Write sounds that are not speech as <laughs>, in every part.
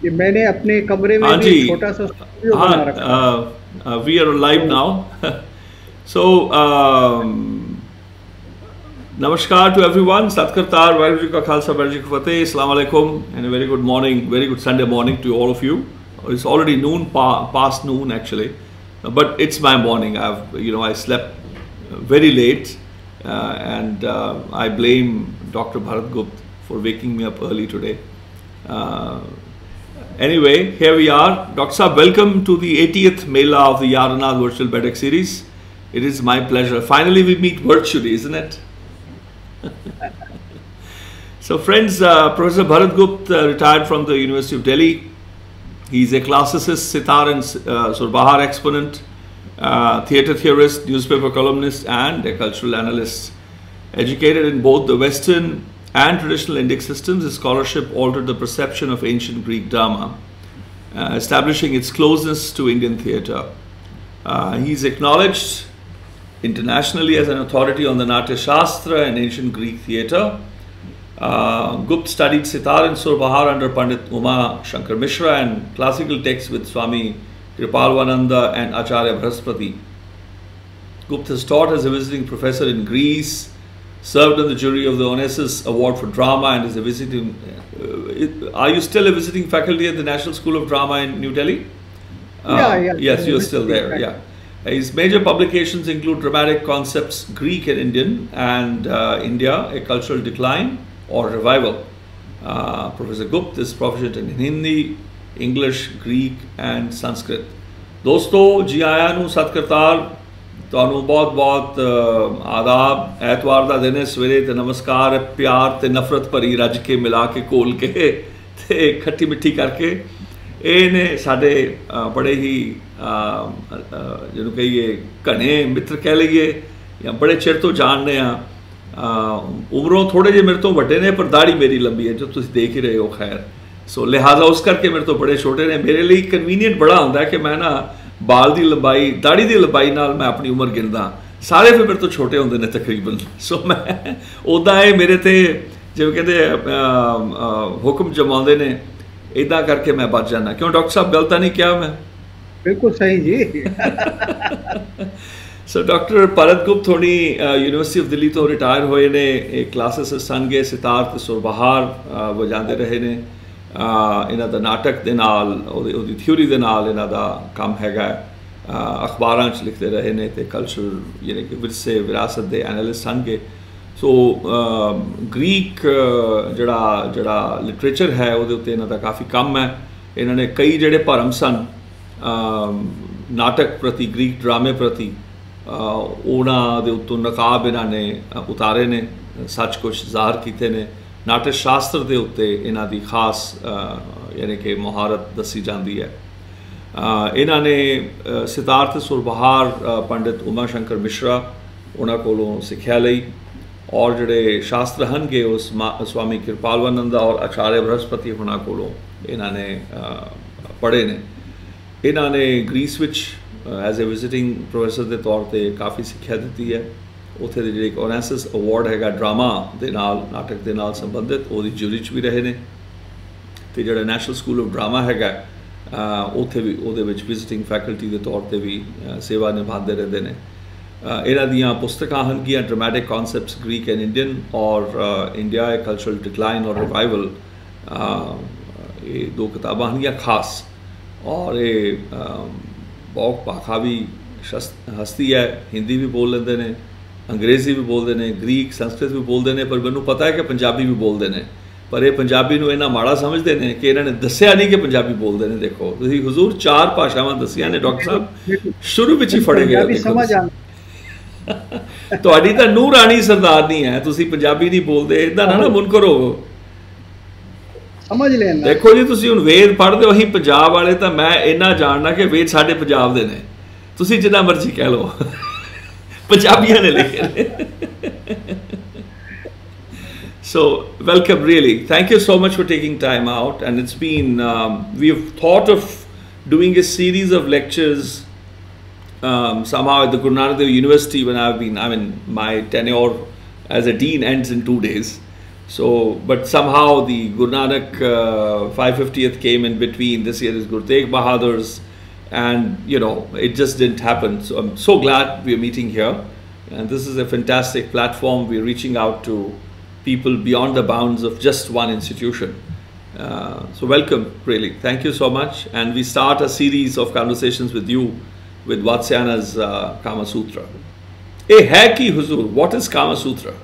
कि मैंने अपने कमरे में हाँ भी जी छोटा सा स्टूडियो हाँ बना रखा we are live now so नमस्कार टू एवरीवन सतकरतार वाहिगुरू जी का खालसा वाहिगुरू जी की फतेह अस्सलाम वालेकुम and very good morning very good Sunday morning to all of you it's already noon pa- past noon actually but it's my morning i've you know i slept very late uh, and uh, i blame dr bharat gupt for waking me Anyway, here we are. Dr. Saab, welcome to the 80th Mela of the YaarAnād Virtual Baithak series. It is my pleasure. Finally, we meet virtually, isn't it? <laughs> so, friends, uh, Professor Bharat Gupt uh, retired from the University of Delhi. He's a classicist, sitar and uh, surbahar exponent, uh, theatre theorist, newspaper columnist, and a cultural analyst. Educated in both the Western and traditional Indic systems, his scholarship altered the perception of ancient Greek drama, uh, establishing its closeness to Indian theatre. Uh, he is acknowledged internationally as an authority on the Natya Shastra and ancient Greek theatre. Uh, studied sitar and surbahar under Pandit Uma Shankar Mishra and classical texts with Swami Kripalvananda and Acharya Brihaspati. Gupt has taught as a visiting professor in Greece, served on the jury of the Onassis Award for Drama and is a visiting. Uh, are you still a visiting faculty at the National School of Drama in New Delhi? Uh, yeah, yeah. Yes, you're still there. Yeah. His major publications include dramatic concepts Greek and Indian and uh, India, a cultural decline or revival. Uh, Professor Gupta is proficient in Hindi, English, Greek, and Sanskrit. Dosto, जी आया ਤੁਹਾਨੂੰ ਬਹੁਤ ਬਹੁਤ ਆਦਾਬ। ਐਤਵਾਰ ਦਾ ਦਿਨ ਹੈ, ਸਵੇਰੇ ਤੇ ਨਮਸਕਾਰ, ਪਿਆਰ ਤੇ ਨਫ਼ਰਤ ਭਰੀ ਰੱਜ ਕੇ, ਮਿਲਾ ਕੇ ਕੋਲ ਕੇ <laughs> ਤੇ ਖੱਟੀ ਮਿੱਠੀ ਕਰਕੇ। ਇਹ ਨੇ ਸਾਡੇ ਬੜੇ ਹੀ ਜਿਹਨੂੰ ਕਹੀਏ, ਘਣੇ ਮਿੱਤਰ ਕਹਿ ਲਈਏ, ਜਾਂ ਬੜੇ ਚਿਰ ਤੋਂ ਜਾਣਦੇ ਆ ਉਮਰੋਂ ਥੋੜੇ ਜਿਹੇ ਮੇਰੇ ਤੋਂ ਵੱਡੇ ਨੇ, ਪਰ ਦਾੜੀ ਮੇਰੀ ਲੰਬੀ ਹੈ, ਜੋ ਤੁਸੀਂ ਦੇਖ ਹੀ ਰਹੇ ਹੋ, ਖੈਰ। ਸੋ ਲਿਹਾਜ਼ਾ ਉਸ ਕਰਕੇ ਮੇਰੇ ਤੋਂ ਬੜੇ ਛੋਟੇ ਨੇ। ਮੇਰੇ ਲਈ ਕਨਵੀਨੀਅੰਟ ਬੜਾ ਹੁੰਦਾ ਕਿ ਮੈਂ ਨਾ ਬਾਲ ਦੀ ਲੰਬਾਈ ਦਾੜੀ ਦੀ ਲੰਬਾਈ ਨਾਲ ਮੈਂ ਆਪਣੀ ਉਮਰ ਗਿਣਦਾ। ਸਾਰੇ ਫਿਰ ਮੇਰੇ ਤੋਂ ਛੋਟੇ ਹੁੰਦੇ ਨੇ ਤਕਰੀਬਨ। ਸੋ ਮੈਂ ਉਦਾਂ ਇਹ ਮੇਰੇ ਤੇ ਜਿਵੇਂ ਕਹਿੰਦੇ ਹੁਕਮ ਜਮਾਉਂਦੇ ਨੇ। ਇਦਾਂ ਕਰਕੇ ਮੈਂ ਬਚ ਜਾਂਦਾ। ਕਿਉਂ ਡਾਕਟਰ ਸਾਹਿਬ ਗਲਤ ਨਹੀਂ ਕਿਹਾ ਮੈਂ? ਬਿਲਕੁਲ ਸਹੀ ਜੀ। <laughs> ਸੋ ਡਾਕਟਰ ਪਰਤ ਗੁਪਤ ਹੋਣੀ ਯੂਨੀਵਰਸਿਟੀ ਆਫ ਦਿੱਲੀ ਤੋਂ ਰਿਟਾਇਰ ਹੋਏ ਨੇ। ਇਹ ਕਲਾਸਿਸ ਸੰਗੇ ਸਿਤਾਰ ਸੁਰਬਹਾਰ ਵਜਾਉਂਦੇ ਰਹੇ ਨੇ। ਇਹਨਾਂ ਦਾ ਨਾਟਕ ਦੇ ਨਾਲ, ਉਹਦੀ ਉਹਦੀ ਥਿਊਰੀ ਦੇ ਨਾਲ ਇਹਨਾਂ ਦਾ ਕੰਮ ਹੈਗਾ ਅਖਬਾਰਾਂ 'ਚ ਲਿਖਦੇ ਰਹੇ ਨੇ ਤੇ ਕਲਚਰ ਯਾਨੀ ਕਿ ਵਿਰਸੇ, ਵਿਰਾਸਤ ਦੇ ਐਨਾਲਿਸਟ ਹਨਗੇ ਸੋ ਗ੍ਰੀਕ ਜਿਹੜਾ ਜਿਹੜਾ ਲਿਟਰੇਚਰ ਹੈ, ਉਹਦੇ ਉੱਤੇ ਇਹਨਾਂ ਦਾ ਕਾਫੀ ਕੰਮ ਹੈ। ਇਹਨਾਂ ਨੇ ਕਈ ਜਿਹੜੇ ਭਰਮ ਸਨ ਨਾਟਕ ਪ੍ਰਤੀ ਗ੍ਰੀਕ ਡਰਾਮੇ ਪ੍ਰਤੀ ਉਹਨਾਂ ਦੇ ਉੱਤੋਂ ਨਕਾਬ ਇਹਨਾਂ ਨੇ ਉਤਾਰੇ ਨੇ ਸੱਚ ਕੁਝ ਜ਼ਾਹਰ ਕੀਤੇ ਨੇ। ਨਾਟਕ ਸ਼ਾਸਤਰ ਦੇ ਉੱਤੇ ਇਹਨਾਂ ਦੀ ਖਾਸ ਯਾਨੀ ਕਿ ਮਹਾਰਤ ਦੱਸੀ ਜਾਂਦੀ ਹੈ। ਇਹਨਾਂ ਨੇ ਅ, ਸੁਰਬਹਾਰ ਪੰਡਿਤ ਉਮਾ ਸ਼ੰਕਰ ਮਿਸ਼ਰਾ ਉਹਨਾਂ ਕੋਲੋਂ ਸਿੱਖਿਆ ਲਈ ਔਰ ਜਿਹੜੇ ਸ਼ਾਸਤਰ ਹਨਗੇ ਉਸ ਮਾ- ਸਵਾਮੀ ਕਿਰਪਾਲਵਾਨੰਦਾ ਔਰ ਆਚਾਰਿਆ ਬ੍ਰਹਸਪਤੀ ਉਹਨਾਂ ਕੋਲੋਂ ਇਹਨਾਂ ਨੇ ਪੜ੍ਹੇ ਨੇ। ਇਹਨਾਂ ਨੇ ਗ੍ਰੀਸ ਵਿੱਚ ਐਜ਼ ਅ ਵਿਜ਼ਿਟਿੰਗ ਪ੍ਰੋਫੈਸਰ ਦੇ ਤੌਰ ਤੇ ਕਾਫੀ ਸਿੱਖਿਆ ਦਿੱਤੀ ਹੈ। ਉੱਥੇ ਦੇ ਜਿਹੜੇ ਓਨੈਸਸ ਅਵਾਰਡ ਹੈਗਾ ਡਰਾਮਾ ਦੇ ਨਾਲ ਨਾਟਕ ਦੇ ਨਾਲ ਸੰਬੰਧਿਤ ਉਹਦੀ ਜੂਰੀ 'ਚ ਵੀ ਰਹੇ ਨੇ। ਤੇ ਜਿਹੜਾ ਨੈਸ਼ਨਲ ਸਕੂਲ ਆਫ ਡਰਾਮਾ ਹੈਗਾ ਅ, ਉੱਥੇ ਵੀ ਉਹਦੇ ਵਿੱਚ ਵਿਜ਼ਿਟਿੰਗ ਫੈਕਲਟੀ ਦੇ ਤੌਰ ਤੇ ਵੀ ਸੇਵਾ ਨਿਭਾਉਂਦੇ ਰਹਿੰਦੇ ਨੇ। ਇਹਨਾਂ ਦੀਆਂ ਪੁਸਤਕਾਂ ਹਨ ਗੀਆਂ dramatic concepts Greek and Indian ਔਰ ਇੰਡੀਆ ਏ ਕਲਚਰਲ ਡਿਕਲਾਈਨ ਔਰ ਰਿਵਾਈਵਲ ਇਹ ਦੋ ਕਿਤਾਬਾਂ ਹਨ ਗੀਆਂ ਖਾਸ। ਔਰ ਇਹ ਬਹੁਤ ਭਾਖਾਵੀ ਸ਼ਸ- ਹਸਤੀ ਹੈ ਹਿੰਦੀ ਵੀ ਬੋਲ ਲੈਂਦੇ ਨੇ। ਅੰਗਰੇਜ਼ੀ ਵੀ ਬੋਲਦੇ ਨੇ ਗ੍ਰੀਕ ਸੰਸਕ੍ਰਿਤ ਵੀ ਬੋਲਦੇ ਨੇ ਪਰ ਮੈਨੂੰ ਪਤਾ ਹੈ ਕਿ ਪੰਜਾਬੀ ਵੀ ਬੋਲਦੇ ਨੇ। ਪਰ ਇਹ ਪੰਜਾਬੀ ਨੂੰ ਇਹਨਾਂ ਮਾੜਾ ਸਮਝਦੇ ਨੇ ਕਿ ਇਹਨਾਂ ਨੇ ਦੱਸਿਆ ਨਹੀਂ ਕਿ ਪੰਜਾਬੀ ਬੋਲਦੇ ਨੇ। ਦੇਖੋ ਤੁਸੀਂ ਹਜ਼ੂਰ ਚਾਰ ਭਾਸ਼ਾਵਾਂ ਦੱਸੀਆਂ ਨੇ ਡਾਕਟਰ ਸਾਹਿਬ। ਸ਼ੁਰੂ ਵਿੱਚ ਹੀ ਫੜੇ ਗਏ ਸਮਝ ਆ <laughs> ਤੁਹਾਡੀ ਤਾਂ ਨੂਰਾਨੀ ਸਰਦਾਰ ਨਹੀਂ ਹੈ ਤੁਸੀਂ ਪੰਜਾਬੀ ਨਹੀਂ ਬੋਲਦੇ ਇਦਾਂ ਨਾ ਨਾ ਮੁਨਕਰ ਹੋਵੋ। ਸਮਝ ਲੈਣਾ ਦੇਖੋ ਜੀ ਤੁਸੀਂ ਹੁਣ ਵੇਦ ਪੜ੍ਹਦੇ ਹੋ ਅਸੀਂ ਪੰਜਾਬ ਵਾਲੇ ਤਾਂ ਮੈਂ ਇਹਨਾਂ ਜਾਣਨਾ ਕਿ ਵੇਦ ਸਾਡੇ ਪੰਜਾਬ ਦੇ ਨੇ। ਤੁਸੀਂ ਜਿੰਨਾ ਮਰਜ਼ੀ ਕਹਿ ਲਓ। पंजाबियां ने लिखे so welcome really. Thank you so much for taking time out. And it's been um, we've thought of doing a series of lectures um, somehow at the Guru University when I've been I mean my tenure as a dean ends in two days. So, but somehow the Guru uh, 550th came in between. This year is Guru Bahadur's and you know, it just didn't happen. So, I'm so glad we're meeting here. And this is a fantastic platform. We're reaching out to people beyond the bounds of just one institution. Uh, so, welcome, really. Thank you so much. And we start a series of conversations with you with Vatsyayana's uh, Kama Sutra. Hai ki huzur, what is Kama Sutra?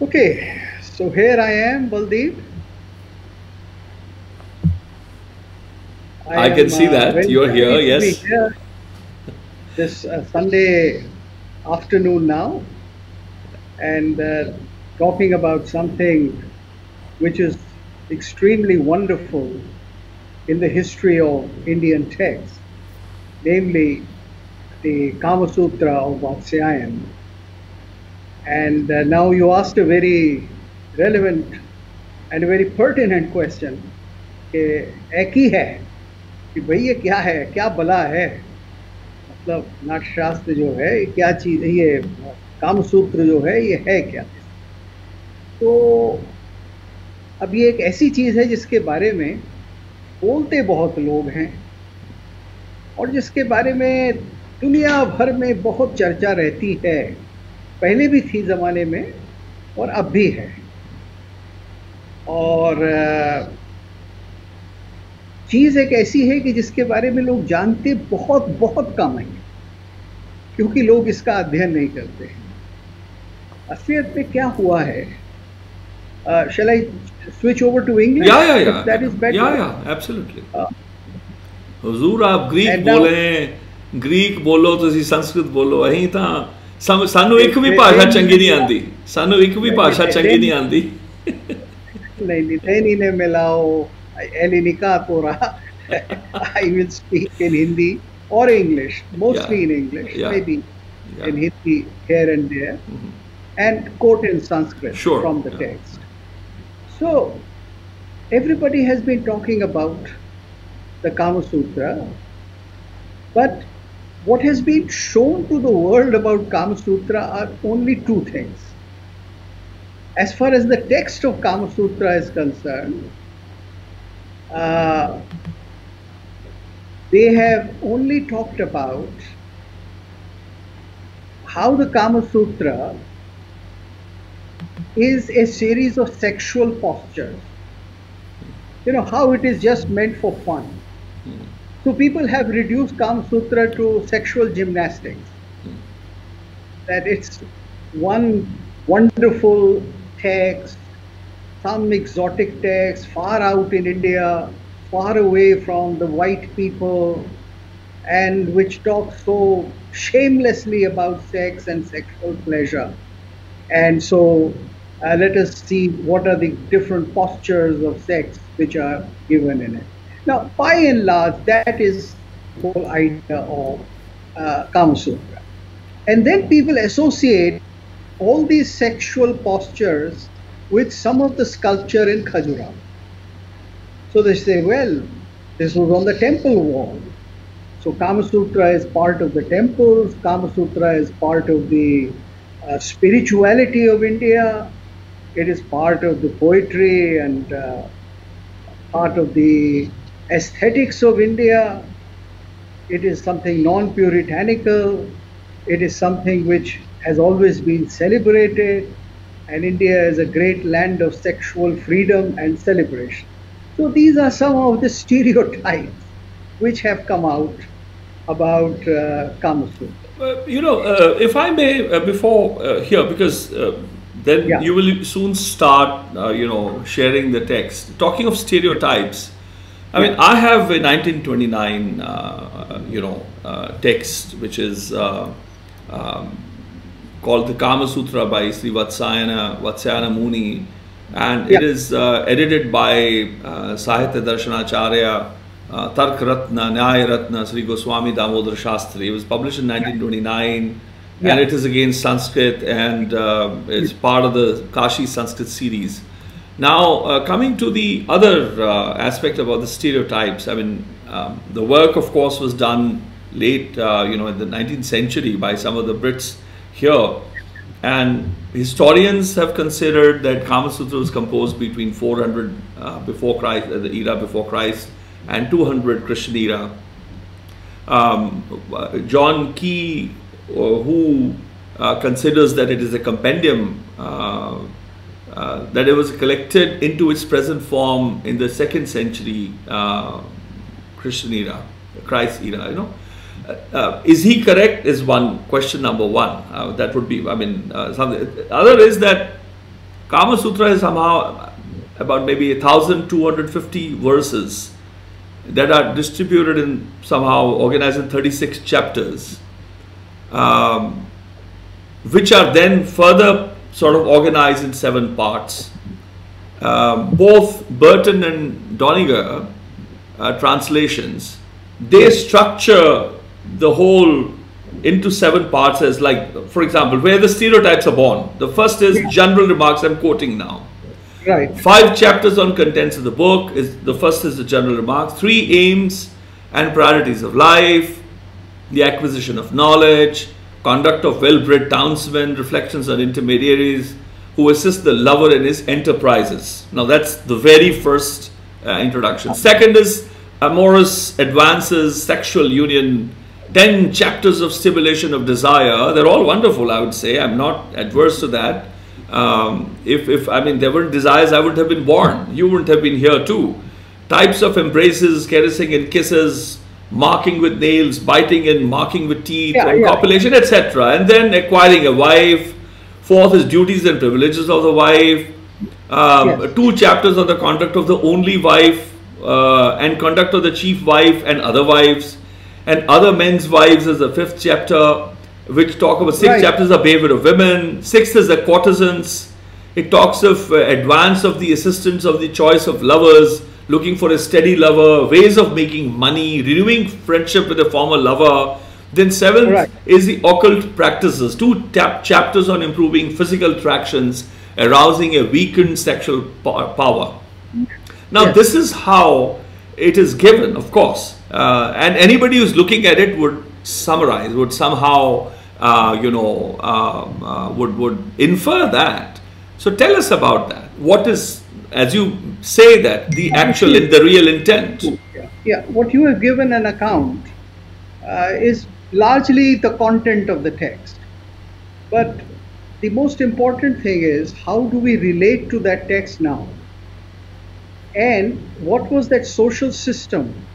Okay, so here I am, Baldeep. I, can see that. You're here, yes. Here this uh, Sunday afternoon now and uh, talking about something which is extremely wonderful in the history of Indian texts, namely the Kama Sutra of Vatsyayan. And uh, now you asked a very relevant and a very pertinent question कि एक ही है कि भाई ये क्या है, क्या बला है? मतलब नाट्यशास्त्र जो है क्या चीज़, ये काम सूत्र जो है, ये है क्या? तो अब ये एक ऐसी चीज़ है जिसके बारे में बोलते बहुत लोग हैं और जिसके बारे में दुनिया भर में बहुत चर्चा रहती है, पहले भी थी ज़माने में और अब भी है। और चीज़ एक ऐसी है कि जिसके बारे में लोग जानते बहुत बहुत कम हैं क्योंकि लोग इसका अध्ययन नहीं करते हैं असलियत में क्या हुआ है uh, shall I switch over to English? Yeah, yeah, yeah. That is better. Yeah, yeah, absolutely. Uh, ਹਜ਼ੂਰ ਆਪ ਗ੍ਰੀਕ ਬੋਲੇ ਗ੍ਰੀਕ ਬੋਲੋ ਤੁਸੀਂ ਸੰਸਕ੍ਰਿਤ ਬੋਲੋ ਅਸੀਂ ਤਾਂ ਸਾਨੂੰ ਇੱਕ ਵੀ ਭਾਸ਼ਾ ਚੰਗੀ ਨਹੀਂ ਆਂਦੀ ਸਾਨੂੰ ਇੱਕ ਵੀ ਭਾਸ਼ਾ ਚੰਗੀ ਨਹੀਂ ਆਂਦੀ ਨਹੀਂ ਨਹੀਂ ਨਹੀਂ ਨੇ ਮਿਲਾਓ Elinika Tora, <laughs> I will speak in Hindi or English, mostly yeah. in English, yeah. maybe yeah. in Hindi here and there, mm -hmm. and quote in Sanskrit sure. from the text. So, everybody has been talking about the Kama Sutra, but what has been shown to the world about Kama Sutra are only two things. As far as the text of Kama Sutra is concerned, uh, they have only talked about how the Kama Sutra is a series of sexual postures. You know, how it is just meant for fun. So people have reduced Kama Sutra to sexual gymnastics. That it's one wonderful text, some exotic texts far out in India, far away from the white people, and which talks so shamelessly about sex and sexual pleasure. And so uh, let us see what are the different postures of sex which are given in it. Now, by and large, that is the whole idea of uh, Kama Sutra. And then people associate all these sexual postures with some of the sculpture in Khajuraho. So they say, well, this was on the temple wall. So Kama Sutra is part of the temples, Kama Sutra is part of the uh, spirituality of India, it is part of the poetry and uh, part of the aesthetics of India. It is something non puritanical. It is something which has always been celebrated. And India is a great land of sexual freedom and celebration. So these are some of the <laughs> stereotypes which have come out about uh, Kama Sutra. You know, uh, if I may, uh, before uh, here, because uh, then Yeah. you will soon start, uh, you know, sharing the text. Talking of stereotypes, I mean, I have a 1929, uh, you know, uh, text which is uh, um, called the Kama Sutra by Sri Vatsayana, Vatsayana Muni, and it Yeah. is uh, edited by uh, Sahitya Darshanacharya, uh, Tark Ratna, Nyaya Ratna, Sri Goswami Damodar Shastri. It was published in 1929 Yeah. and it is again Sanskrit and uh, it's part of the Kashi Sanskrit series. Now, uh, coming to the other uh, aspect about the stereotypes, I mean, um, the work, of course, was done late, uh, you know, in the 19th century by some of the Brits here. and historians have considered that Kama Sutra was composed between 400 uh, before Christ, uh, the era before Christ, and 200 Christian era. Um, John Keay, uh, who uh, considers that it is a compendium, uh, uh, that it was collected into its present form in the second century Christian era, Christ era, you know. Uh, is he correct is one question number one. Uh, that would be i mean uh, something other is that kama sutra is somehow about maybe 1250 verses that are distributed in somehow organized in 36 chapters um, which are then further sort of organized in seven parts. Um, both burton and doniger uh, translations they structure the whole into seven parts as like, for example, where the stereotypes are born. The first is general remarks, I'm quoting now. Right. Five chapters on contents of the book. Is The first is the general remarks. Three aims and priorities of life, the acquisition of knowledge, conduct of well-bred townsmen, reflections on intermediaries who assist the lover in his enterprises. Now that's the very first uh, introduction. Second is amorous advances, sexual union, 10 chapters of stimulation of desire. They're all wonderful, I would say. I'm not adverse to that. Um, if, if, I mean, there weren't desires, I wouldn't have been born. You wouldn't have been here too. Types of embraces, caressing and kisses, marking with nails, biting and marking with teeth, yeah, and yeah. copulation, etc. And then acquiring a wife. Fourth is duties and privileges of the wife. Um, yes. Two chapters on the conduct of the only wife uh, and conduct of the chief wife and other wives and other men's wives is the fifth chapter, which talk about six right. chapters are behavior of women. Sixth is the courtesans. It talks of uh, advance of the assistance of the choice of lovers, looking for a steady lover, ways of making money, renewing friendship with a former lover. Then seventh right. is the occult practices, two chapters on improving physical attractions, arousing a weakened sexual power. Now, yes. this is how it is given, of course. Uh, and anybody who's looking at it would summarize, would somehow, uh, you know, um, uh, would, would infer that. So tell us about that. What is, as you say that, the actual, the real intent? Yeah, what you have given an account uh, is largely the content of the text. But the most important thing is how do we relate to that text now? And what was that social system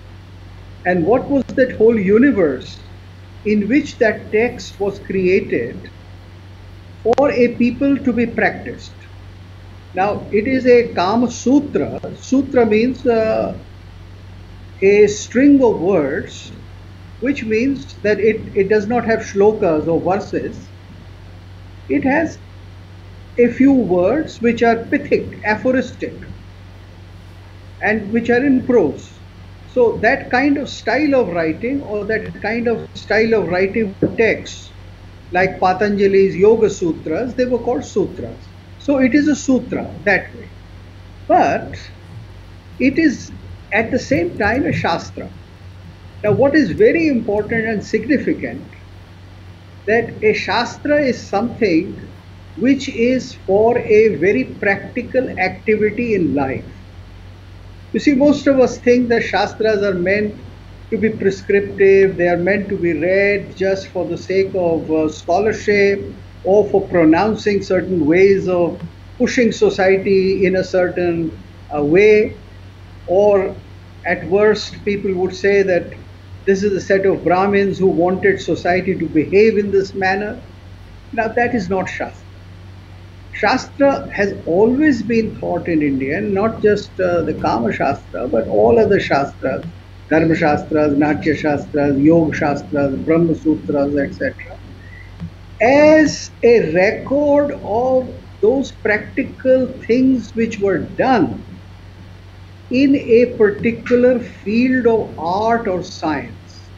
and what was that whole universe in which that text was created for a people to be practiced. Now, it is a Kama Sutra. Sutra means uh, a string of words, which means that it, it does not have shlokas or verses. It has a few words which are pithic, aphoristic, and which are in prose. So that kind of style of writing or that kind of style of writing text, like Patanjali's Yoga Sutras, they were called sutras. So it is a sutra that way. But it is at the same time a shastra. Now what is very important and significant that a shastra is something which is for a very practical activity in life you see, most of us think that Shastras are meant to be prescriptive, they are meant to be read just for the sake of uh, scholarship or for pronouncing certain ways of pushing society in a certain uh, way. Or at worst, people would say that this is a set of Brahmins who wanted society to behave in this manner. Now, that is not Shastra. Shastra has always been taught in India, not just uh, the Kama Shastra, but all other Shastras, Dharma Shastras, Natya Shastras, Yoga Shastras, Brahma Sutras, etc., as a record of those practical things which were done in a particular field of art or science.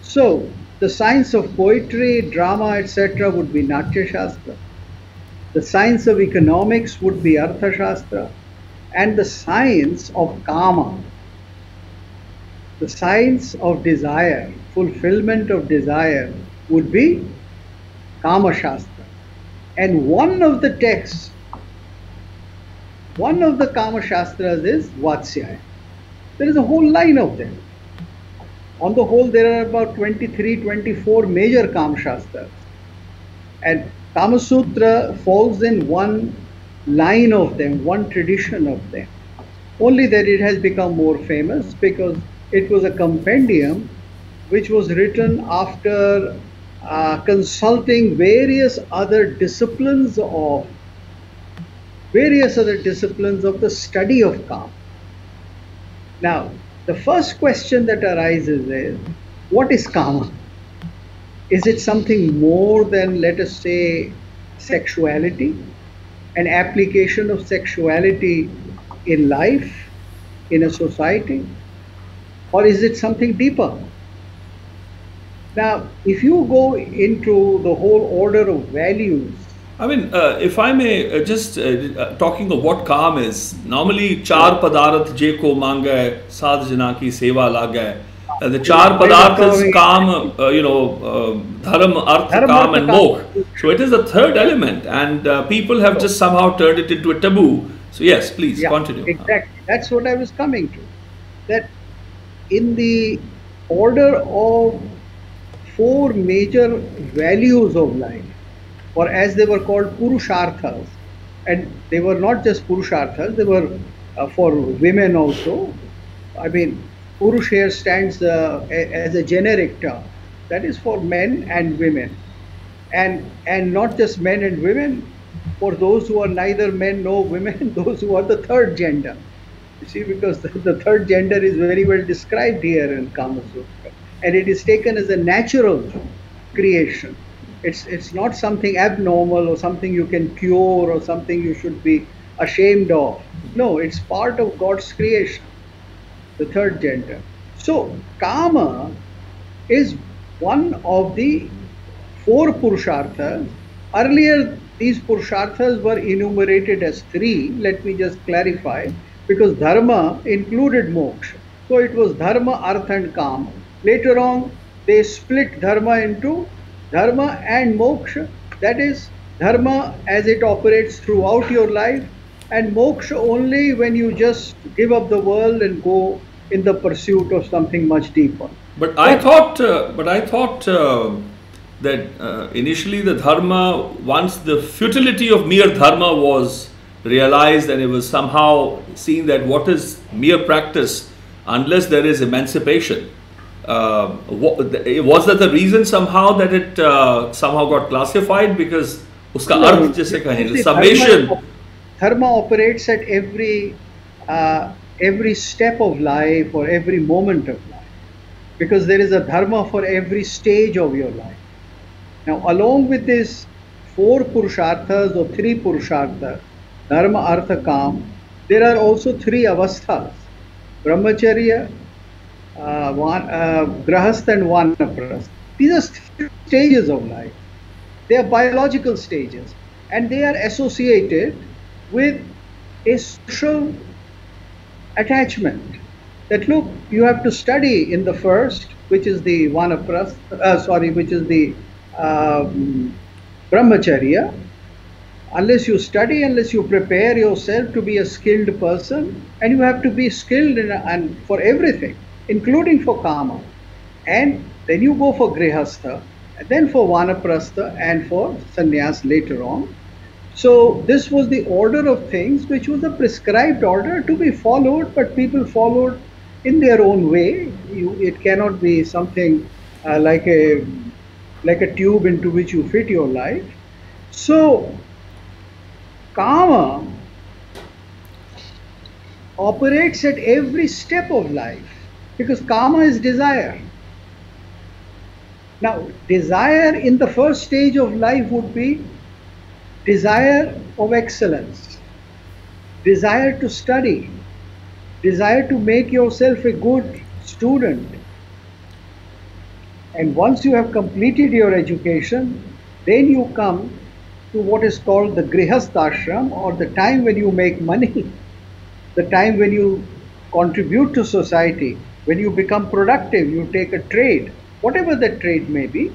So, the science of poetry, drama, etc., would be Natya Shastra the science of economics would be Arthashastra, and the science of Kama, the science of desire, fulfillment of desire, would be Kama Shastra. And one of the texts, one of the Kama Shastras is Vatsyaya. There is a whole line of them. On the whole, there are about 23, 24 major Kama Shastras. And Kama Sutra falls in one line of them, one tradition of them. Only that it has become more famous because it was a compendium which was written after uh, consulting various other disciplines of various other disciplines of the study of Kama. Now, the first question that arises is what is Kama? Is it something more than, let us say, sexuality? An application of sexuality in life, in a society? Or is it something deeper? Now, if you go into the whole order of values, I mean, uh, if I may, uh, just uh, uh talking of what काम is, normally char padarth je ko manga jana ki seva laga the char padarthas kam uh, you know uh, dharma artha dharma, kam and Mok, so it is the third element and uh, people have just somehow turned it into a taboo. So yes please yeah, continue. exactly. That's what i was coming to that in the order of four major values of life or as they were called purusharthas and they were not just purusharthas they were uh, for women also. I mean Purush here stands uh, as a generic term. That is for men and women. And, and not just men and women, for those who are neither men nor women, <laughs> those who are the third gender. You see, because the, the third gender is very well described here in Kama Sutra and it is taken as a natural creation. It's, it's not something abnormal or something you can cure or something you should be ashamed of. No, it's part of God's creation, the third gender. So, Kama is one of the four Purusharthas. Earlier, these Purusharthas were enumerated as three. Let me just clarify because Dharma included moksha. So, it was Dharma, Artha, and Kama. Later on, they split dharma into dharma and moksha. That is, dharma as it operates throughout your life, and moksha only when you just give up the world and go in the pursuit of something much deeper. But I thought, uh, but I thought uh, that uh, initially the dharma, once the futility of mere dharma was realized, and it was somehow seen that what is mere practice unless there is emancipation uh, was that the reason somehow that it uh, somehow got classified? Because uska no, arth jaise kahe summation. dharma operates at every step of life or every moment of life because there is a dharma for every stage of your life now along with this four purusharthas or three purusharthas dharma artha kam there are also three avasthas brahmacharya uh, one, uh, grahast and vanaprast. These are stages of life. They are biological stages and they are associated with a social attachment. That look, you have to study in the first, which is the vanaprast, uh, sorry, which is the um, brahmacharya. Unless you study, unless you prepare yourself to be a skilled person, and you have to be skilled in, and for everything including for kama And then you go for Grihastha, then for Vanaprastha, and for Sannyas later on. So this was the order of things, which was a prescribed order to be followed, but people followed in their own way. You, it cannot be something uh, like a like a tube into which you fit your life. So kama operates at every step of life because kama is desire. Now, desire in the first stage of life would be desire of excellence, desire to study, desire to make yourself a good student. And once you have completed your education, then you come to what is called the grihasthashram or the time when you make money, <laughs> the time when you contribute to society when you become productive, you take a trade, whatever that trade may be,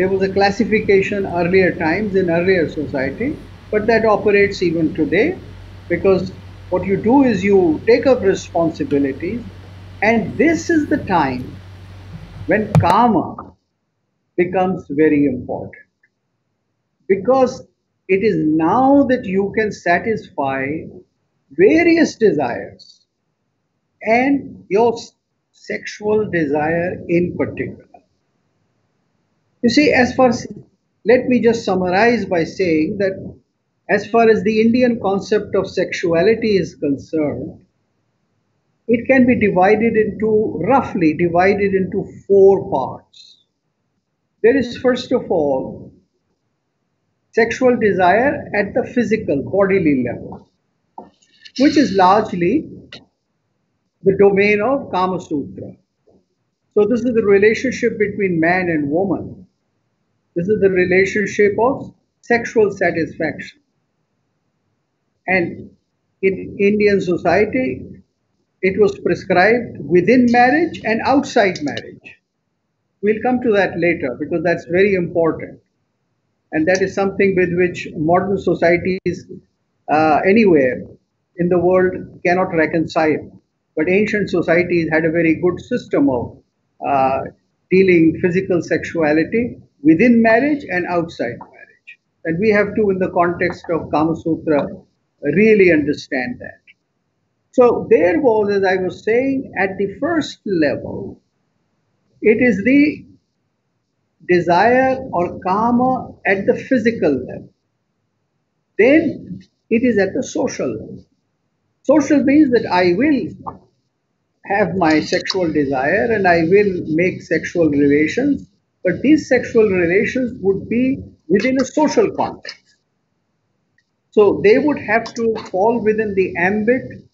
There was a classification earlier times in earlier society, but that operates even today because what you do is you take up responsibilities, and this is the time when kama becomes very important because it is now that you can satisfy various desires and your sexual desire in particular. You see, as far let me just summarize by saying that as far as the Indian concept of sexuality is concerned, it can be divided into, roughly divided into four parts. There is, first of all, sexual desire at the physical, bodily level, which is largely the domain of Kama Sutra. So, this is the relationship between man and woman. This is the relationship of sexual satisfaction. And in Indian society, it was prescribed within marriage and outside marriage. We'll come to that later because that's very important. And that is something with which modern societies uh, anywhere in the world cannot reconcile. But ancient societies had a very good system of uh, dealing physical sexuality within marriage and outside marriage. And we have to, in the context of Kama Sutra, really understand that. So there was, as I was saying, at the first level, it is the desire or kama at the physical level. Then it is at the social level. Social means that I will have my sexual desire and I will make sexual relations, but these sexual relations would be within a social context. So they would have to fall within the ambit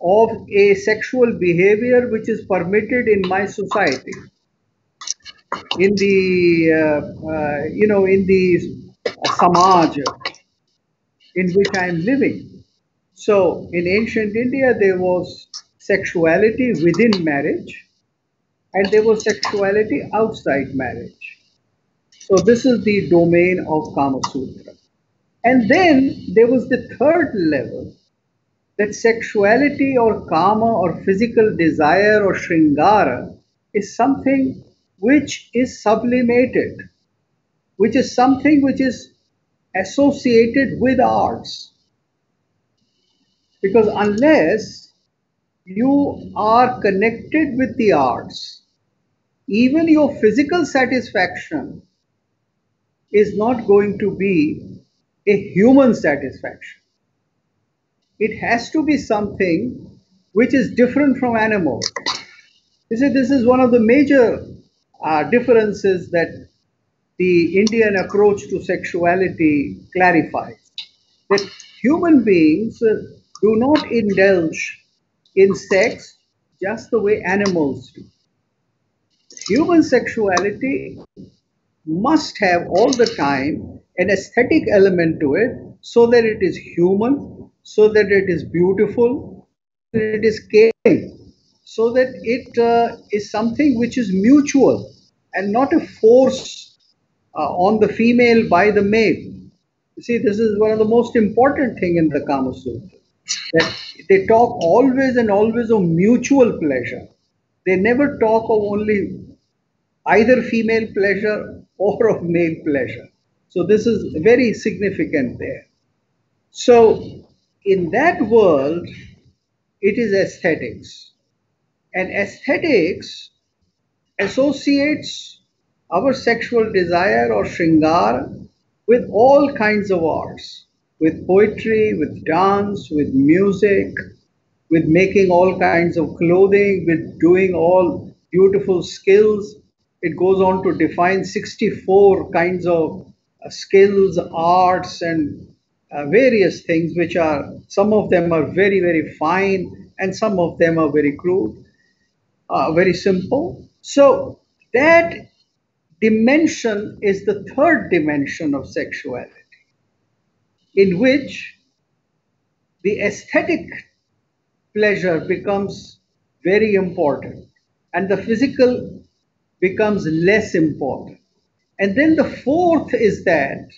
of a sexual behavior which is permitted in my society. In the, uh, uh, you know, in the samaj in which I am living. So in ancient India, there was sexuality within marriage and there was sexuality outside marriage. So this is the domain of Kama Sutra. And then there was the third level that sexuality or kama or physical desire or shringara is something which is sublimated, which is something which is associated with arts. Because unless you are connected with the arts, even your physical satisfaction is not going to be a human satisfaction. It has to be something which is different from animals. You see, this is one of the major uh, differences that the Indian approach to sexuality clarifies. That human beings uh, do not indulge in sex just the way animals do. Human sexuality must have all the time an aesthetic element to it so that it is human, so that it is beautiful, that it is caring, so that it uh, is something which is mutual and not a force uh, on the female by the male. You see, this is one of the most important thing in the Kama Sutra. That they talk always and always of mutual pleasure. They never talk of only either female pleasure or of male pleasure. So this is very significant there. So in that world, it is aesthetics. And aesthetics associates our sexual desire or shringar with all kinds of arts, with poetry, with dance, with music, with making all kinds of clothing, with doing all beautiful skills. It goes on to define 64 kinds of uh, skills, arts, and uh, various things, which are some of them are very, very fine, and some of them are very crude, uh, very simple. So that dimension is the third dimension of sexuality, in which the aesthetic pleasure becomes very important and the physical becomes less important. And then the fourth is that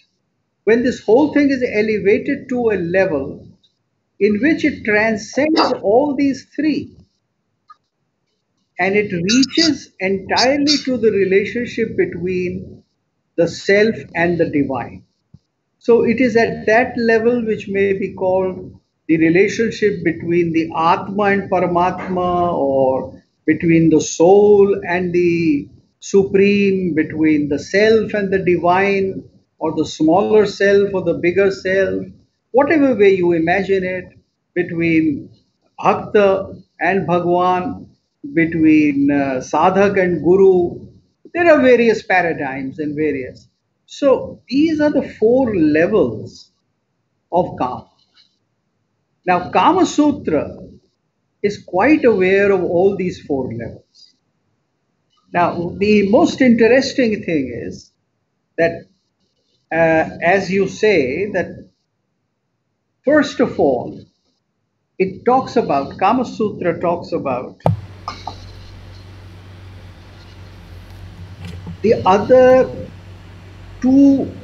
when this whole thing is elevated to a level in which it transcends all these three and it reaches entirely to the relationship between the self and the divine. So it is at that level which may be called the relationship between the Atma and Paramatma or between the soul and the supreme, between the self and the divine, or the smaller self or the bigger self, whatever way you imagine it, between Bhakta and Bhagwan, between uh, Sadhak and Guru. There are various paradigms and various. So these are the four levels of Kama. Now, Kama Sutra is quite aware of all these four levels. Now, the most interesting thing is that, uh, as you say, that first of all, it talks about, Kama Sutra talks about the other two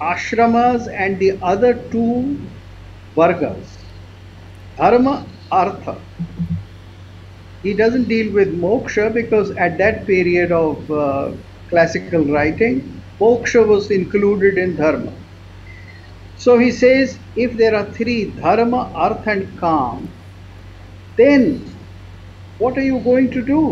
ashramas and the other two vargas dharma artha he doesn't deal with moksha because at that period of uh, classical writing moksha was included in dharma so he says if there are three dharma artha and kam then what are you going to do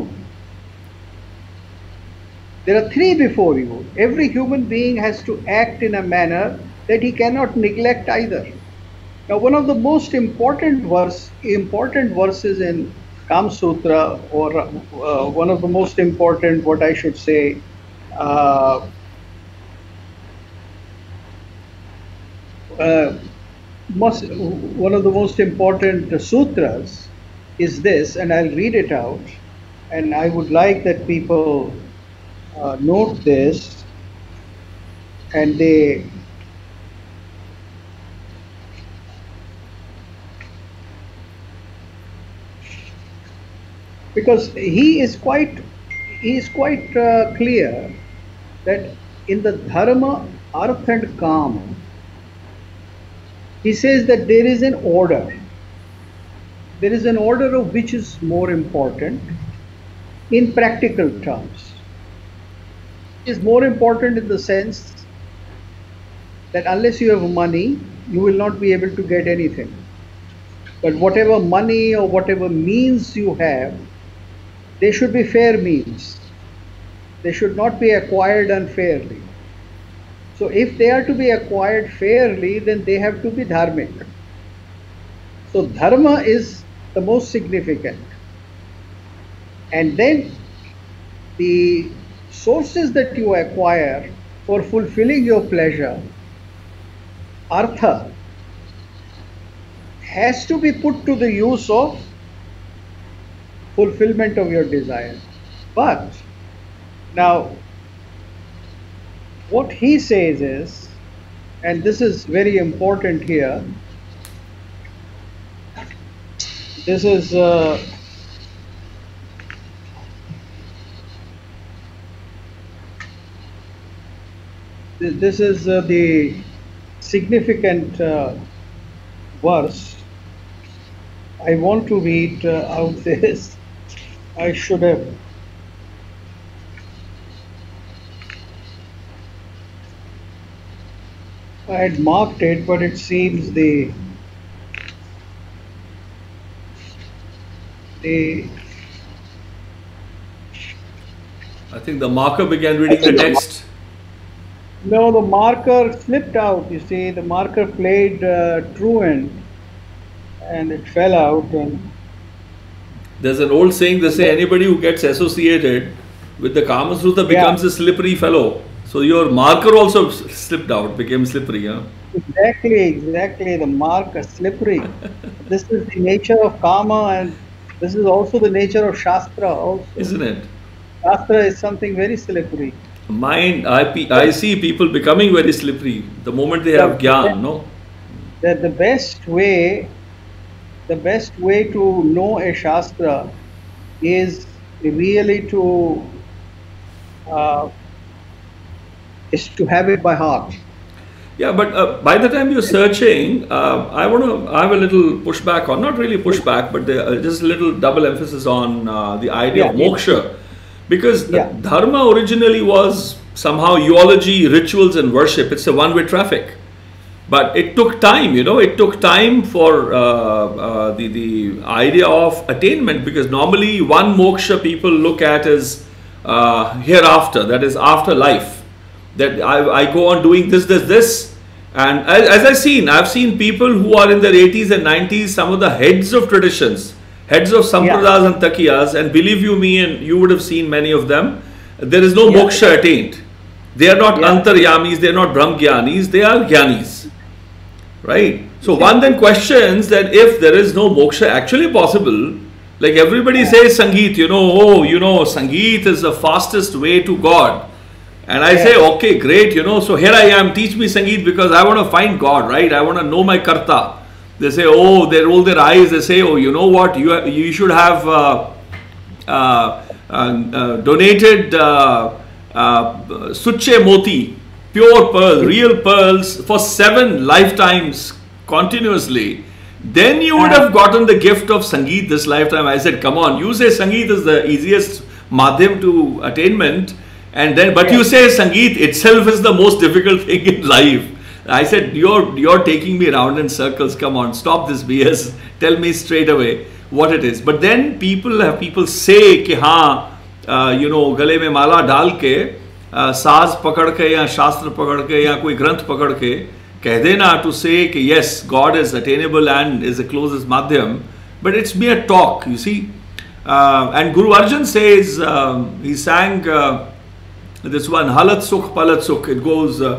there are three before you. Every human being has to act in a manner that he cannot neglect either. Now, one of the most important verse, important verses in Kam Sutra, or uh, one of the most important, what I should say, uh, uh, one of the most important sutras is this, and I'll read it out. And I would like that people uh, note this and they because he is quite he is quite uh, clear that in the dharma arth and kam he says that there is an order there is an order of which is more important in practical terms is more important in the sense that unless you have money, you will not be able to get anything. But whatever money or whatever means you have, they should be fair means. They should not be acquired unfairly. So if they are to be acquired fairly, then they have to be dharmic. So dharma is the most significant. And then the sources that you acquire for fulfilling your pleasure, artha, has to be put to the use of fulfillment of your desire. But now, what he says is, and this is very important here, this is. Uh, this is uh, the significant uh, verse. I want to read uh, out <laughs> this. I should have. I had marked it, but it seems the the. I think the marker began reading the text. No, the marker slipped out. You see, the marker played uh, truant, and it fell out. And there's an old saying. They say anybody who gets associated with the Kama Sutra becomes yeah. a slippery fellow. So your marker also slipped out, became slippery. Huh? Exactly, exactly. The marker slippery. <laughs> this is the nature of Kama, and this is also the nature of Shastra. Also, isn't it? Shastra is something very slippery mind I, I see people becoming very slippery the moment they have gyan no that the best way the best way to know a shastra is really to uh, is to have it by heart. Yeah, but uh, by the time you're searching, uh, I want to have a little pushback on not really pushback, but the, uh, just a little double emphasis on uh, the idea Yeah, of moksha, because Yeah. dharma originally was somehow eulogy, rituals, and worship. It's a one-way traffic, but it took time. You know, it took time for uh, uh, the the idea of attainment because normally one moksha people look at as uh, hereafter, that is after life that I, I go on doing this, this, this. And as, as I've seen, I've seen people who are in their 80s and 90s, some of the heads of traditions, heads of sampradas and takiyas, and believe you me, and you would have seen many of them, there is no Yeah. moksha attained. They are not Yeah. antaryamis, they are not brahmgyanis, they are gyanis. Right? So one then questions that if there is no moksha actually possible, like everybody says Sangeet, you know, oh, you know, Sangeet is the fastest way to God. And I say, okay, great, you know, so here I am, teach me Sangeet because I want to find God, right? I want to know my Karta. They say, oh, they roll their eyes, they say, oh, you know what, you, you should have uh, uh, uh, uh, donated uh, uh, Suche Moti, pure pearl, real pearls for seven lifetimes continuously, then you would have gotten the gift of Sangeet this lifetime. I said, come on, you say Sangeet is the easiest madhyam to attainment. And then, but yes. you say Sangeet itself is the most difficult thing in life. I said, you're, you're taking me around in circles. Come on, stop this BS. Tell me straight away what it is. But then people have people say, ki haan, uh, you know, gale mein mala dal ke, साज पकड़ के या शास्त्र पकड़ के या कोई ग्रंथ पकड़ के कह देना टू से कि yes God is attainable and is a close माध्यम but it's be a talk you see and Guru Arjun say is he sang this one हलत सुख पलत सुख इट गोज uh,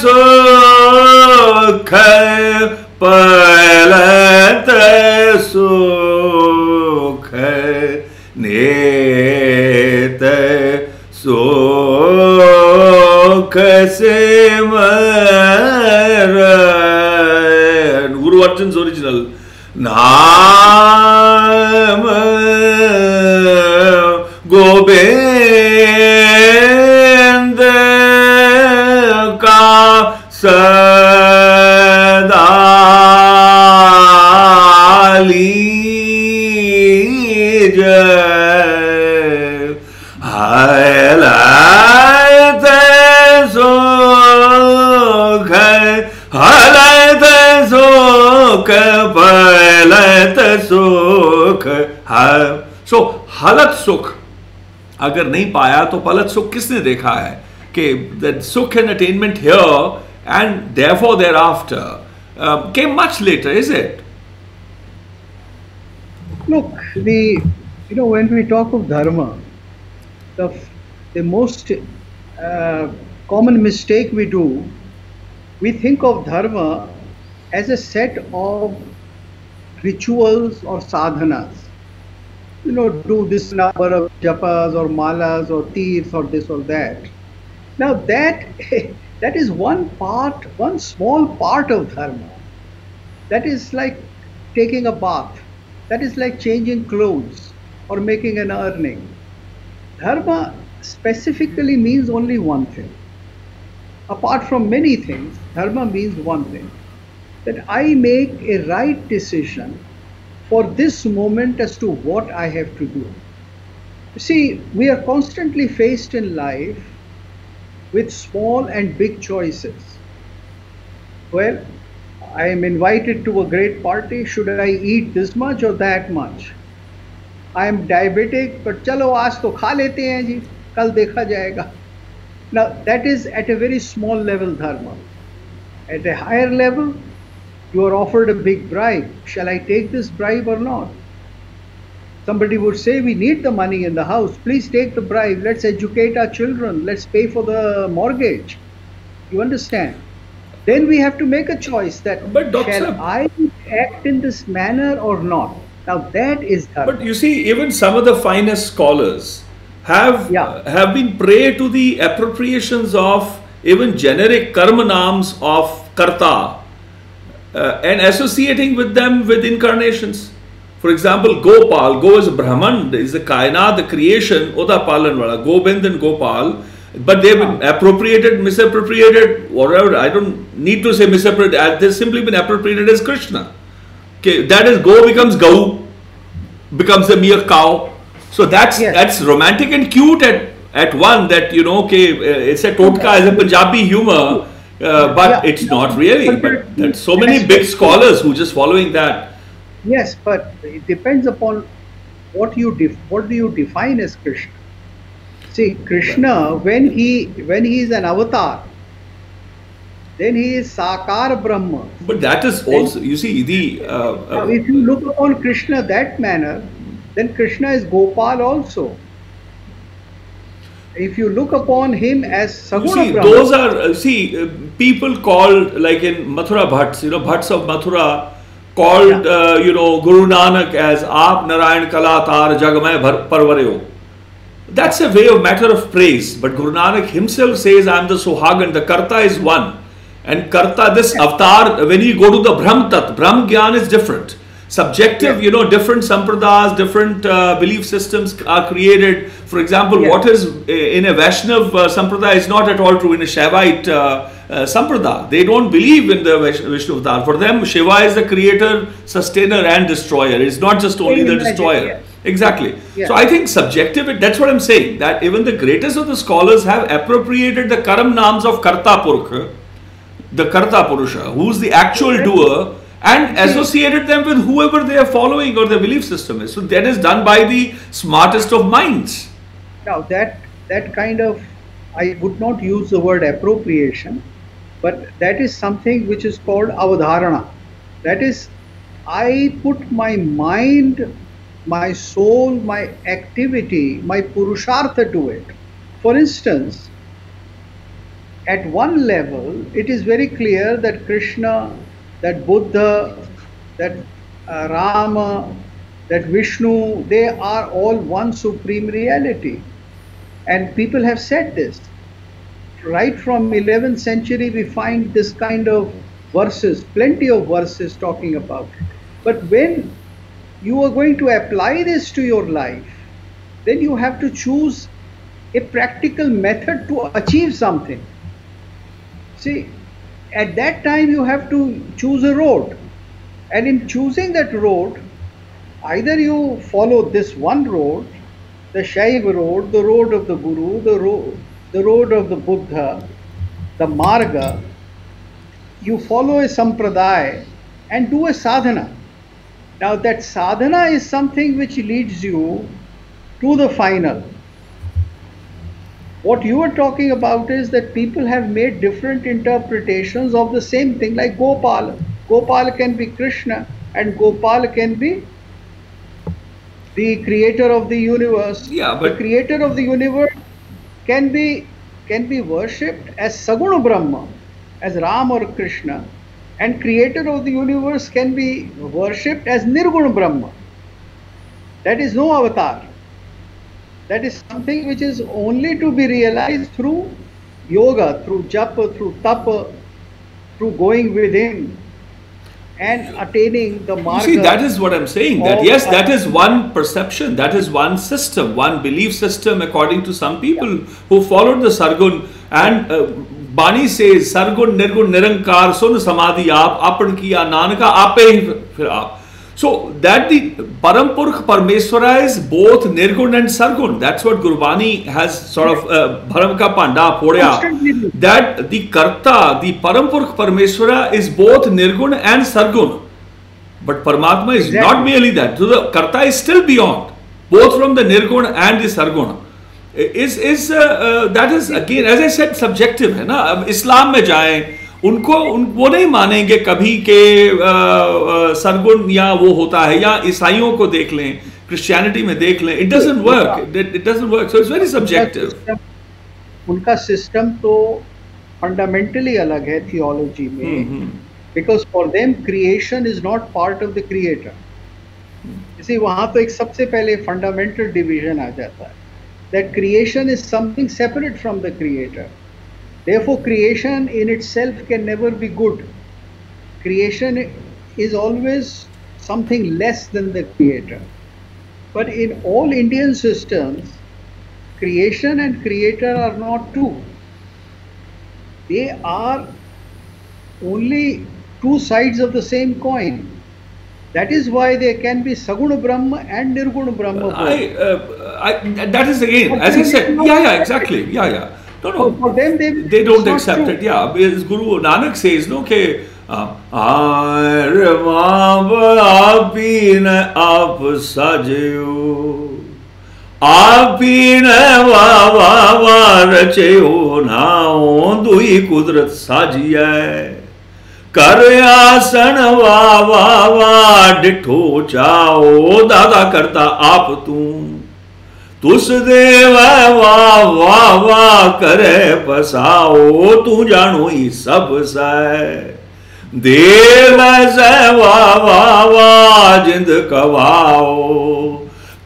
सुख पलत सुख நேத்த சோகசேமரன் உருவாற்றன்ஸ் ஒரிஜினல் நான் अगर नहीं पाया तो पलट सुख किसने देखा है? कि सुख and attainment here and there for thereafter के much later is it look do know when we talk of dharma the most common mistake we do we think of dharma as a set of rituals और sadhanas You know, do this number of japas or malas or teeth or this or that. Now that <laughs> that is one part, one small part of dharma. That is like taking a bath. That is like changing clothes or making an earning. Dharma specifically means only one thing. Apart from many things, dharma means one thing that I make a right decision for this moment as to what I have to do. You see, we are constantly faced in life with small and big choices. Well, I am invited to a great party. Should I eat this much or that much? I am diabetic, but chalo aaj to kha lete hain ji, kal dekha jayega. Now that is at a very small level dharma. At a higher level, you are offered a big bribe. Shall I take this bribe or not? Somebody would say, We need the money in the house. Please take the bribe. Let's educate our children. Let's pay for the mortgage. You understand? Then we have to make a choice that But Dr. shall I act in this manner or not? Now that is dharma. But you see, even some of the finest scholars have Yeah. have been prey to the appropriations of even generic karma names of karta uh, and associating with them with incarnations. For example, Gopal, Go is Brahman, is the Kainat, the creation, Oda Palan Wala, Gobind and Gopal. But they've been appropriated, misappropriated, whatever. I don't need to say misappropriated, they've simply been appropriated as Krishna. Okay, that is Go becomes Gau, becomes a mere cow. So that's Yes. that's romantic and cute at at one that you know okay uh, it's a totka as a Punjabi humor, uh, but Yeah. it's not really. But there's so many big scholars who just following that. Yes, but it depends upon what you def- what do you define as Krishna. See, Krishna when he when he is an avatar, then he is Sakar Brahma. But that is also you see the uh, uh, if you look upon Krishna that manner, then Krishna is Gopal also. If you look upon him as Saguna see Brahma, those are uh, see uh, people called like in Mathura Bhatts you know Bhatts of Mathura called Yeah. uh, you know Guru Nanak as Aap Narayan Kala Tar Jagmay Bhar- Parvaryo. That's a way of matter of praise. But Guru Nanak himself says, I am the Sohagan, the Karta is one. And Karta, this avatar, when you go to the Brahm Tat, Brahm Gyan is different. Subjective, Yeah. you know, different sampradas, different uh, belief systems are created. For example, Yeah. what is uh, in a Vaishnav uh, sampradaya is not at all true in a Shaivite uh, uh. They don't believe in the Vishnu avatar. For them, Shiva is the creator, sustainer, and destroyer. It's not just only the destroyer. yeah. Exactly. Yeah. So I think subjective, that's what I'm saying, that even the greatest of the scholars have appropriated the Karam Nams of Karta the Karta Purusha, who's the actual doer, and associated them with whoever they are following or their belief system is. So that is done by the smartest of minds. Now that that kind of I would not use the word appropriation, but that is something which is called avadharana. That is, I put my mind, my soul, my activity, my purushartha to it. For instance, at one level, it is very clear that Krishna, that Buddha, that uh, Rama, that Vishnu, they are all one supreme reality. And people have said this. Right from 11th century, we find this kind of verses, plenty of verses talking about it. But when you are going to apply this to your life, then you have to choose a practical method to achieve something. See, at that time you have to choose a road. And in choosing that road, either you follow this one road, the Shaiva road, the road of the Guru, the road, the road of the Buddha, the Marga, you follow a sampradaya and do a sadhana. Now that sadhana is something which leads you to the final. What you are talking about is that people have made different interpretations of the same thing, like Gopal. Gopal can be Krishna, and Gopal can be the creator of the universe. Yeah, but the creator of the universe can be can be worshipped as Saguna Brahma, as Ram or Krishna, and creator of the universe can be worshipped as Nirguna Brahma. That is no avatar. That is something which is only to be realized through yoga, through japa, through tapa, through going within and attaining the marga. see, that is what I'm saying. That yes, that is one perception, that is one system, one belief system according to some people who followed the Sargun. And uh, Bani says, Sargun, Nirgun, Nirankar, Sun Samadhi Aap, Apan Kiya, Nanaka, Ape fir aap. So that the Parampurkh Parmeswara is both Nirgun and Sargun. That's what Gurbani has sort of uh, Bharam ka Panda podya. That the Karta, the Parampurkh Parmeswara is both Nirgun and Sargun. But Paramatma is Exactly. not merely that. So the Karta is still beyond, both from the Nirguna and the Sarguna. Is is uh, uh, that is again as I said subjective है ना अब इस्लाम में जाएँ उनको उन वो नहीं मानेंगे कभी के सरगुण या वो होता है या ईसाइयों को देख लें क्रिश्चियनिटी में देख लें it doesn't work it doesn't work so it's very subjective उनका सिस्टम तो फंडामेंटली अलग है थियोलॉजी में because for them creation is not part of the creator इसी वहाँ तो एक सबसे पहले फंडामेंटल डिवीज़न आ जाता है that creation is something separate from the creator therefore creation in itself can never be good creation is always something less than the creator. But in all Indian systems, creation and creator are not two. They are only two sides of the same coin. That is why there can be Saguna Brahma and Nirguna Brahma. I, uh, I, that is again, as I said, yeah, yeah, exactly, yeah, yeah. No, no, for them they, they don't accept true. it. Yeah, as Guru Nanak says, no, okay, आरे आप ही ने आप सजो आप ही ने वाह वाह वाह रचो नाओ दुई कुदरत साजिए कर आसन वाह वाह वाह डिठो चाओ दादा करता आप तू तुस देवा वाह वाह वा करे पसाओ तू जानो ही सब सै। देव सै वाह वाह वा, जिंद कवाओ।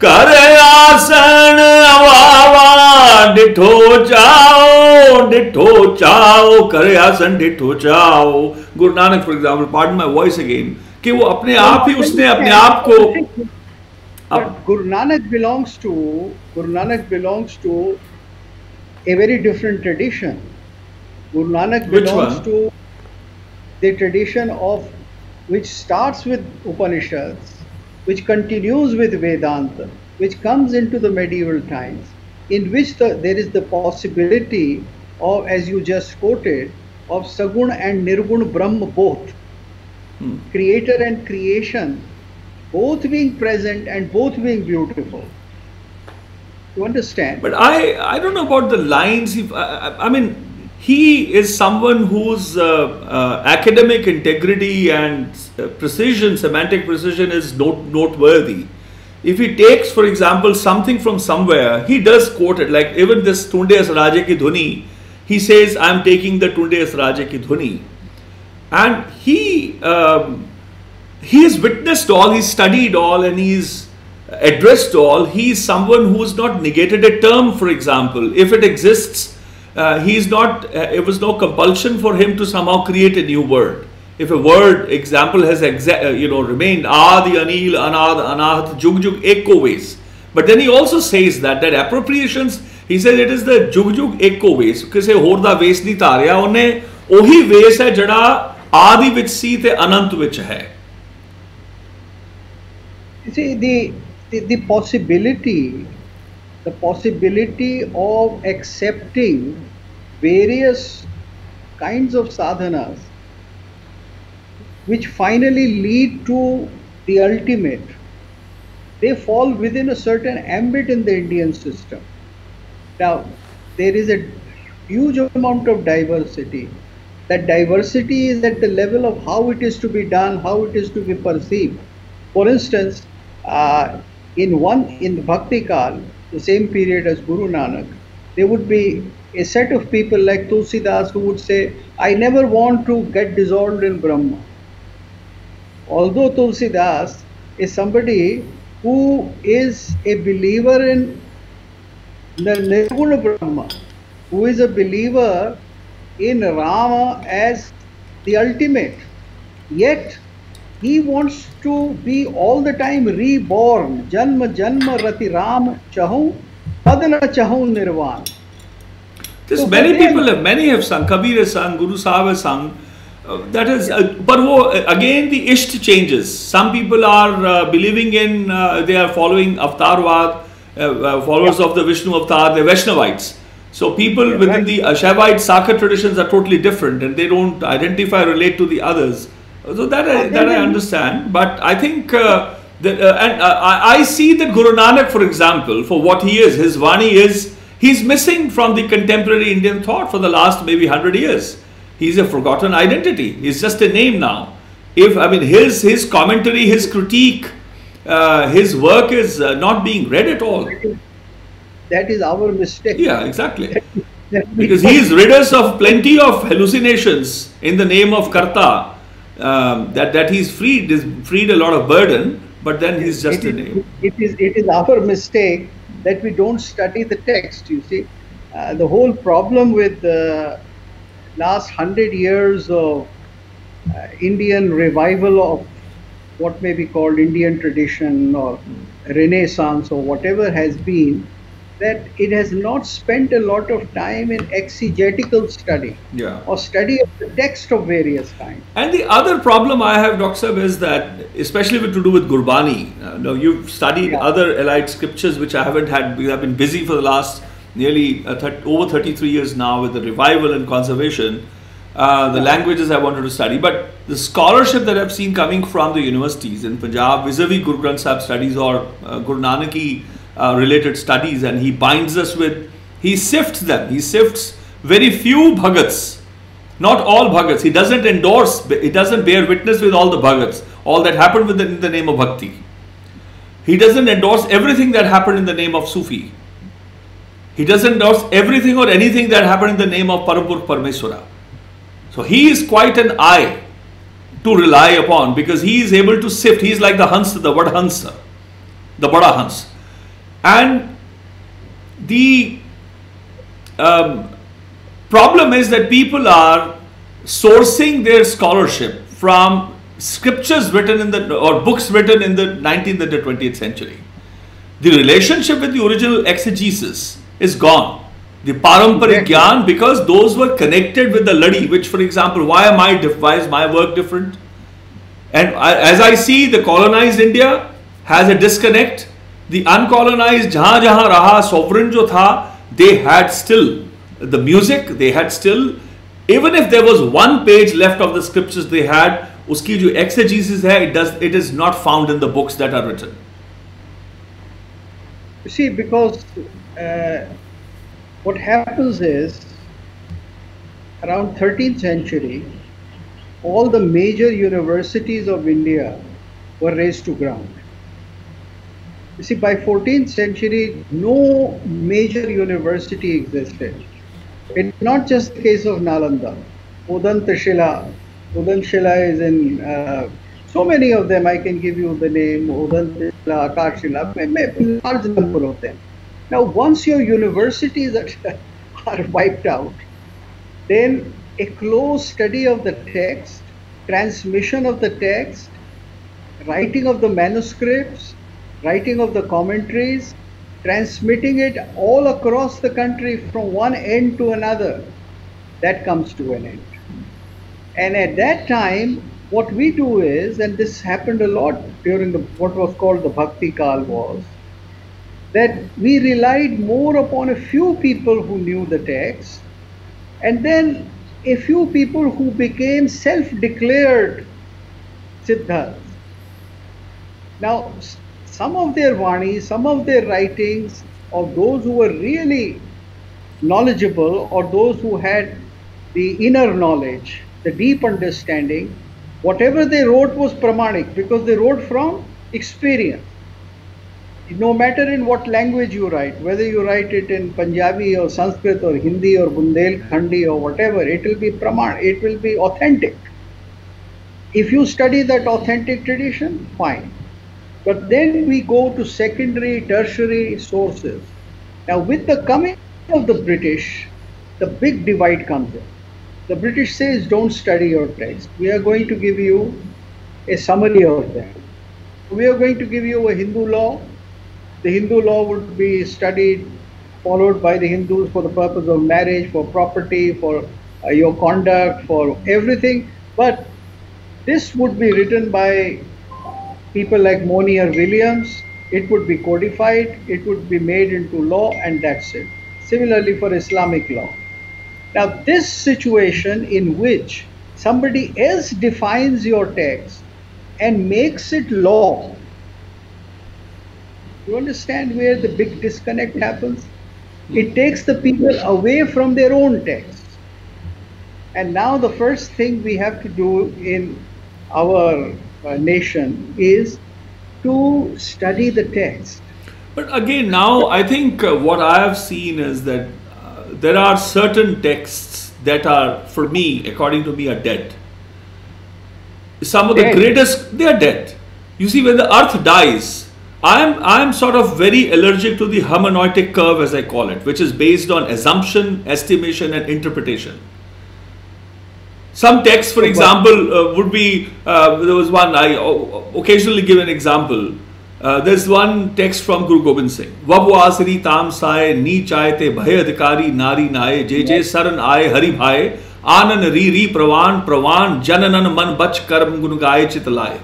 कर आसन वाह वाह डिठो चाओ डिठो चाओ। कर आसन, डिठो चाओ। Guru Nanak for example part my voice again कि वो अपने आप ही उसने अपने आप को But Guru Nanak belongs to Guru Nanak belongs to a very different tradition. Guru Nanak belongs to the tradition of which starts with Upanishads, which continues with Vedanta, which comes into the medieval times, in which the, there is the possibility of, as you just quoted, of Saguna and Nirguna Brahma both, hmm. creator and creation both being present and both being beautiful. You understand? But I, I don't know about the lines. If, I, I mean, he is someone whose uh, uh, academic integrity and uh, precision, semantic precision is note, noteworthy. If he takes, for example, something from somewhere, he does quote it. Like even this Tunde Asraje ki dhuni, he says, I am taking the Tunde Asraje ki dhuni. And he, um, he has witnessed all, he's studied all, and he's addressed all. He is someone who has not negated a term, for example. If it exists, uh, he's not, uh, it was no compulsion for him to somehow create a new word. If a word example has exa- uh, you know remained Adi, Anil, Anad, Anahat, Jug Jug Eko ways. But then he also says that that appropriations, he says it is the Jug Jug Eko ways. ਕਿਸੇ ਹੋਰ ਦਾ ਵੇਸ ਨਹੀਂ ਧਾਰਿਆ ਉਹਨੇ ਉਹੀ ਵੇਸ ਹੈ ਜਿਹੜਾ ਆਦਿ ਵਿੱਚ ਸੀ ਤੇ ਅਨੰਤ ਵਿੱਚ ਹੈ you see the the, the possibility the possibility of accepting various kinds of sadhanas which finally lead to the ultimate. They fall within a certain ambit in the Indian system. Now, there is a huge amount of diversity. That diversity is at the level of how it is to be done, how it is to be perceived. For instance, uh, in one in the Bhakti Kal, the same period as Guru Nanak, there would be a set of people like Tulsidas who would say, I never want to get dissolved in Brahma. Although Tulsidas is somebody who is a believer in the Nirguna Brahma, who is a believer in Rama as the ultimate. Yet he wants to be all the time reborn. Janma Janma Rati Ram Chahu Padana Chahu Nirvan. There's so many people, have, many have sung, Kabir has sung, Guru Sahib has sung. Uh, that is, uh, but wo, again the isht changes. Some people are uh, believing in, uh, they are following Avtarvad, uh, uh, followers yeah. of the Vishnu Avtar, the Vaishnavites. So people yeah, within right. the Shaivite Sakha traditions are totally different and they don't identify, relate to the others. So that I, that I understand, but I think uh, that, uh, and uh, I, see that Guru Nanak, for example, for what he is, his Vani is, he's missing from the contemporary Indian thought for the last maybe hundred years. He's a forgotten identity. He's just a name now. If I mean his his commentary, his critique, uh, his work is uh, not being read at all. That is our mistake. Yeah, exactly. because he is <laughs> rid us of plenty of hallucinations in the name of Karta um, that that he's freed is freed a lot of burden, but then he's just it is, it is it is our mistake that we don't study the text. You see, uh, the whole problem with the last hundred years of uh, Indian revival of what may be called Indian tradition or Renaissance or whatever has been, that it has not spent a lot of time in exegetical study Yeah. or study of the text of various kinds. And the other problem I have, Dr. Is that, especially with to do with Gurbani, uh, now you've studied Yeah. other allied scriptures which I haven't had, we have been busy for the last nearly uh, thir- over 33 years now with the revival and conservation, uh, the languages I wanted to study. But the scholarship that I've seen coming from the universities in Punjab vis-a-vis Guru Granth Sahib studies or uh, Guru Nanaki uh, related studies and he binds us with, he sifts them, he sifts very few bhagats not all bhagats. He doesn't endorse, he doesn't bear witness with all the bhagats, all that happened with the, in the name of bhakti. He doesn't endorse everything that happened in the name of Sufi. He doesn't endorse everything or anything that happened in the name of Parapur Parmeswara. So he is quite an eye to rely upon because he is able to sift. He is like the Hansa, the Vad Hansa, the Bada Hans. And the um, problem is that people are sourcing their scholarship from scriptures written in the or books written in the 19th and the 20th century. The relationship with the original exegesis is gone. The paramparic Exactly. gyan because those were connected with the ladi which for example why am i diff- why is my work different? And I, as i see the colonized india has a disconnect the uncolonized jahan jahan raha sovereign tha they had still the music they had still even if there was one page left of the scriptures they had uski jo exegesis hai it does it is not found in the books that are written You see, because uh, what happens is around 13th century, all the major universities of India were raised to ground. You see, by 14th century, no major university existed. It's not just the case of Nalanda. Udantashila, Udanshila is in uh, so many of them. I can give you the name Udantashila, Akashila, large number of them. Now, once your universities <laughs> are wiped out, then a close study of the text, transmission of the text, writing of the manuscripts, writing of the commentaries, transmitting it all across the country from one end to another, that comes to an end. And at that time, what we do is, and this happened a lot during the what was called the Bhakti Kal was, that we relied more upon a few people who knew the text, and then a few people who became self-declared siddhas. Now, some of their vani, some of their writings of those who were really knowledgeable or those who had the inner knowledge, the deep understanding, whatever they wrote was pramanik because they wrote from experience. No matter in what language you write, whether you write it in Punjabi or Sanskrit or Hindi or Bundelkhandi or whatever, it will be praman, it will be authentic. If you study that authentic tradition, fine. But then we go to secondary, tertiary sources. Now, with the coming of the British, the big divide comes in. The British says, don't study your text. We are going to give you a summary of them. We are going to give you a Hindu law. The Hindu law would be studied, followed by the Hindus for the purpose of marriage, for property, for uh, your conduct, for everything. But this would be written by people like Moni Monier Williams. It would be codified, it would be made into law, and that's it. Similarly, for Islamic law. Now, this situation in which somebody else defines your text and makes it law, you understand where the big disconnect happens? It takes the people away from their own text. And now, the first thing we have to do in our uh, nation is to study the text. But again, now I think uh, what I have seen is that uh, there are certain texts that are, for me, according to me, are dead. Some of the greatest, they are dead. You see, when the earth dies, I'm I'm sort of very allergic to the hermeneutic curve, as I call it, which is based on assumption, estimation, and interpretation. Some text, for example, uh, would be uh, there was one I occasionally give an example. Uh, there's one text from Guru Gobind Singh. Vab asri tam saye ni chayte bhay adhikari nari naye je je saran aaye hari bhaye आनन री री प्रवान प्रवान जननन मन बच कर्म गुण गाय चितलाए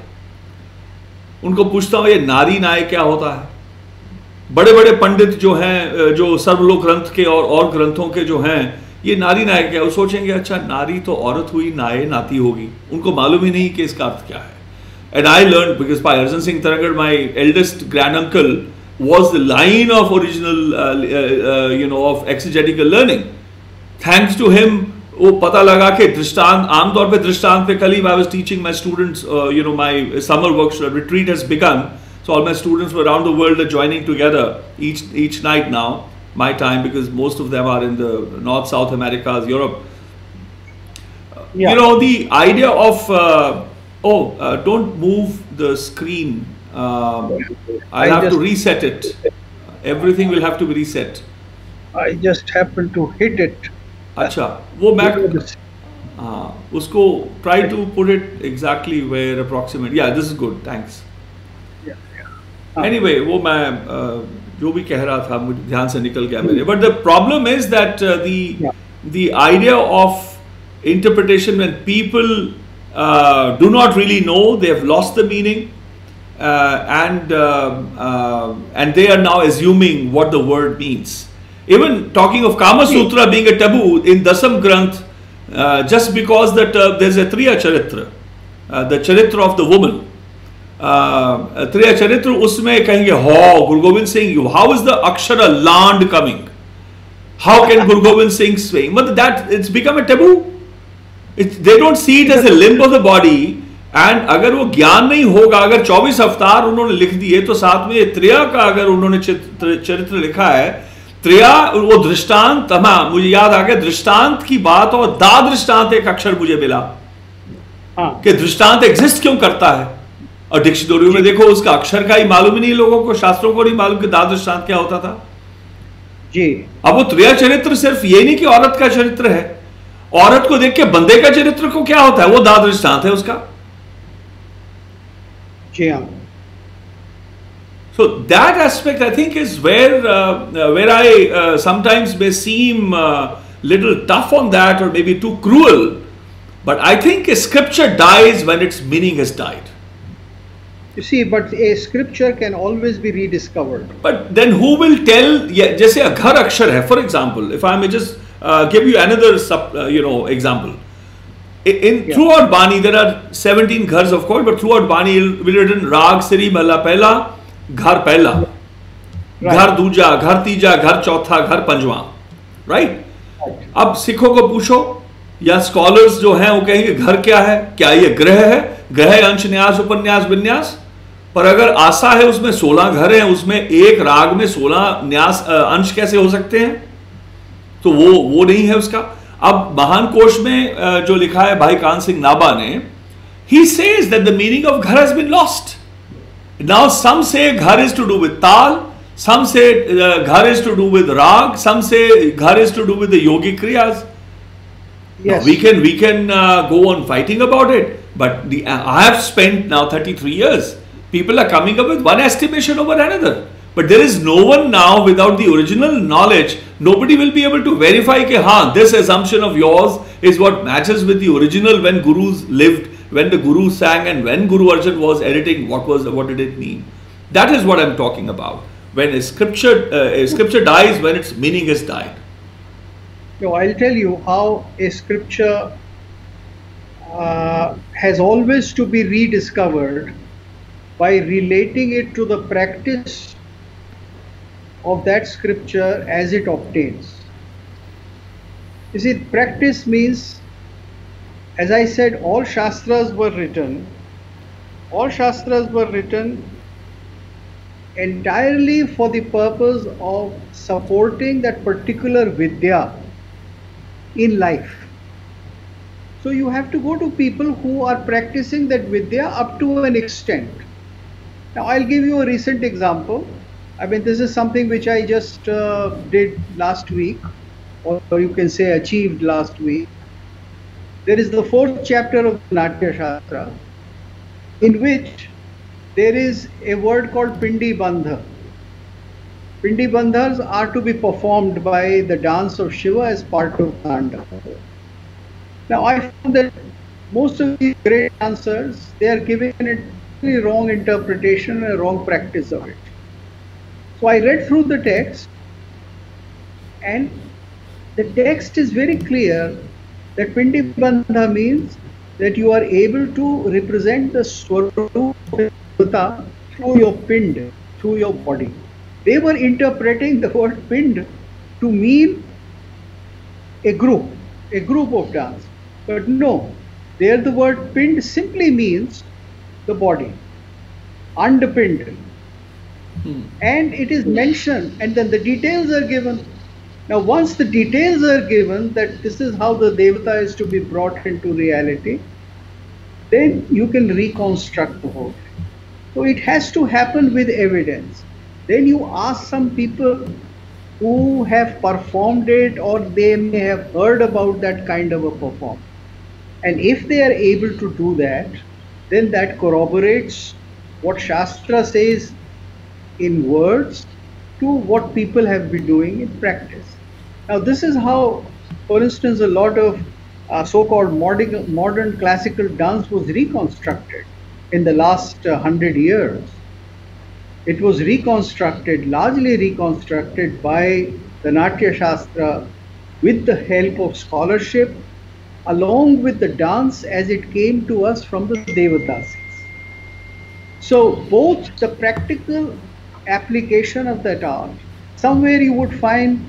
उनको पूछता हूँ ये नारी नाय क्या होता है बड़े बड़े पंडित जो हैं जो सर्वलोक ग्रंथ के और और ग्रंथों के जो हैं ये नारी नायक है? वो सोचेंगे अच्छा नारी तो औरत हुई नाये नाती होगी। उनको मालूम ही नहीं कि इसका अर्थ क्या है। And I learn because pi Arjan Singh Taragar, my eldest grand uncle was the line of original you know of know, learning thanks to him वो पता लगा कि दृष्टांत आमतौर पर दृष्टांत पे कल ही I was teaching my students you know my summer workshop retreat has become so all my students around the world joining together each each night now my time because most of them are in the north south americas europe yeah. you know the idea of uh, oh uh, don't move the screen um, i'll have to reset it everything will have to be reset i just happened to hit it अच्छा वो मैं हाँ उसको try to put it exactly where approximate या this is good thanks anyway वो मैं जो भी कह रहा था मुझे ध्यान से निकल गया मेरे but the problem is that the the idea of interpretation when people do not really know they have lost the meaning uh, and uh, uh, and they are now assuming what the word means even talking of Kama Sutra being a taboo in Dasam Granth, uh, just because that uh, there's a Triya Charitra, uh, the Charitra of the woman. त्रिया चरित्र उसमें कहेंगे how Guru Gobind Singh how is the अक्षर लांड coming how can Guru Gobind Singh swing मतलब that it's become a taboo they don't see it as a limb of the body and अगर वो ज्ञान नहीं होगा अगर 24 अवतार उन्होंने लिख दिए तो साथ में त्रिया का अगर उन्होंने चरित्र लिखा है त्रिया वो दृष्टांत हाँ मुझे याद आ गया दृष्टांत की बात और दा दृष्टांत एक अक्षर मुझे मिला कि दृष्टांत एग्जिस्ट क्यों करता है और डिक्शनरियों में देखो उसका अक्षर का ही मालूम ही नहीं लोगों को शास्त्रों को नहीं मालूम कि दाद शांत क्या होता था। जी। अब वो त्रिया चरित्र सिर्फ़ ये नहीं कि औरत का चरित्र है औरत को देख के बंदे का चरित्र को क्या होता है? वो दाद शांत है उसका। जी हाँ। So that aspect I think is where where I sometimes may seem little tough on that और may be too cruel but I think scripture dies when its meaning is died You see, but a scripture can always be rediscovered. But then who will tell? Yeah, a ghar akshar hai. For example, if I may just uh, give you another sub, uh, you know example. In, in yeah. throughout Bani, there are 17 ghars, of course, but throughout Bani, will written Rag, Siri, Mala, Pehla, घर पहला घर दूजा घर तीजा घर चौथा घर पंजवा right अब सिखों को पूछो या स्कॉलर्स जो हैं वो कहेंगे घर क्या है क्या ये ग्रह है ग्रह अंश न्यास उपन्यास विन्यास पर अगर आशा है उसमें सोलह घर है उसमें एक राग में सोलह न्यास अंश कैसे हो सकते हैं? तो वो वो नहीं है उसका। अब महान कोश में जो लिखा है भाई कान सिंह नाबा ने ही says that the meaning of घर has been lost now some say घर इज़ टू डू विद ताल सम से घर इज़ टू डू विद राग सम से घर is to do with yogi क्रियाज। We can we can go on fighting about it but I have spent now thirty three years People are coming up with one estimation over another. But there is no one now without the original knowledge. Nobody will be able to verify that haan, this assumption of yours is what matches with the original when gurus lived when the Guru sang and when Guru Arjan was editing, what was what did it mean? That is what I'm talking about. When a scripture uh, a scripture dies, when its meaning is died. So I'll tell you how a scripture uh, has always to be rediscovered by relating it to the practice of that scripture as it obtains. You see, practice means as I said, all Shastras were written, all Shastras were written entirely for the purpose of supporting that particular Vidya in life. So you have to go to people who are practicing that Vidya up to an extent. Now I'll give you a recent example. I mean, this is something which I just uh, did last week, or, you can say achieved last week there is the fourth chapter of Natya Shastra, in which there is a word called Pindi Bandha. Pindi Bandhas are to be performed by the dance of Shiva as part of Tanda. Now I found that most of these great dancers, they are giving a really wrong interpretation and wrong practice of it. So I read through the text and the text is very clear that Pindi Bandha means that you are able to represent the Swarupa through your pind, through your body. They were interpreting the word pind to mean a group, a group of dance. But no, there the word pind simply means the body, underpinned. Hmm. And it is mentioned, and then the details are given. Now, once the details are given that this is how the Devata is to be brought into reality, then you can reconstruct the whole thing. So it has to happen with evidence. Then you ask some people who have performed it or they may have heard about that kind of a performance. And if they are able to do that, then that corroborates what Shastra says in words to what people have been doing in practice. Now, this is how, for instance, a lot of uh, so-called modern, modern classical dance was reconstructed in the last uh, hundred years. It was reconstructed, largely reconstructed by the Natya Shastra with the help of scholarship along with the dance as it came to us from the Devadasis. So both the practical application of that art, somewhere you would find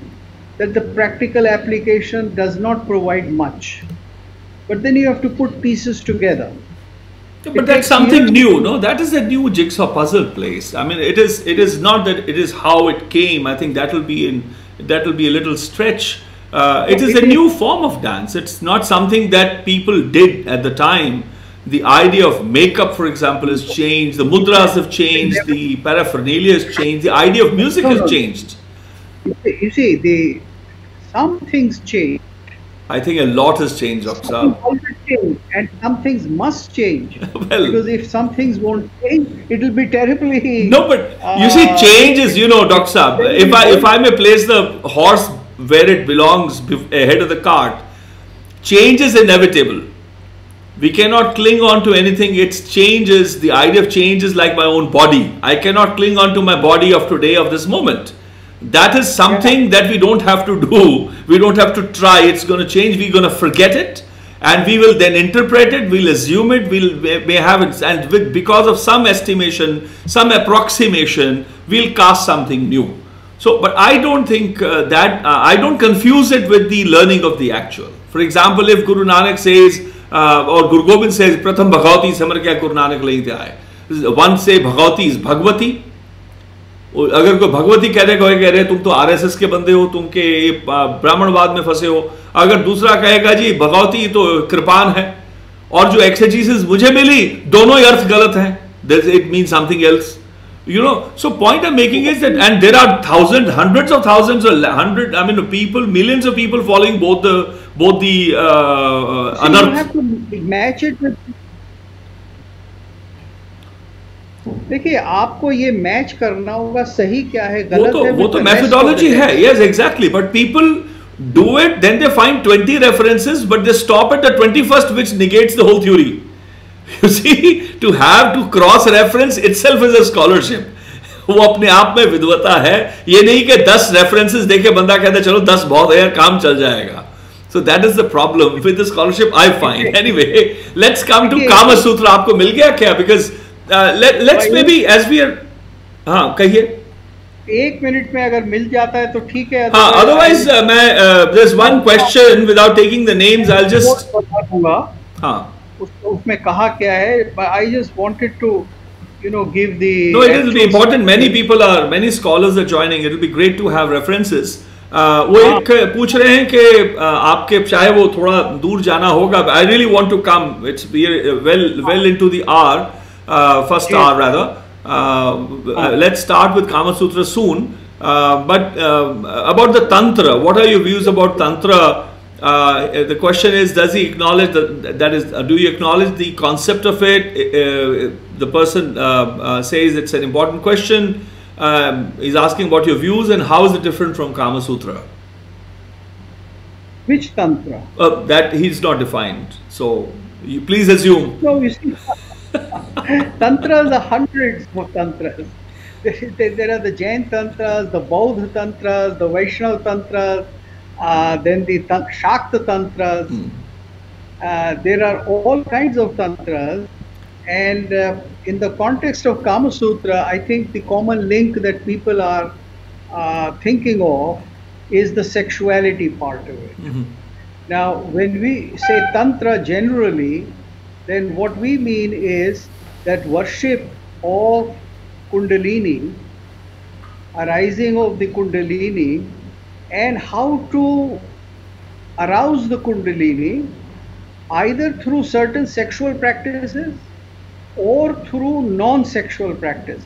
that the practical application does not provide much. But then you have to put pieces together. Yeah, but that's something new, no? That is a new jigsaw puzzle place. I mean, it is. It is not that it is how it came. I think that will be in. That will be a little stretch. Uh, it is a new form of dance. It's not something that people did at the time. The idea of makeup, for example, has changed. The mudras have changed. The paraphernalia has changed. The idea of music has changed. You see, the some things change. I think a lot has changed, Dr. Change, and some things must change. <laughs> well, because if some things won't change, it will be terribly. No, but you uh, see, change is, you know, Dr. If I if I may place the horse where it belongs ahead of the cart. Change is inevitable. We cannot cling on to anything. It's changes. The idea of change is like my own body. I cannot cling on to my body of today, of this moment. That is something that we don't have to do. We don't have to try. It's going to change. We're going to forget it and we will then interpret it we'll assume it we'll may have it and with because of some estimation some approximation we'll cast something new so, but I don't think uh, that, uh, I don't confuse it with the learning of the actual. For example, if Guru Nanak says, uh, or Guru Gobind says, Pratham Bhagavati Samar kya Guru Nanak lahi hai. One say Bhagavati is Bhagavati. अगर कोई भगवती कह रहे कह रहे तुम तो RSS के बंदे हो तुम के ब्राह्मणवाद में फंसे हो अगर दूसरा कहेगा जी भगवती तो कृपान है और जो एक्सेजीसिस मुझे मिली दोनों ही अर्थ गलत हैं it mean something else you know so point i'm making is that and there are thousands hundreds of thousands or hundred i mean people millions of people following both the both the uh, uh, so you have to match it with देखिए आपको ये match करना होगा सही क्या है गलत वो तो, है वो तो मेथोडोलॉजी है yes exactly but people do it then they find 20 references but they stop at the 21st which negates the whole theory you see to have to cross reference itself is a scholarship वो अपने आप में विद्वता है। ये नहीं कि दस रेफरेंसेस देखे बंदा कहता है चलो दस बहुत है यार काम चल जाएगा. So that is the problem with scholarship I find anyway let's come to Kama Sutra आपको मिल गया क्या? Because let's may be as we are हाँ कहिए। एक मिनट में अगर मिल जाता है तो ठीक है। हाँ अदरवाइज़ uh, मैं this one question without taking the names I just हाँ। उसमें कहा क्या है I just wanted to you know give the no it will be important many people are many scholars are joining it will be great to have references uh, वो एक पूछ रहे हैं कि uh, आपके चाहे वो थोड़ा दूर जाना होगा I really want to come it's well well into the hour first hour rather let's start with kama sutra soon uh, but uh, about the tantra what are your views about tantra uh, the question is, does he acknowledge that, that is, uh, do you acknowledge the concept of it? Uh, the person uh, uh, says it's an important question. Um, he's asking about your views and how is it different from Kama Sutra? Which Tantra? Uh, that he's not defined. So you please assume. No, you see, <laughs> Tantras are hundreds of Tantras. <laughs> There, there are the Jain Tantras, the Bauddha Tantras, the Vaishnava Tantras, uh, then the Shakta Tantras. Hmm. Uh, there are all kinds of Tantras. And uh, in the context of Kama Sutra, I think the common link that people are uh, thinking of is the sexuality part of it. Mhm. Now, when we say Tantra generally, then what we mean is that worship of Kundalini, arising of the Kundalini, and how to arouse the Kundalini either through certain sexual practices or through non sexual practices.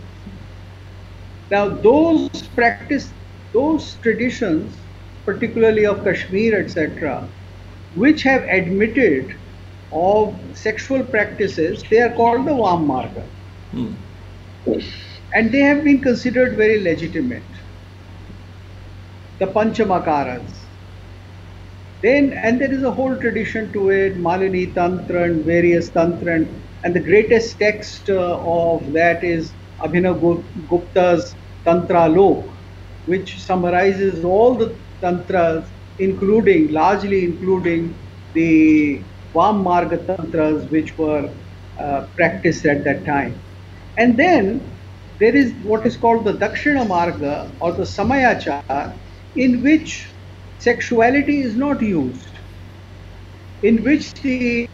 Now, those practice, those traditions, particularly of Kashmir, etc., which have admitted of sexual practices, they are called the Vam Marga. Hmm. And they have been considered very legitimate. The Panchamakaras. Then, and there is a whole tradition to it, Malini Tantra and various Tantra, and, and the greatest text uh, of that is Abhinav Gupta's Tantra Lok, which summarizes all the Tantras, including, largely including the Vam Marga Tantras, which were uh, practiced at that time. And then there is what is called the Dakshina Marga or the Samayachar, in which sexuality is not used, in which the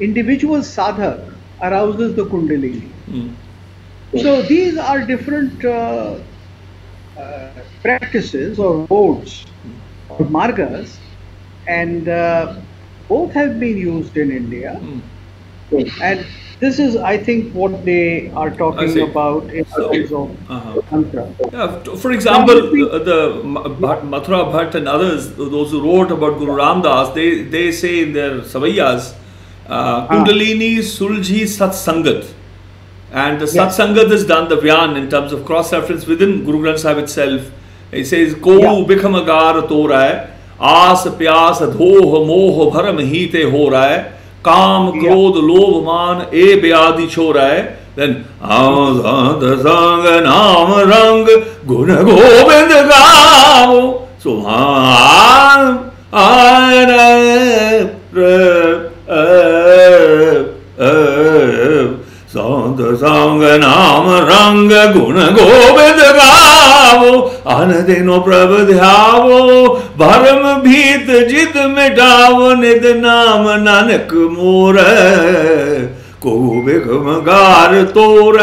individual sadhak arouses the Kundalini. Hmm. So these are different uh, uh, practices or modes or margas, and uh, both have been used in India. Hmm. And this is, I think, what they are talking about in So- terms of Uh-huh. tantra. Yeah, for example, the, the Mathura Bhatt and others, those who wrote about Guru Ramdas, they, they say in their Savaiyas, uh, Kundalini Sulji Sat Sangat. And the Yes. Sangat is done, the Vyan, in terms of cross reference within Guru Granth Sahib itself. He says, Ko Yeah. बिखमगार तो रहा आस प्यास धोह मोह भरम ही ते हो रहा है काम क्रोध लोभ मान ए ब्याधि छोरा है। Then आज़ाद संग नाम रंग गुण गोविंद गाओ सुभान संत संग नाम रंग गुण गोविंद गावो। अन दिनो ध्यावो भरम भीत जित मिटावो निद नाम नानक मोर को बिगम गार तोर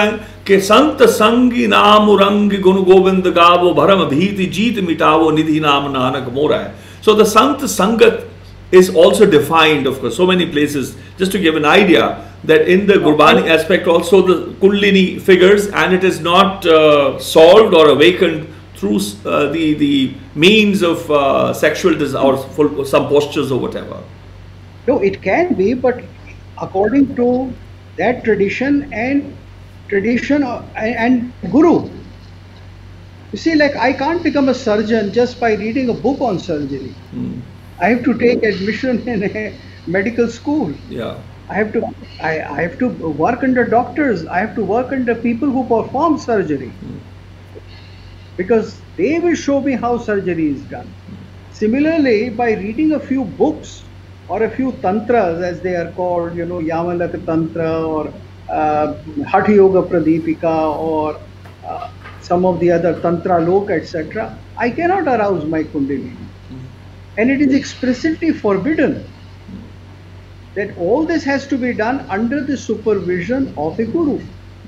के संत संगी नाम रंग गुण गोविंद गावो भरम भीति जीत मिटावो निधि नाम नानक मोर so the sant sangat is also defined, of course, so many places. Just to give an idea that in the Gurbani aspect, also the Kundalini figures, and it is not uh, solved or awakened through uh, the the means of uh, sexual desire or some postures or whatever. No, it can be, but according to that tradition and tradition and, and guru. You see, like I can't become a surgeon just by reading a book on surgery. Hmm. I have to take admission <laughs> in a medical school. Yeah. I have to I, I have to work under doctors. I have to work under people who perform surgery. Because they will show me how surgery is done. Similarly, by reading a few books or a few tantras as they are called, you know, Yamalaka Tantra or uh, Hatha Yoga Pradipika or uh, some of the other Tantra Lok, etc., I cannot arouse my Kundalini. And it is explicitly forbidden that all this has to be done under the supervision of a guru.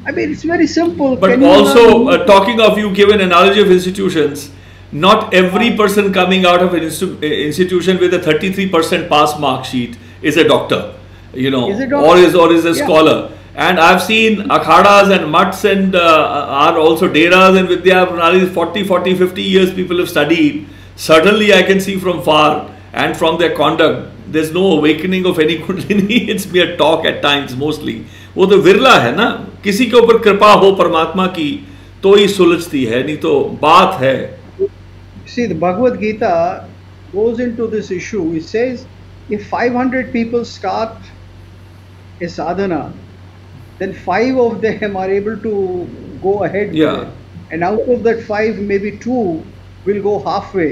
I mean, it's very simple. But Can also, uh, talking of you give an analogy of institutions, not every person coming out of an instu- institution with a 33% pass mark sheet is a doctor, you know, Is doctor. or is or is a Yeah. scholar. And I've seen akhadas and mutts and uh, are also deras and Vidya Pranalis 40, 40, 50 years people have studied. Certainly, I can see from far. and from their conduct, there's no awakening of any kundalini. <laughs> It's mere talk at times mostly. वो तो विरला है ना किसी के ऊपर कृपा हो परमात्मा की तो ही सुलझती है नहीं तो बात है See, the Bhagavad Gita goes into this issue. It says if 500 people start a sadhana, then five of them are able to go ahead Yeah. with it. And out of that five, maybe two will go halfway.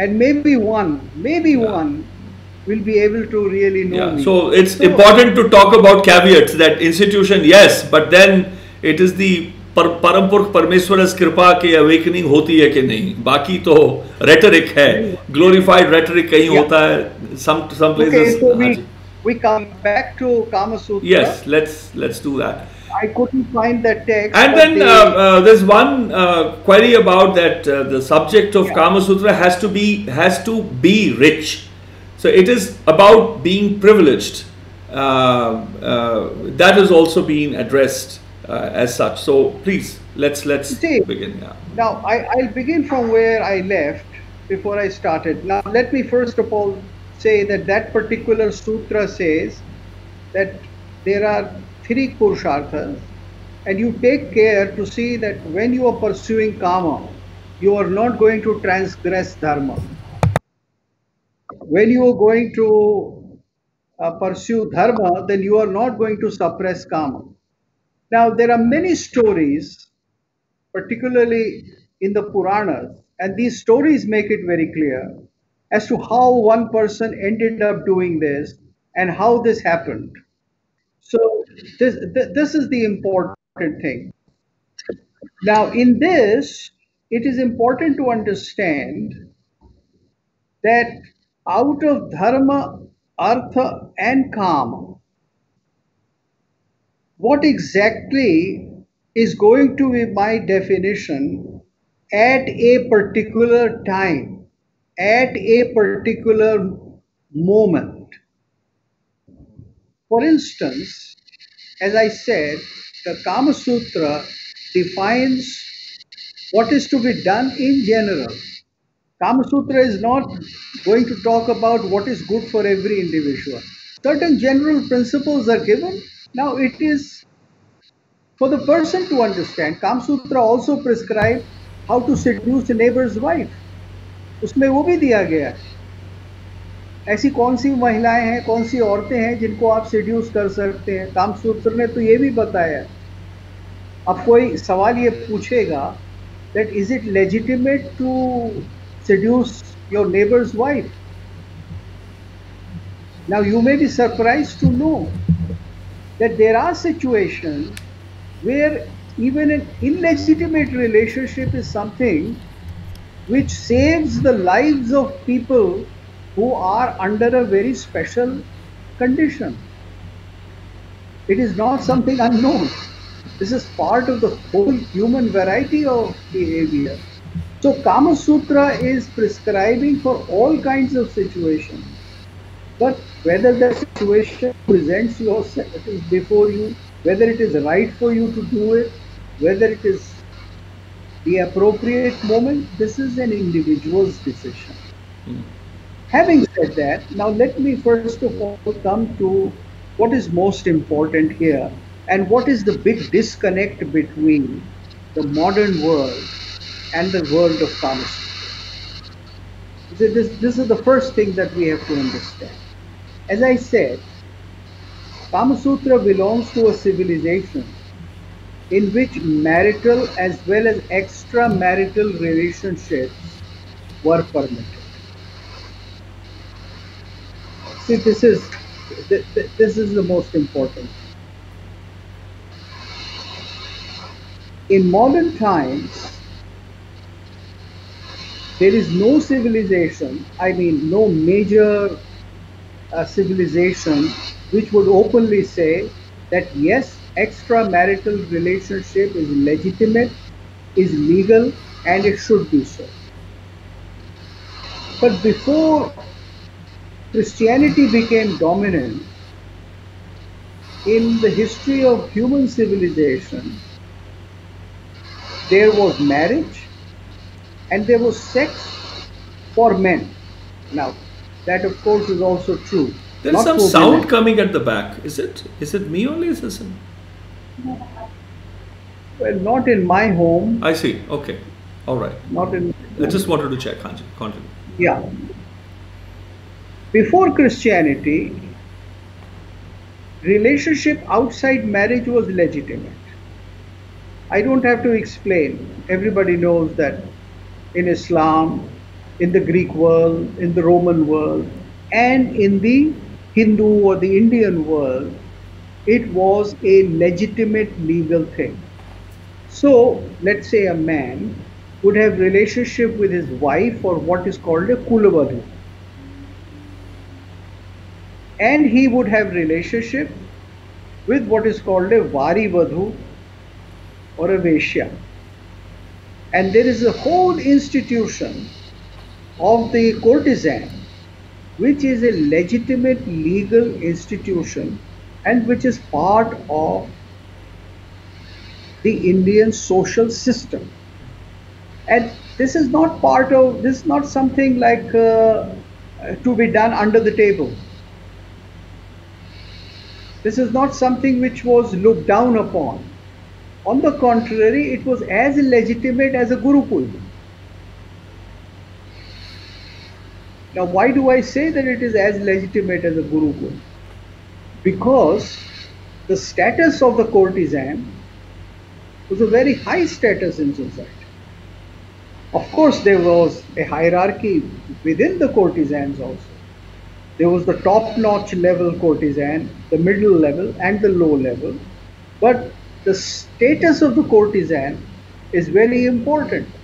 And maybe one, maybe Yeah. one will be able to really know Yeah, me. so it's So- important to talk about caveats that institution, yes, but then it is the पर, परम पुरख परमेश्वर कृपा के awakening होती है कि नहीं बाकी तो रेटरिक है ग्लोरीफाइड रेटरिक कहीं Yeah. होता है some some Okay, places so हाँ we, ji. we come back to Kama Sutra. yes let's let's do that I couldn't find that text. and but then the- uh, uh, there's one uh, query about that uh, the subject of Yeah. Kama Sutra has to be has to be rich so it is about being privileged uh, uh, that has also been addressed uh, as such so please let's let's See. begin yeah. Now, I, I'll begin from where I left before I started. Now, let me first of all say that that particular sutra says that there are three purusharthas, and you take care to see that when you are pursuing kama, you are not going to transgress dharma. When you are going to uh, pursue dharma, then you are not going to suppress kama. Now, there are many stories particularly in the Puranas, and these stories make it very clear as to how one person ended up doing this and how this happened. So, this, th- this is the important thing. Now, in this, it is important to understand that out of dharma, artha, and kama, what exactly is going to be my definition at a particular time, at a particular moment. For instance, as I said, the Kama Sutra defines what is to be done in general. Kama Sutra is not going to talk about what is good for every individual. Certain general principles are given. Now it is for the person to understand. Kama Sutra also prescribe how to seduce a neighbor's wife. उसमें वो भी दिया गया है ऐसी कौन सी महिलाएँ हैं कौन सी औरतें हैं जिनको आप सेड्यूस कर सकते हैं काम सूत्र ने तो ये भी बताया है। अब कोई सवाल ये पूछेगा that is it legitimate to seduce your neighbor's wife now you may be surprised to know that there are situations where even an illegitimate relationship is something which saves the lives of people who are under a very special condition. It is not something unknown. This is part of the whole human variety of behavior. So, Kama Sutra is prescribing for all kinds of situations. But whether the situation presents yourself before you, whether it is right for you to do it, whether it is the appropriate moment, this is an individual's decision. Hmm. Having said that, now let me first of all come to what is most important here and what is the big disconnect between the modern world and the world of Sutra. This, this is the first thing that we have to understand. As I said, Kama Sutra belongs to a civilization in which marital as well as extramarital relationships were permitted. See, this is th- th- this is the most important. In modern times, there is no civilization, I mean, no major uh, civilization which would openly say that yes, extramarital relationship is legitimate, is legal, and it should be so. But before Christianity became dominant in the history of human civilization, there was marriage and there was sex for men. Now, That, of course, is also true. There's some sound women. coming at the back. Is it? Is it me only? Is this? Well, not in my home. I see. Okay. All right. Not in. I just wanted to check. Continue. Yeah. Before Christianity, relationship outside marriage was legitimate. I don't have to explain. Everybody knows that in Islam, in the Greek world, in the Roman world, and in the Hindu or the Indian world, it was a legitimate legal thing. So, let's say a man would have relationship with his wife or what is called a kulavadhu. And he would have relationship with what is called a varivadhu or a Veshya. And there is a whole institution of the courtesan, which is a legitimate legal institution and which is part of the Indian social system. And this is not part of, this is not something like uh, to be done under the table. This is not something which was looked down upon. On the contrary, it was as legitimate as a Gurukul. Now, why do I say that it is as legitimate as a Gurukul? Because the status of the courtesan was a very high status in society. Of course, there was a hierarchy within the courtesans also. There was the top notch level courtesan, the middle level, and the low level. But the status of the courtesan is very important.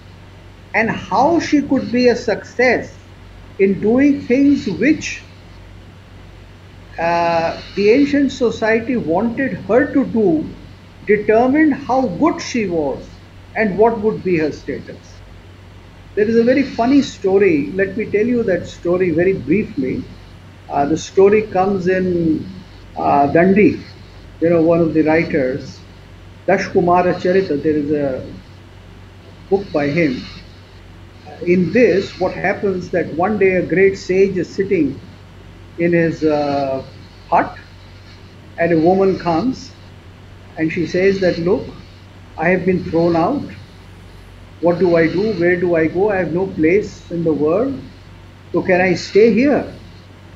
And how she could be a success in doing things which uh, the ancient society wanted her to do determined how good she was and what would be her status. There is a very funny story. Let me tell you that story very briefly. Uh, the story comes in uh, Dandi, you know, one of the writers, Kumara Charita. There is a book by him. In this, what happens that one day a great sage is sitting in his uh, hut, and a woman comes, and she says that, look, I have been thrown out. What do I do? Where do I go? I have no place in the world. So can I stay here?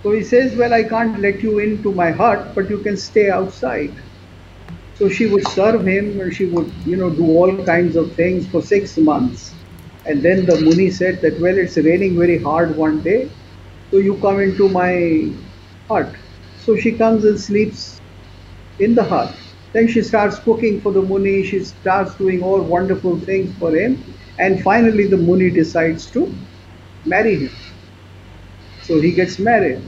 So he says, Well, I can't let you into my hut, but you can stay outside. So she would serve him and she would, you know, do all kinds of things for six months. And then the Muni said that, Well, it's raining very hard one day, so you come into my hut. So she comes and sleeps in the hut. Then she starts cooking for the Muni, she starts doing all wonderful things for him, and finally the Muni decides to marry him. So he gets married.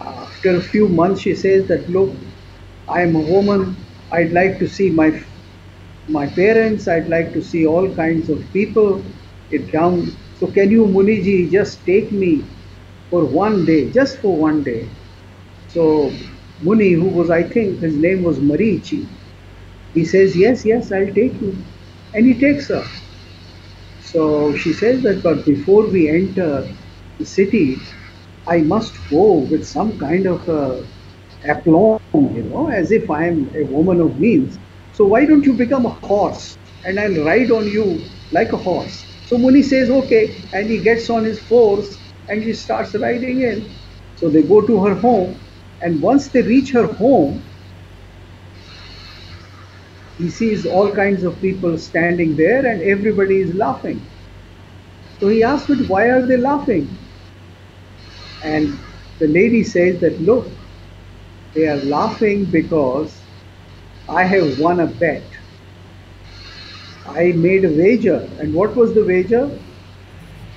After a few months, she says that, look, I am a woman. I'd like to see my my parents. I'd like to see all kinds of people. It down. So can you, Muniji, just take me for one day, just for one day? So Muni, who was, I think, his name was Marichi, he says, yes, yes, I'll take you. And he takes her. So she says that, but before we enter the city, I must go with some kind of uh, aplomb, you know, as if I am a woman of means. So why don't you become a horse and I'll ride on you like a horse? So Muni says, okay, and he gets on his horse and she starts riding in. So they go to her home, and once they reach her home, he sees all kinds of people standing there and everybody is laughing. So he asks, but why are they laughing? And the lady says that, look, they are laughing because I have won a bet. I made a wager. And what was the wager?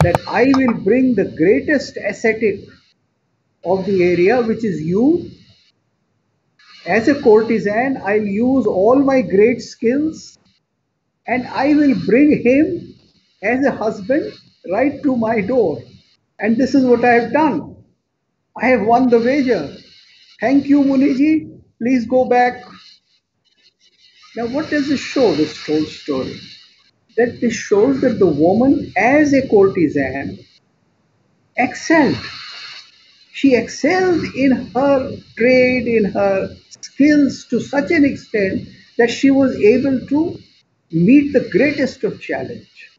That I will bring the greatest ascetic of the area, which is you. As a courtesan, I'll use all my great skills and I will bring him as a husband right to my door. And this is what I have done. I have won the wager. Thank you, Muniji. Please go back. Now, what does this show, this whole story? That this shows that the woman, as a courtesan, excelled. she excelled in her trade, in her skills to such an extent that she was able to meet the greatest of challenge.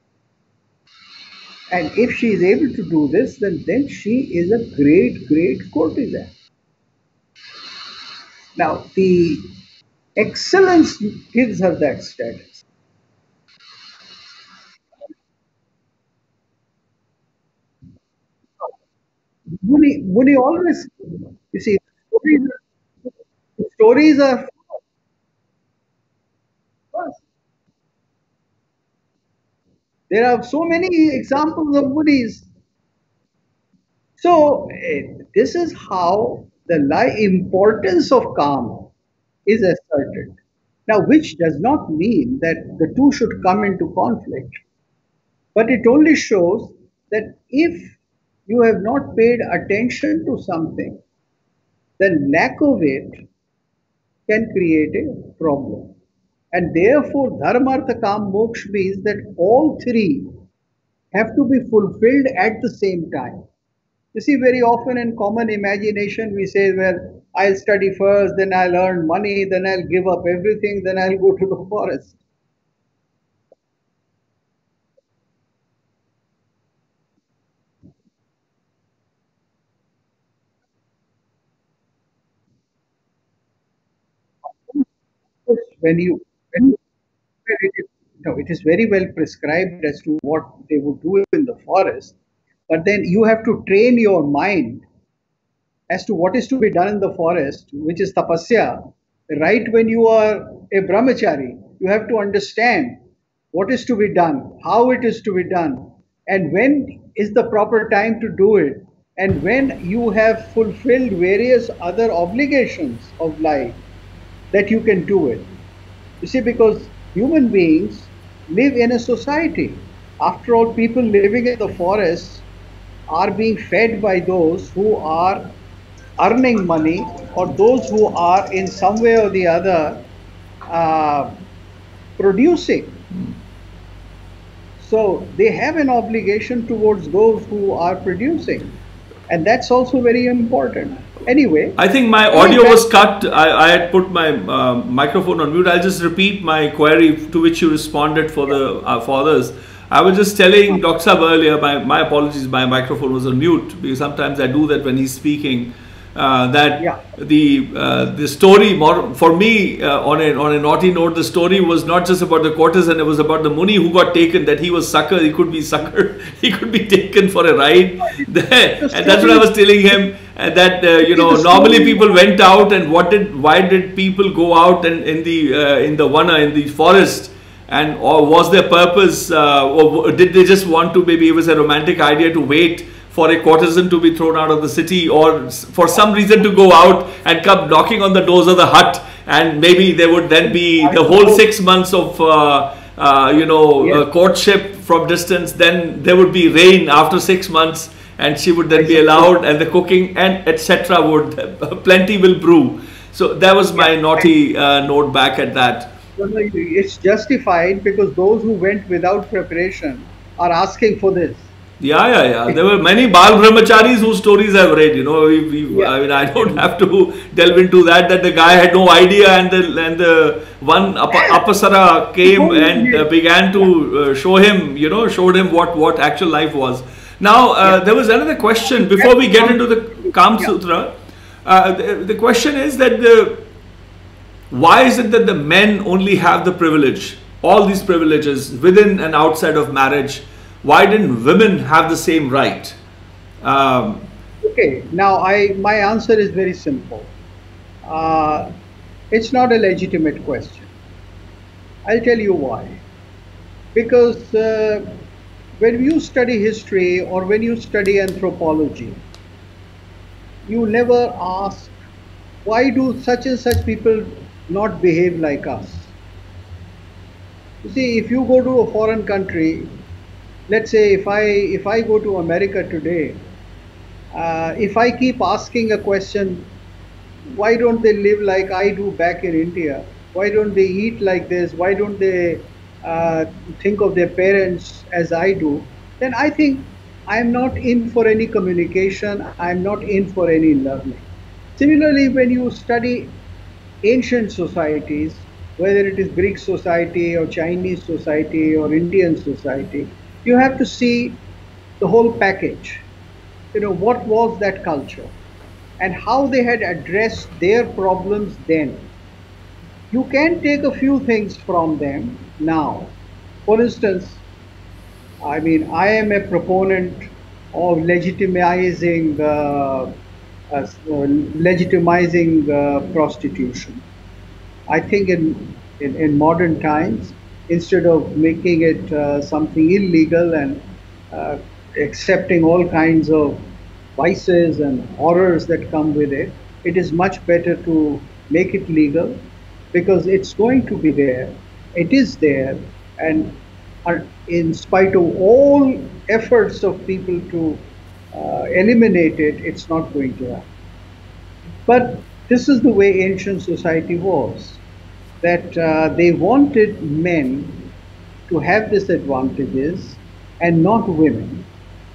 And if she is able to do this, then, then she is a great, great courtesan. Now, the excellence gives her that status. Muni, Muni always, you see, stories are, stories are there are so many examples of Munis. So, eh, this is how the importance of kam is asserted. Now, which does not mean that the two should come into conflict, but it only shows that if you have not paid attention to something, the lack of it can create a problem. And therefore, dharma, artha, kam, moksha means that all three have to be fulfilled at the same time. You see, very often in common imagination, we say, well, I'll study first, then I'll earn money, then I'll give up everything, then I'll go to the <laughs> forest. When you, when you it is, no, it is very well prescribed as to what they would do in the forest, but then you have to train your mind as to what is to be done in the forest, which is tapasya, right when you are a brahmachari, you have to understand what is to be done, how it is to be done, and when is the proper time to do it, and when you have fulfilled various other obligations of life, that you can do it. You see, because human beings live in a society. After all, people living in the forest are being fed by those who are earning money or those who are in some way or the other uh, producing. So they have an obligation towards those who are producing. And that's also very important. Anyway. I think my audio was cut. I, I had put my uh, microphone on mute. I'll just repeat my query to which you responded for the uh, fathers. I was just telling Dr. Sab earlier, my, my apologies, my microphone was on mute because sometimes I do that when he's speaking uh, that yeah. the uh, the story for me uh, on a on a naughty note the story was not just about the courtesan it was about the muni who got taken that he was sucker he could be sucker <laughs> he could be taken for a ride <laughs> and that's what I was telling him and that uh, you know normally people went out and what did why did people go out and in the uh, in the vana in the forest and or was their purpose uh, or did they just want to maybe it was a romantic idea to wait for a courtesan to be thrown out of the city or for some reason to go out and come knocking on the doors of the hut and maybe there would then be the whole six months of uh, uh, you know uh, courtship from distance then there would be rain after six months and she would then be allowed and the cooking and etc would <laughs> plenty will brew. So that was my naughty uh, note back at that it's justified because those who went without preparation are asking for this yeah, yeah, yeah. There were many Bal Brahmacharis whose stories I've read. You know, we, we, yeah. I mean, I don't <laughs> have to delve into that. That the guy had no idea, and the and the one Ap- Apasara came and uh, began to uh, show him. You know, showed him what what actual life was. Now, uh, yeah. there was another question before we get into the Kam Sutra. Uh, the, the question is that the why is it that the men only have the privilege, all these privileges within and outside of marriage? why didn't women have the same right? Um, okay, now I my answer is very simple. Uh, it's not a legitimate question. I'll tell you why. Because uh, when you study history or when you study anthropology, you never ask why do such and such people not behave like us. You see, if you go to a foreign country, let's say if I if I go to America today, uh, if I keep asking a question, why don't they live like I do back in India? Why don't they eat like this? Why don't they uh, think of their parents as I do? Then I think I'm not in for any communication, I'm not in for any learning. Similarly, when you study ancient societies, whether it is Greek society or Chinese society or Indian society, you have to see the whole package. You know, what was that culture and how they had addressed their problems then. You can take a few things from them now. For instance, I mean, I am a proponent of legitimizing uh, uh, legitimizing uh, prostitution. I think in, in, in modern times, instead of making it uh, something illegal and uh, accepting all kinds of vices and horrors that come with it, it is much better to make it legal because it's going to be there. It is there, and in spite of all efforts of people to uh, eliminate it, it's not going to happen. But this is the way ancient society was that uh, they wanted men to have these advantages and not women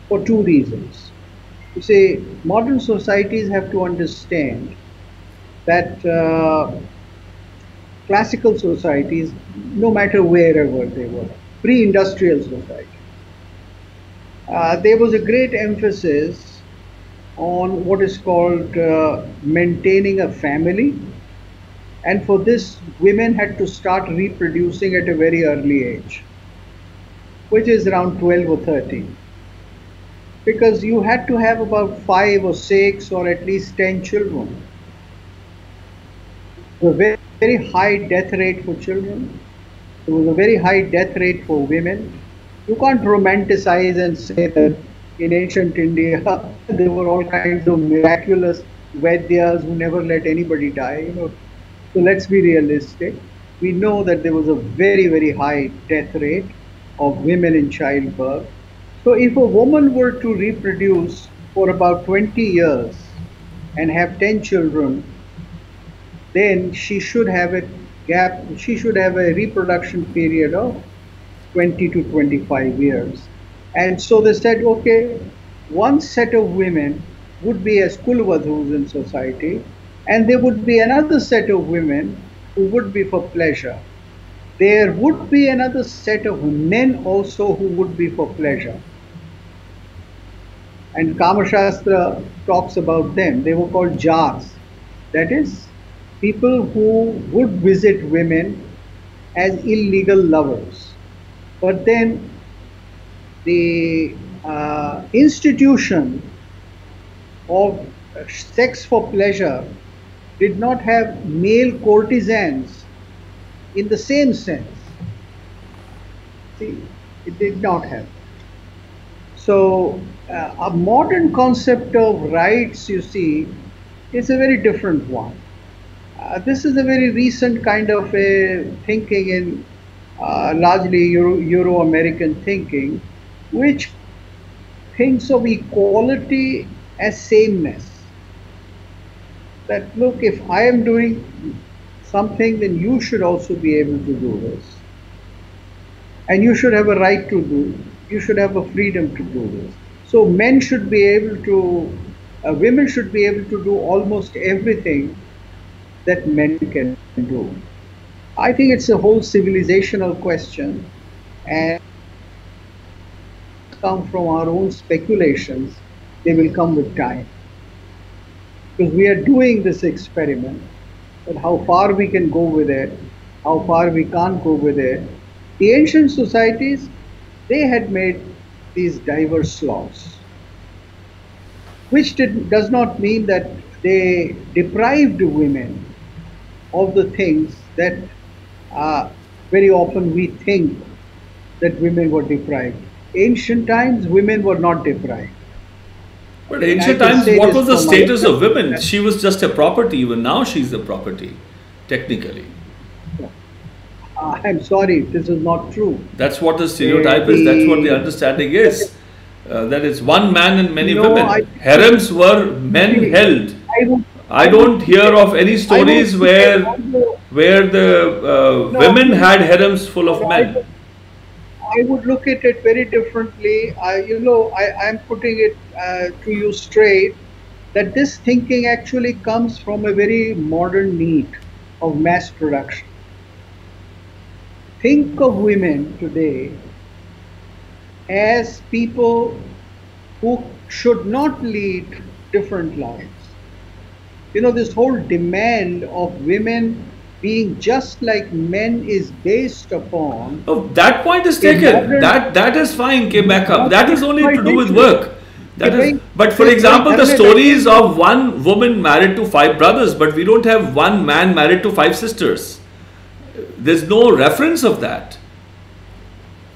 for two reasons. You see, modern societies have to understand that uh, classical societies, no matter wherever they were, pre industrial society, uh, there was a great emphasis on what is called uh, maintaining a family. And for this, women had to start reproducing at a very early age, which is around 12 or 13 because you had to have about five or six or at least 10 children. A very, very high death rate for children. There was a very high death rate for women. You can't romanticize and say that in ancient India <laughs> there were all kinds of miraculous Vaidyas who never let anybody die. You know, so let's be realistic. We know that there was a very, very high death rate of women in childbirth so if a woman were to reproduce for about 20 years and have 10 children, then she should have a gap, she should have a reproduction period of 20 to 25 years. And so they said, okay, one set of women would be as kulvadhus in society, and there would be another set of women who would be for pleasure. There would be another set of men also who would be for pleasure. And Kama Shastra talks about them. They were called jars. That is, people who would visit women as illegal lovers. But then the uh, institution of sex for pleasure did not have male courtesans in the same sense. See, it did not have. So uh, a modern concept of rights, you see, is a very different one. Uh, this is a very recent kind of a thinking in largely Euro, Euro American thinking, which thinks of equality as sameness. That look, if I am doing something, then you should also be able to do this. And you should have a right to do, you should have a freedom to do this. So men should be able to, uh, women should be able to do almost everything that men can do. I think it's a whole civilizational question and come from our own speculations, they will come with time. Because we are doing this experiment, but how far we can go with it, how far we can't go with it. The ancient societies, they had made these diverse laws, which did, does not mean that they deprived women of the things that uh, very often we think that women were deprived. Ancient times, women were not deprived. But ancient times, what was the status of women? She was just a property. Even now, she's a property, technically. Uh, I'm sorry, this is not true. That's what the stereotype uh, is. That's what the understanding is. Uh, that it's one man and many no, women. I, Harems were men held. I, I don't hear of any stories where where the uh, no, women had harems full of men. I would look at it very differently. I, you know, I, I'm putting it uh, to you straight that this thinking actually comes from a very modern need of mass production. Think of women today as people who should not lead different lives. You know, this whole demand of women being just like men is based upon. Oh, that point is taken. That that is fine. Came back up. That is only to do with work. That is, but for example, the stories of one woman married to five brothers, but we don't have one man married to five sisters. There's no reference of that.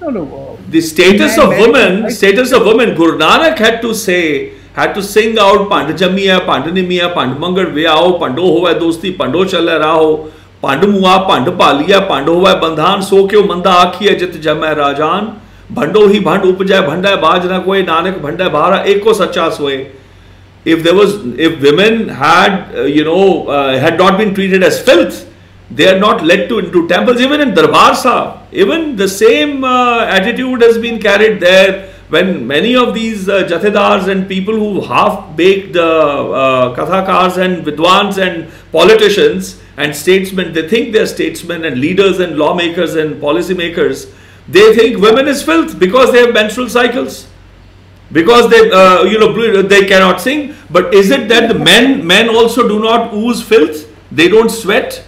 No, no. The status of women, status of women. Guru Nanak had to say, है to sing out पंड जमी है पंड निमी है पंड मंगण वे आओ पंडो हो दोस्ती पंडो चल राहो पंड मुआ पंड पालिया पंड हो बंधान सो क्यों मंदा आखी है जित जमै राजान भंडो ही भंड उपजै भंडा बाज न कोय नानक भंडा भारा एको सच्चा सोए if there was if women had you know had not been treated as filth they are not let to in to temple even in Darbar Sahib even the same attitude has been carried there when many of these uh, jathedars and people who half baked uh, uh, kathakars and vidwans and politicians and statesmen they think they're statesmen and leaders and lawmakers and policymakers, they think women is filth because they have menstrual cycles, because they uh, you know they cannot sing. But is it that the men men also do not ooze filth? They don't sweat.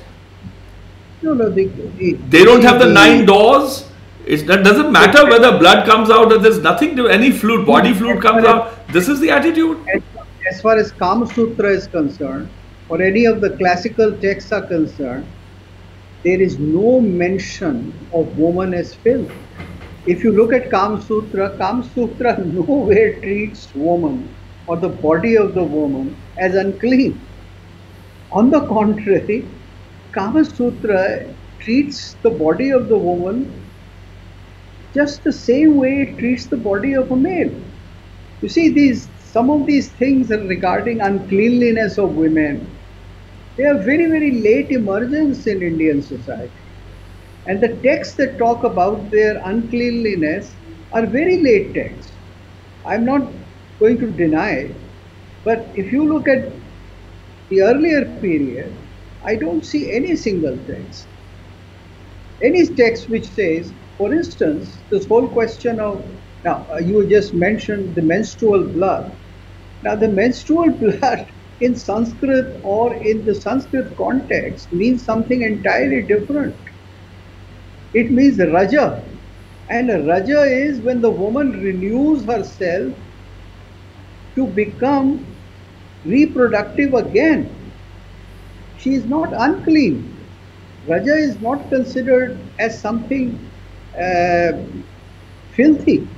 No, no, they, they, they don't have the nine doors. It doesn't matter whether blood comes out or there's nothing to any fluid, body fluid comes out. This is the attitude. As, as far as Kama Sutra is concerned, or any of the classical texts are concerned, there is no mention of woman as filth. If you look at Kama Sutra, Kama Sutra <laughs> nowhere treats woman or the body of the woman as unclean. On the <laughs> contrary, Kama Sutra treats the body of the woman just the same way it treats the body of a male. You see, these some of these things regarding uncleanliness of women, they are very, very late emergence in Indian society. And the texts that talk about their uncleanliness are very late texts. I'm not going to deny, it, but if you look at the earlier period, I don't see any single text. Any text which says, for instance, this whole question of, now uh, you just mentioned the menstrual blood. Now, the menstrual <laughs> blood in Sanskrit or in the Sanskrit context means something entirely different. It means Raja. And Raja is when the woman renews herself to become reproductive again. She is not unclean. Raja is not considered as something uh, filthy.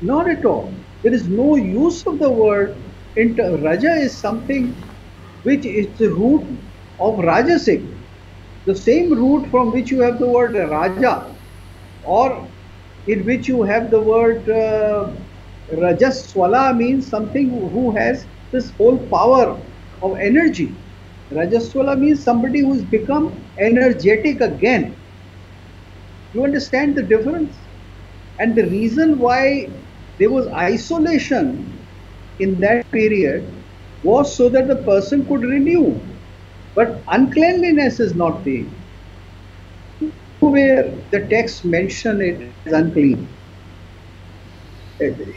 Not at all. There is no use of the word inter- Raja is something which is the root of Rajasic. The same root from which you have the word Raja or in which you have the word uh, Rajaswala means something who has this whole power of energy. Rajaswala means somebody who's become energetic again. You understand the difference? And the reason why there was isolation in that period was so that the person could renew. But uncleanliness is not the where the text mention it as unclean.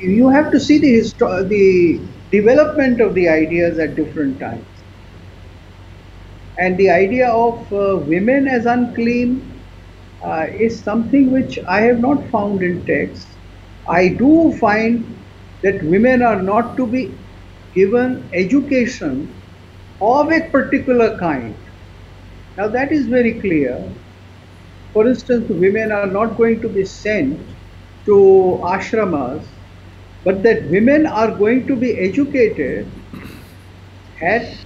You have to see the the development of the ideas at different times. And the idea of uh, women as unclean uh, is something which I have not found in text. I do find that women are not to be given education of a particular kind. Now that is very clear. For instance, women are not going to be sent to ashramas, but that women are going to be educated at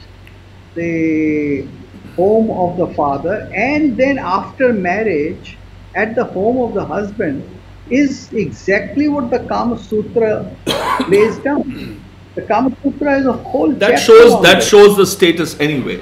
the home of the father and then after marriage at the home of the husband is exactly what the Kama Sutra <coughs> lays down. The Kama Sutra is a whole. That shows that shows the status anyway.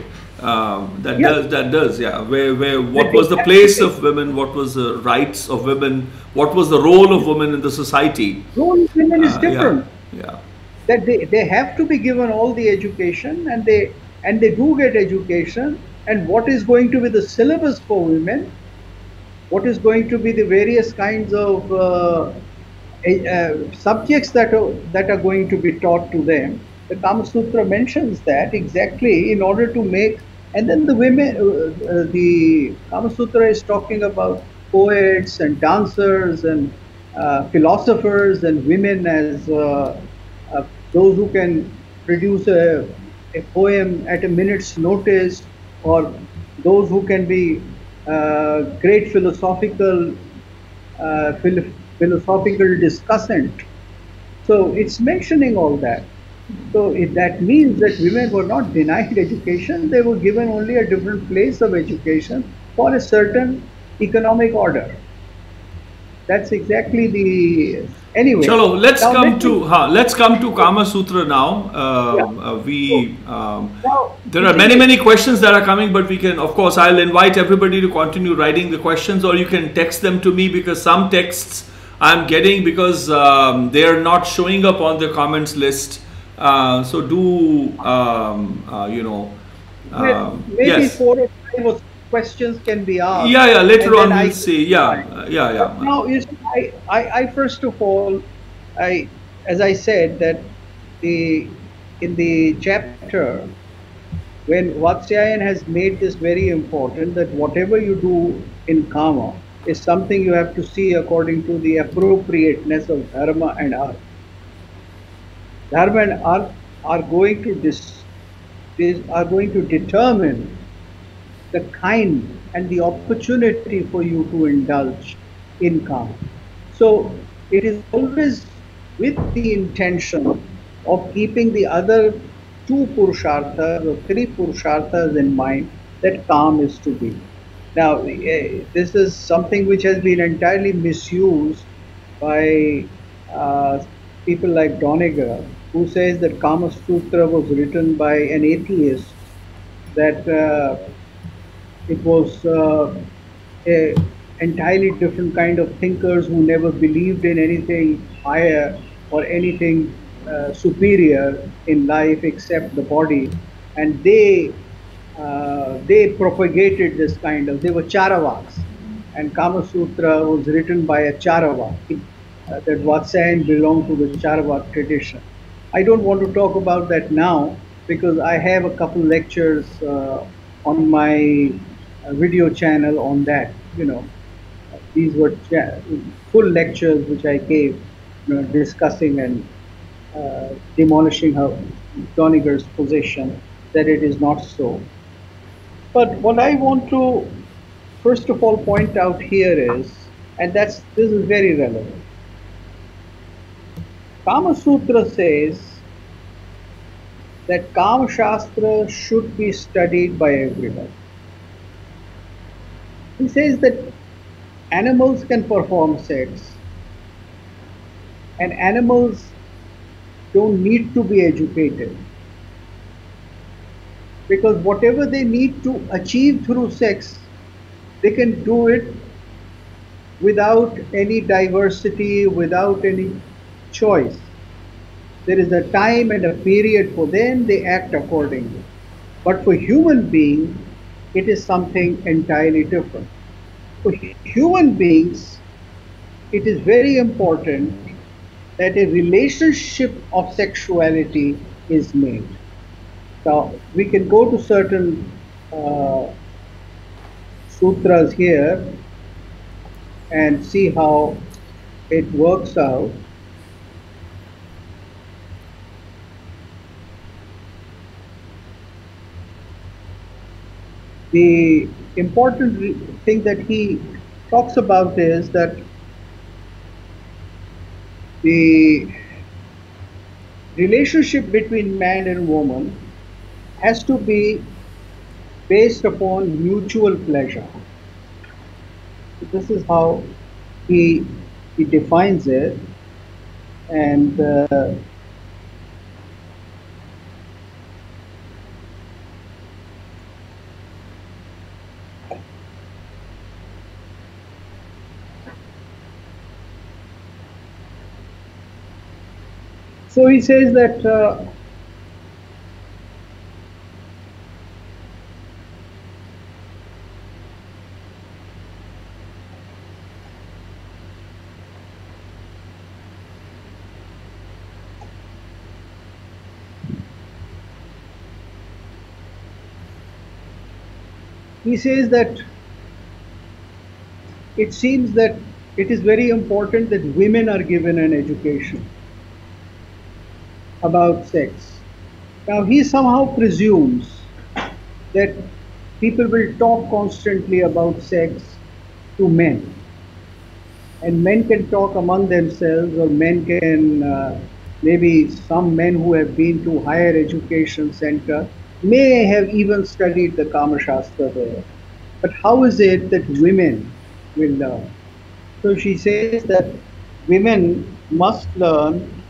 um, that Yeah. does that does yeah where where what That was the place of women what was the rights of women what was the role of women in the society Role of women is Uh, yeah, different. yeah That they, they have to be given all the education and they and they do get education and what is going to be the syllabus for women what is going to be the various kinds of uh, uh, subjects that are, that are going to be taught to them. The Kama Sutra mentions that exactly in order to make, and then the women, uh, uh, the Kama Sutra is talking about poets and dancers and uh, philosophers and women as uh, those who can produce a, a poem at a minute's notice or those who can be uh, great philosophical uh, philo- philosophical discussant. So it's mentioning all that. So it, that means that women were not denied education; they were given only a different place of education for a certain economic order. That's exactly the anyway. Chalo, let's now come let to huh, let's come to Kama Sutra now. Um, Yeah. uh, we um, now, there are many many questions that are coming, but we can of course I'll invite everybody to continue writing the questions, or you can text them to me because some texts I'm getting because um, they are not showing up on the comments list. Uh, so do um, uh, you know? Um, maybe yes. four or five or questions can be asked. Yeah, yeah. Later on we'll see. Yeah, uh, yeah, yeah. Now, you see, I, I, I first of all, I, as I said, that the in the chapter when Vatsyayan has made this very important that whatever you do in kama is something you have to see according to the appropriateness of dharma and artha. Dharma and artha are going to dis, is, are going to determine the kind and the opportunity for you to indulge in karma. So it is always with the intention of keeping the other two purusharthas or three purusharthas in mind that kam is to be. Now, eh, this is something which has been entirely misused by uh, people like Doniger, who says that Kama Sutra was written by an atheist, that uh, it was uh, a entirely different kind of thinkers who never believed in anything higher or anything uh, superior in life except the body, and they uh, they propagated this kind of they were charavaks, and Kama Sutra was written by a charavak. Uh, that Vatsyayan belonged to the charavak tradition. I don't want to talk about that now because I have a couple lectures uh, on my video channel on that. You know, these were full lectures which I gave, you know, discussing and uh, demolishing her Doniger's position that it is not so. But what I want to first of all point out here is, and that's this is very relevant. Kama Sutra says that Kama Shastra should be studied by everyone. He says that animals can perform sex and animals don't need to be educated because whatever they need to achieve through sex they can do it without any diversity without any choice. There is a time and a period for them they act accordingly. But for human being it is something entirely different for human beings it is very important that a relationship of sexuality is made. Now, we can go to certain uh, sutras here and see how it works out. The important thing that he talks about is that the relationship between man and woman has to be based upon mutual pleasure. This is how he he defines it, and uh, So he says that uh, he says that it seems that it is very important that women are given an education about sex. Now, he somehow presumes that people will talk constantly about sex to men. And men can talk among themselves, or men can, uh, maybe some men who have been to higher education center may have even studied the Kama Shastra there. But how is it that women will learn? So she says that women must learn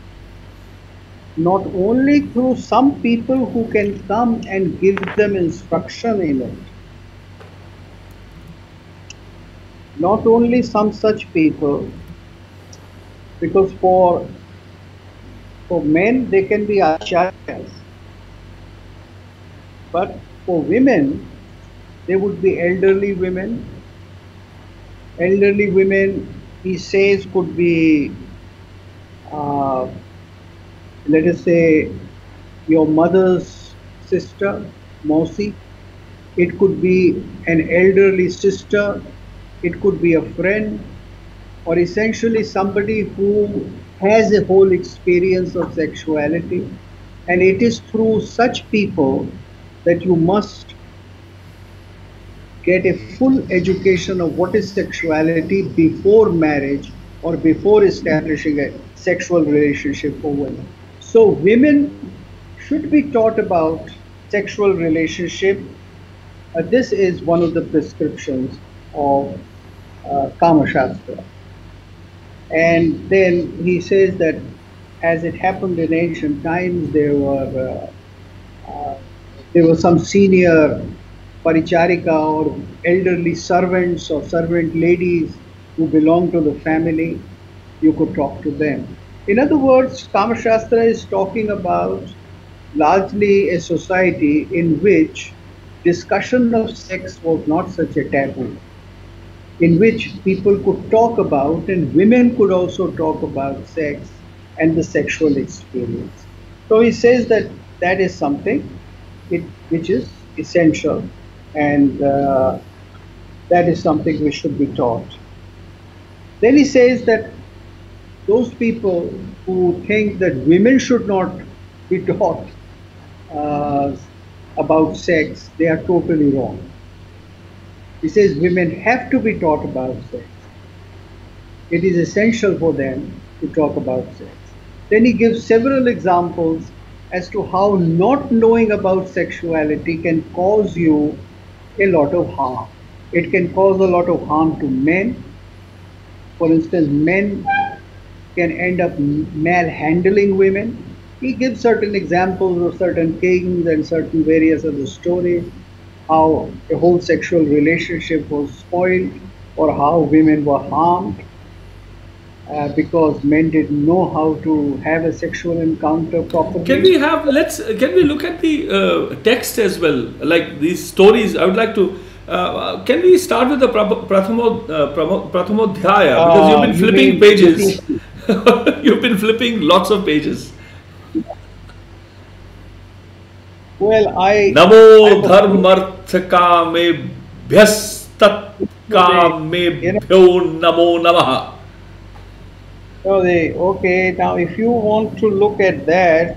not only through some people who can come and give them instruction in it, not only some such people, because for for men they can be acharyas, but for women they would be elderly women. Elderly women, he says, could be uh, let us say your mother's sister, Mosi. It could be an elderly sister. It could be a friend, or essentially somebody who has a whole experience of sexuality. And it is through such people that you must get a full education of what is sexuality before marriage or before establishing a sexual relationship for women. So women should be taught about sexual relationship. Uh, this is one of the prescriptions of uh, Kama Shastra. And then he says that as it happened in ancient times, there were uh, uh there were some senior paricharika or elderly servants or servant ladies who belonged to the family. You could talk to them. In other words, Kama Shastra is talking about largely a society in which discussion of sex was not such a taboo, in which people could talk about and women could also talk about sex and the sexual experience. So he says that that is something it, which is essential and uh, that is something we should be taught. Then he says that those people who think that women should not be taught uh, about sex, they are totally wrong. He says women have to be taught about sex. It is essential for them to talk about sex. Then he gives several examples as to how not knowing about sexuality can cause you a lot of harm. It can cause a lot of harm to men. For instance, men can end up malhandling women. He gives certain examples of certain kings and certain various other stories, how a whole sexual relationship was spoiled or how women were harmed uh, because men didn't know how to have a sexual encounter properly. Can we have, let's, can we look at the uh, text as well, like these stories? I would like to, uh, can we start with the Prathamo, uh, Prathamodhyaya? Because you've been uh, flipping pages. <laughs> You've been flipping lots of pages. Well, I. Namo dharmarth me bhyastat me bhyo namo namaha. So they, okay, now if you want to look at that,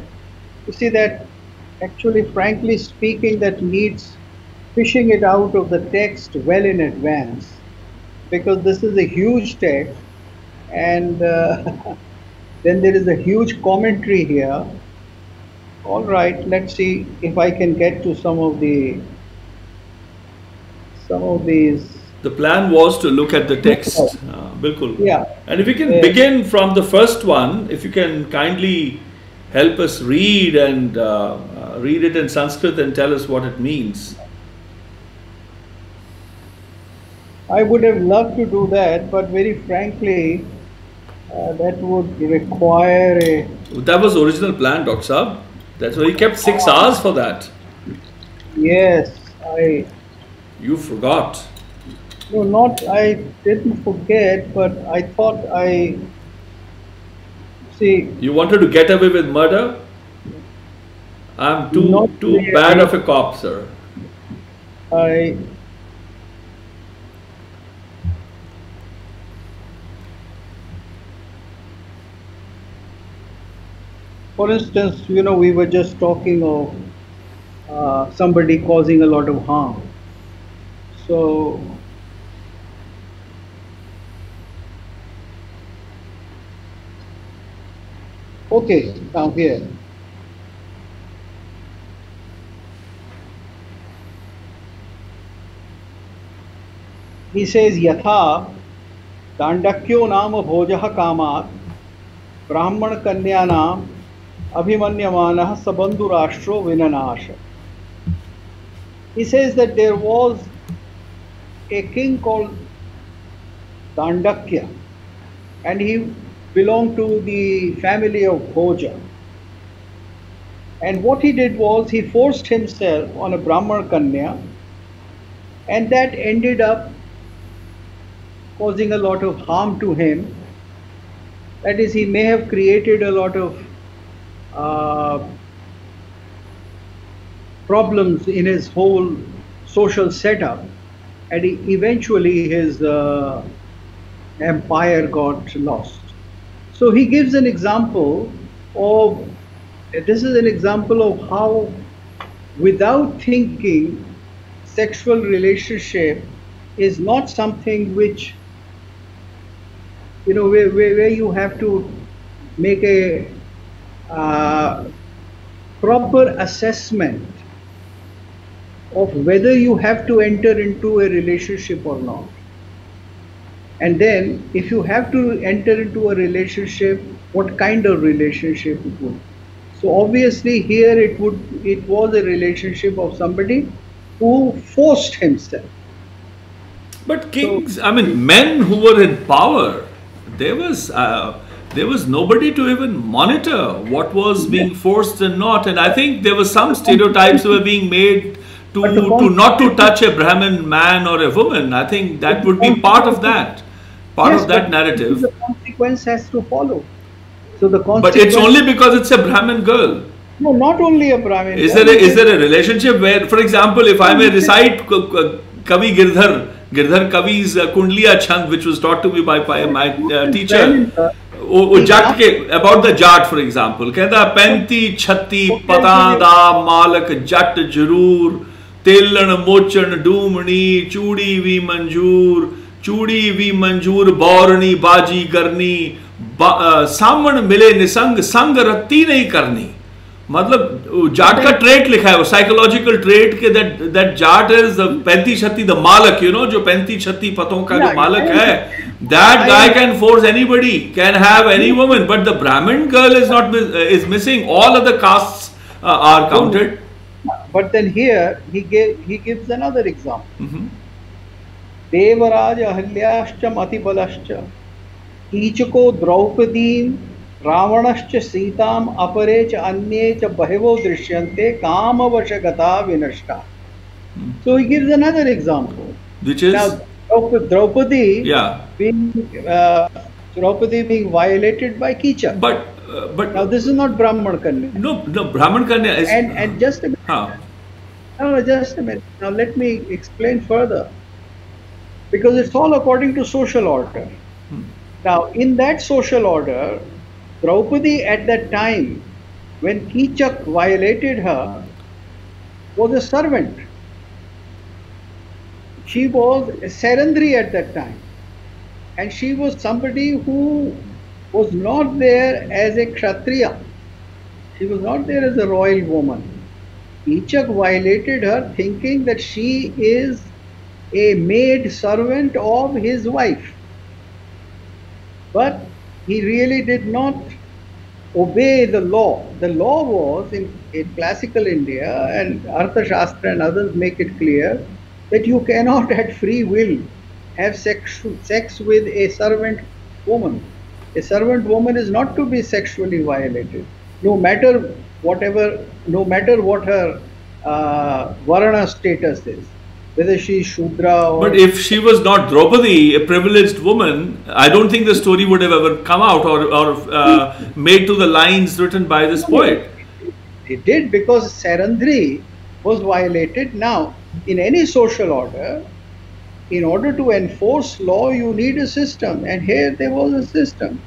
you see that actually, frankly speaking, that needs fishing it out of the text well in advance because this is a huge text and uh, <laughs> then there is a huge commentary here. All right, let's see if I can get to some of the some of these. The plan was to look at the text, uh, Bilkul. Yeah. And if we can begin from the first one, if you can kindly help us read and uh, uh read it in Sanskrit and tell us what it means. I would have loved to do that, but very frankly, Uh, that would require a. That was original plan, Dr. Saab. That's why he kept six hours for that. Yes, I. You forgot. No, not I didn't forget, but I thought I. See. You wanted to get away with murder? I'm too Not too bad of a cop, sir. I. For instance, you know, we were just talking of uh, somebody causing a lot of harm. So, okay, now here. He says, यथा दांडक्यो नाम भोजः कामात् ब्राह्मण Abhimanyamana Sabandhu Rashtra He says that there was a king called Dandakya and he belonged to the family of Bhoja. And what he did was he forced himself on a Brahman Kanya and that ended up causing a lot of harm to him. That is, he may have created a lot of problems in his whole social setup, and he, eventually his uh, empire got lost. So he gives an example of this is an example of how, without thinking, sexual relationship is not something which you know where, where, where you have to make a uh, proper assessment of whether you have to enter into a relationship or not. And then if you have to enter into a relationship what kind of relationship it would so obviously here it would it was a relationship of somebody who forced himself. But kings, I mean, men who were in power, there was uh, there was nobody to even monitor what was being forced and not. And I think there were some stereotypes were being <laughs> made to to not to touch a Brahmin man or a woman. I think that would be part of that, part Yes, of that narrative. The consequence has to follow. So the consequence. But it's only because it's a Brahmin girl. no, not only a Brahmin. Is there a, is there a relationship where, for example, if I may recite Kavi Girdhar, Girdhar Kavi's uh, Kundliya Chand, which was taught to me by, by my uh, teacher, ਉਹ ਜੱਟ ਕੇ about the ਜੱਟ for example ਕਹਿੰਦਾ 35 36 ਪਤਾ ਦਾ ਮਾਲਕ ਜੱਟ ਜ਼ਰੂਰ ਤੇਲਣ ਮੋਚਣ ਡੂਮਣੀ ਚੂੜੀ ਵੀ ਮਨਜ਼ੂਰ ਚੂੜੀ ਵੀ ਮਨਜ਼ੂਰ ਬੌਰਣੀ ਬਾਜੀ ਕਰਨੀ सामन मिले निसंग संग रत्ती नहीं करनी। मतलब जाट का ट्रेट लिखा है वो साइकोलॉजिकल ट्रेट के दैट दैट जाट इज़ पैंती छत्ती द मालक यू नो जो पैंती छत्ती पतों का जो मालक है है that I- guy can force anybody can have any woman but the ब्राह्मण girl is not is missing all other castes are counted But then here he gave he gives another example. Mhm. Devraj अहल्याश्च मतिबलश्च कीचको द्रौपदीं रावणश्च सीताम् अपरे च अन्ये च बहवो दृश्यन्ते कामवशगता विनष्टा So he gives another example. which is Now Draup- Draupadi yeah being uh, Draupadi being violated by Kichak. but uh, but Now this is not Brahman Kanya. no no brahman kanya is And and just a minute. huh. No, just a minute. Now let me explain further. Because it's all according to social order. Now, in that social order, Draupadi at that time, when Kichak violated her, was a servant. She was a Sairandhri at that time. And she was somebody who was not there as a Kshatriya. She was not there as a royal woman. Kichak violated her thinking that she is a maid servant of his wife. But he really did not obey the law. The law was in, in classical India and Artha Shastra and others make it clear that you cannot at free will have sex, sex with a servant woman. A servant woman is not to be sexually violated, no matter whatever, no matter what her uh, Varna status is, whether she is Shudra or. But if she was not Draupadi, a privileged woman, I don't think the story would have ever come out or, or uh, made to the lines written by this poet. It did because Sairandhri was violated. Now, in any social order, in order to enforce law, you need a system, and here there was a system.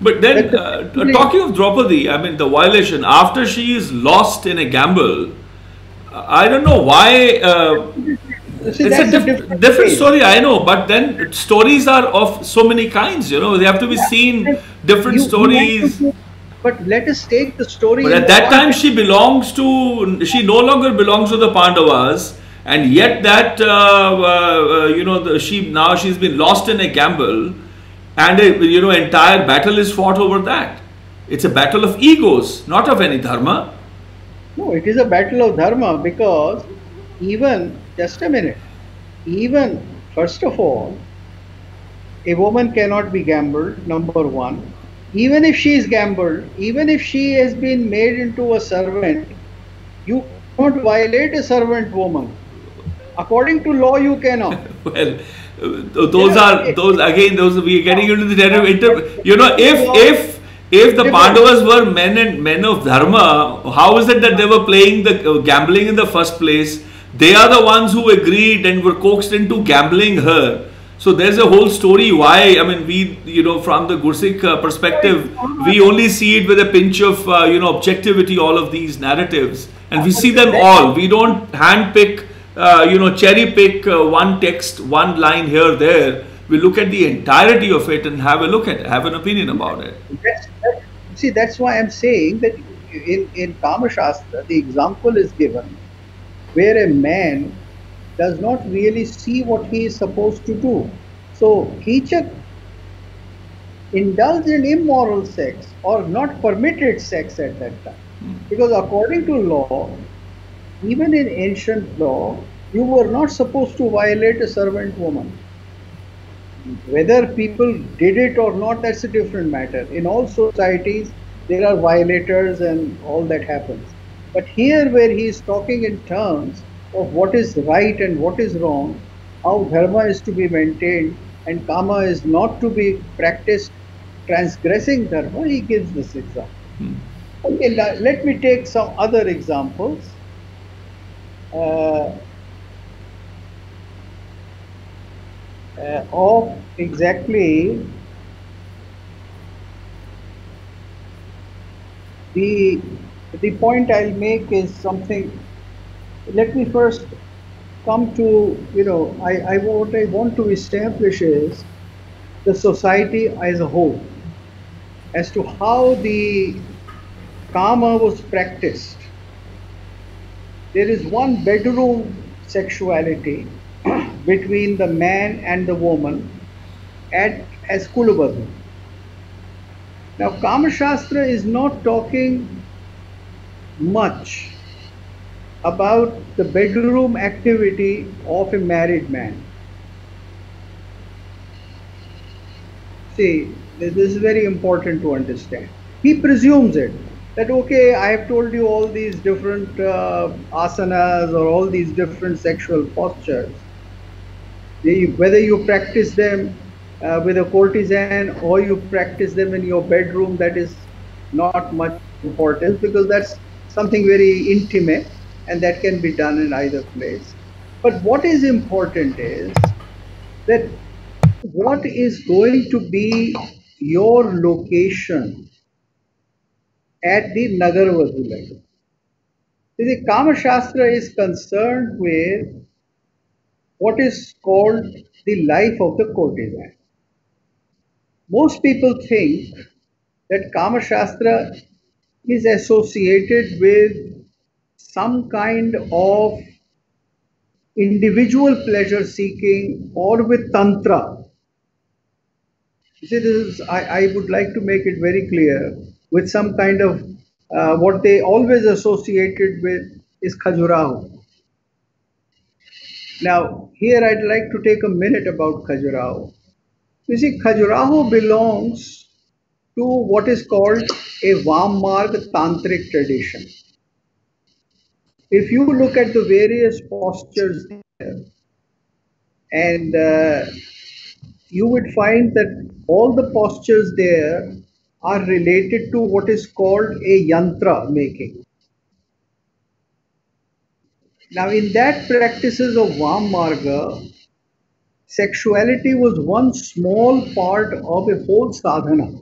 But then, uh, talking of Draupadi, I mean, the violation, after she is lost in a gamble, I don't know why. Uh, See, it's a, diff- a different, different story, I know, but then stories are of so many kinds, you know, they have to be seen, different you, stories. You but let us take the story. But at that time, she belongs to, she no longer belongs to the Pandavas and yet that uh, uh, uh, you know the, she now she's been lost in a gamble and a you know entire battle is fought over that. It's a battle of egos not of any dharma. No it is a battle of dharma because even just a minute even first of all a woman cannot be gambled number one. Even if she is gambled even if she has been made into a servant you cannot violate a servant woman According to law, you cannot. <laughs> well, those yeah, are those again. Those we are getting into the territory. You know, if if if the Pandavas were men and men of dharma, how is it that they were playing the uh, gambling in the first place? They are the ones who agreed and were coaxed into gambling her. So there's a whole story why, I mean, we, you know, from the Gursikh uh, perspective, we only see it with a pinch of, uh, you know, objectivity, all of these narratives. And we see them all. We don't handpick uh, you know, cherry pick uh, one text, one line here, there. We look at the entirety of it and have a look at it, have an opinion about it. That's, that, see, that's why I'm saying that in, in Kama Shastra, the example is given where a man does not really see what he is supposed to do. So, Kichak indulged in immoral sex or not permitted sex at that time. Hmm. Because according to law, even in ancient law, you were not supposed to violate a servant woman. Whether people did it or not, that's a different matter. In all societies, there are violators and all that happens. But here, where he is talking in terms of what is right and what is wrong, how dharma is to be maintained and kama is not to be practiced transgressing dharma, he gives this example. Hmm. Okay, let me take some other examples Uh, uh, of exactly the the point I'll make is something. Let me first come to you know I, I what I want to establish is the society as a whole as to how the kama was practiced there is one bedroom sexuality <clears throat> between the man and the woman at as. Now Kama Shastra is not talking much about the bedroom activity of a married man. See, this is very important to understand. He presumes it that okay i have told you all these different uh, asanas or all these different sexual postures. Whether you practice them uh, with a courtesan or you practice them in your bedroom that is not much importance because that's something very intimate and that can be done in either place. But what is important is that what is going to be your location at the Nagarvadhu level. The Kama Shastra is concerned with what is called the life of the courtesan. Most people think that Kama Shastra is associated with some kind of individual pleasure seeking or with Tantra. You see, this is, I, I would like to make it very clear with some kind of uh, what they always associated with is Khajuraho. Now, here I'd like to take a minute about Khajuraho. You see, Khajuraho belongs to what is called a Vammarg Tantric tradition. If you look at the various postures there, and uh, you would find that all the postures there are related to what is called a yantra making. Now, in that practices of Vammarga, sexuality was one small part of a whole sadhana.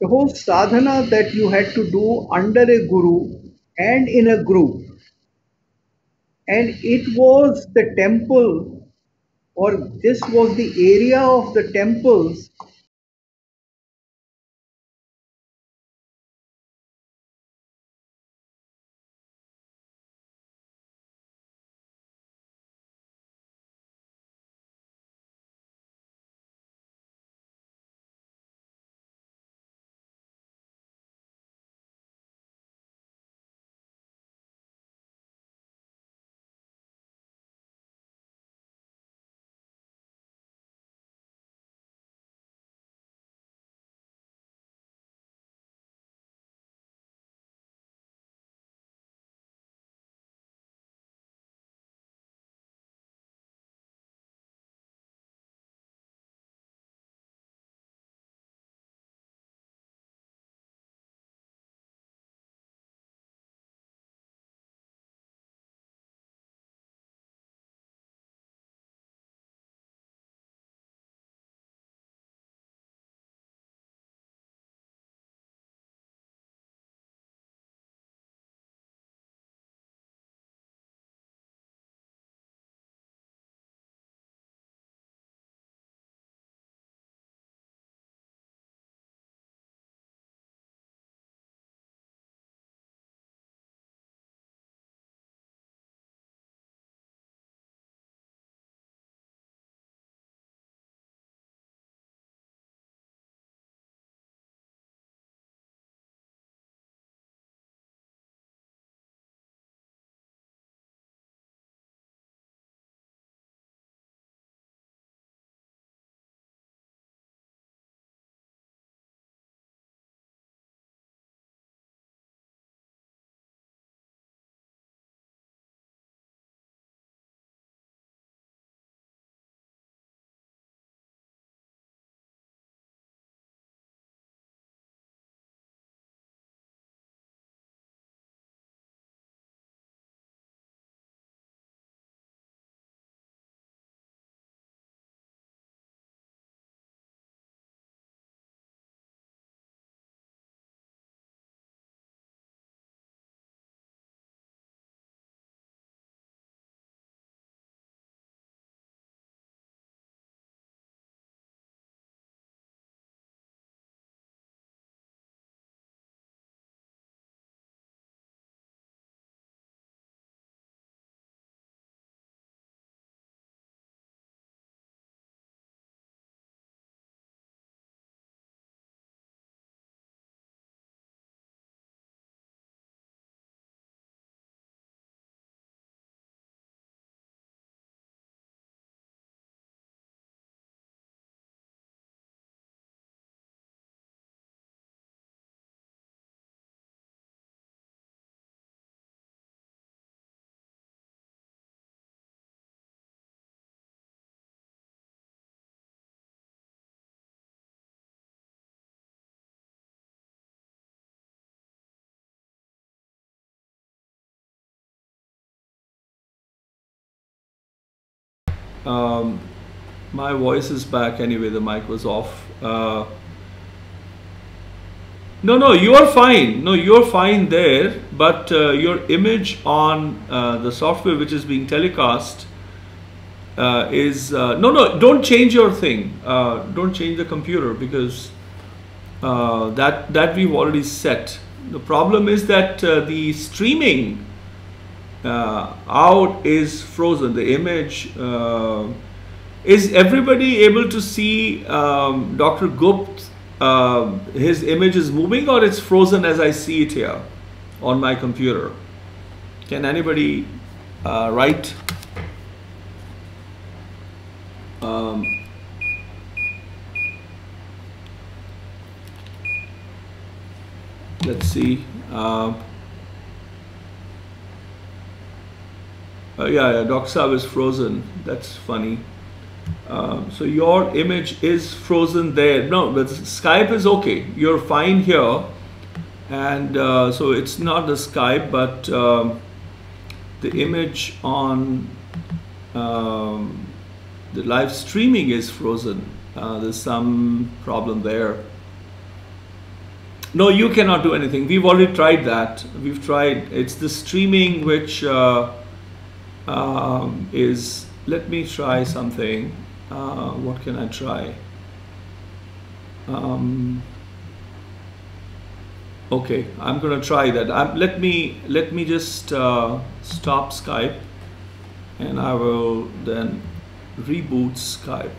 The whole sadhana that you had to do under a guru and in a group. And it was the temple, or this was the area of the temples Um, my voice is back anyway. The mic was off. Uh, no, no, you are fine. No, you are fine there. But uh, your image on uh, the software which is being telecast uh, is uh, no, no. Don't change your thing. Uh, don't change the computer because that that we've already set. The problem is that the streaming uh, out is frozen. The image uh, is everybody able to see um, Dr. Gupt? Uh, his image is moving, or it's frozen as I see it here on my computer. Can anybody uh, write? Um, let's see. Uh, yeah, yeah, Docsab is frozen. That's funny. Um, so your image is frozen there. No, but Skype is okay. You're fine here. And uh, so it's not the Skype, but um, the image on um, the live streaming is frozen. Uh, there's some problem there. No, you cannot do anything. We've already tried that. We've tried. It's the streaming which uh, um, is. Let me try something. Uh, what can I try? Um, okay, I'm gonna try that. I'm, let me let me just uh, stop Skype, and I will then reboot Skype.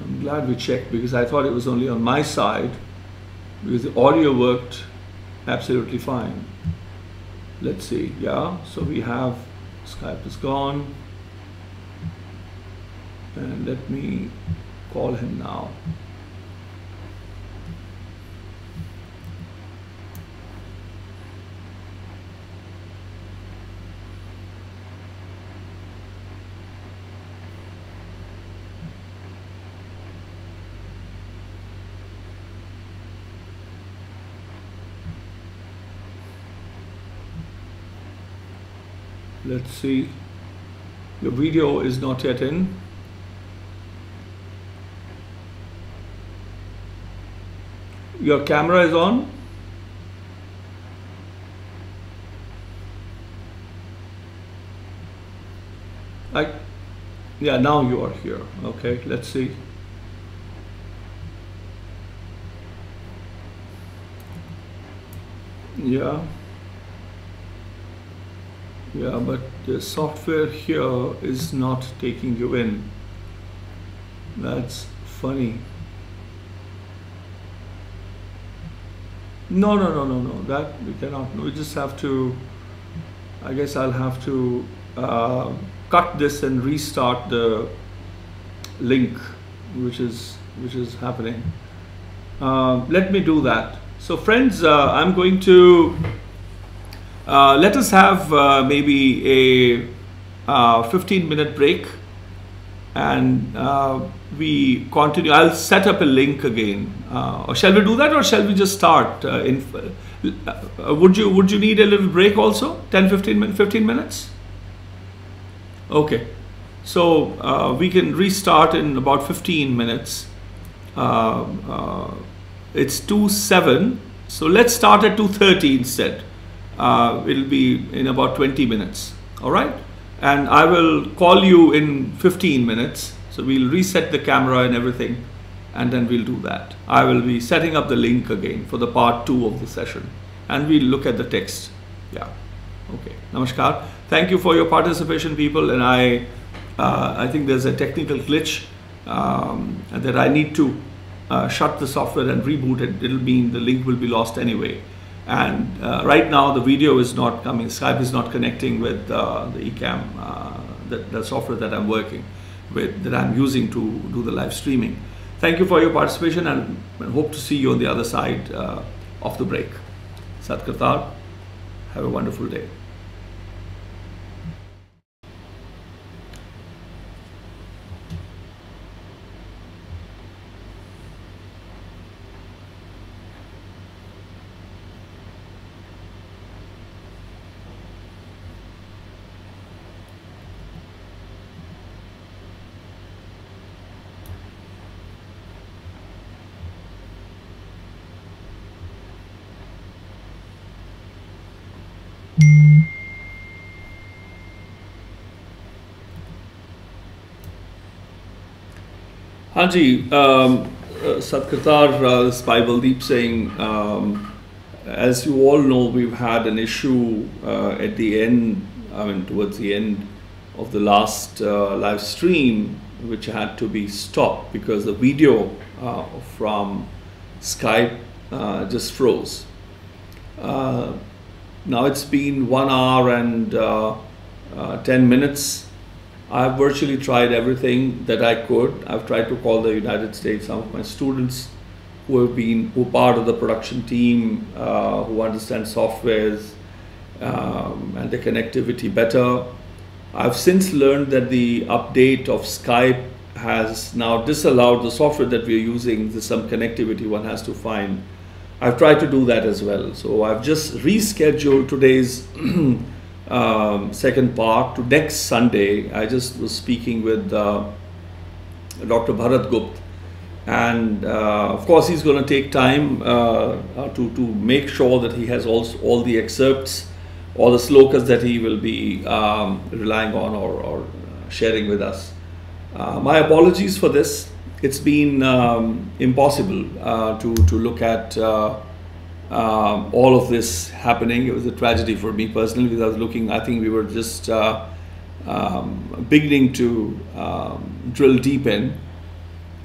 I'm glad we checked because I thought it was only on my side because the audio worked absolutely fine. Let's see, yeah, so we have Skype is gone and let me call him now. Let's see. Your video is not yet in. Your camera is on. I, yeah, now you are here. Okay, let's see. Yeah. Yeah, but the software here is not taking you in. That's funny. No, no, no, no, no. That we cannot. We just have to. I guess I'll have to uh, cut this and restart the link, which is which is happening. Uh, let me do that. So, friends, uh, I'm going to uh, let us have uh, maybe a uh, 15 minute break and uh, we continue. I'll set up a link again. Uh, shall we do that or shall we just start? Uh, in, would, you, would you need a little break also? 10, 15, 15 minutes? Okay. So we can restart in about 15 minutes. it's 2 7. So let's start at 2.30 instead uh, it'll be in about 20 minutes. All right. And I will call you in 15 minutes. So we'll reset the camera and everything. And then we'll do that. I will be setting up the link again for the part two of the session. And we'll look at the text. Yeah. Okay. Namaskar. Thank you for your participation, people. And I, uh, I think there's a technical glitch um, that I need to uh, shut the software and reboot it. It'll mean the link will be lost anyway. And uh, right now the video is not coming, Skype is not connecting with uh, the Ecamm, uh, the, the, software that I'm working with, that I'm using to do the live streaming. Thank you for your participation and, hope to see you on the other side uh, of the break. Sat Have a wonderful day. Hanji, um, uh, Satkartar, uh, saying, um, as you all know, we've had an issue uh, at the end, I mean, towards the end of the last uh, live stream, which had to be stopped because the video uh, from Skype uh, just froze. Uh, now it's been one hour and 10 minutes I've virtually tried everything that I could. I've tried to call the United States, some of my students who have been who are part of the production team, uh, who understand softwares um, and the connectivity better. I've since learned that the update of Skype has now disallowed the software that we are using. There's some connectivity one has to find. I've tried to do that as well. So I've just rescheduled today's <clears throat> um, second part to next Sunday. I just was speaking with uh, Dr. Bharat Gupt, and uh, of course he's going to take time uh, to to make sure that he has also all the excerpts, all the slokas that he will be um, relying on or, or sharing with us. Uh, my apologies for this. It's been um, impossible uh, to, to look at uh, um, all of this happening. It was a tragedy for me personally because I was looking, I think we were just uh, um, beginning to um, drill deep in.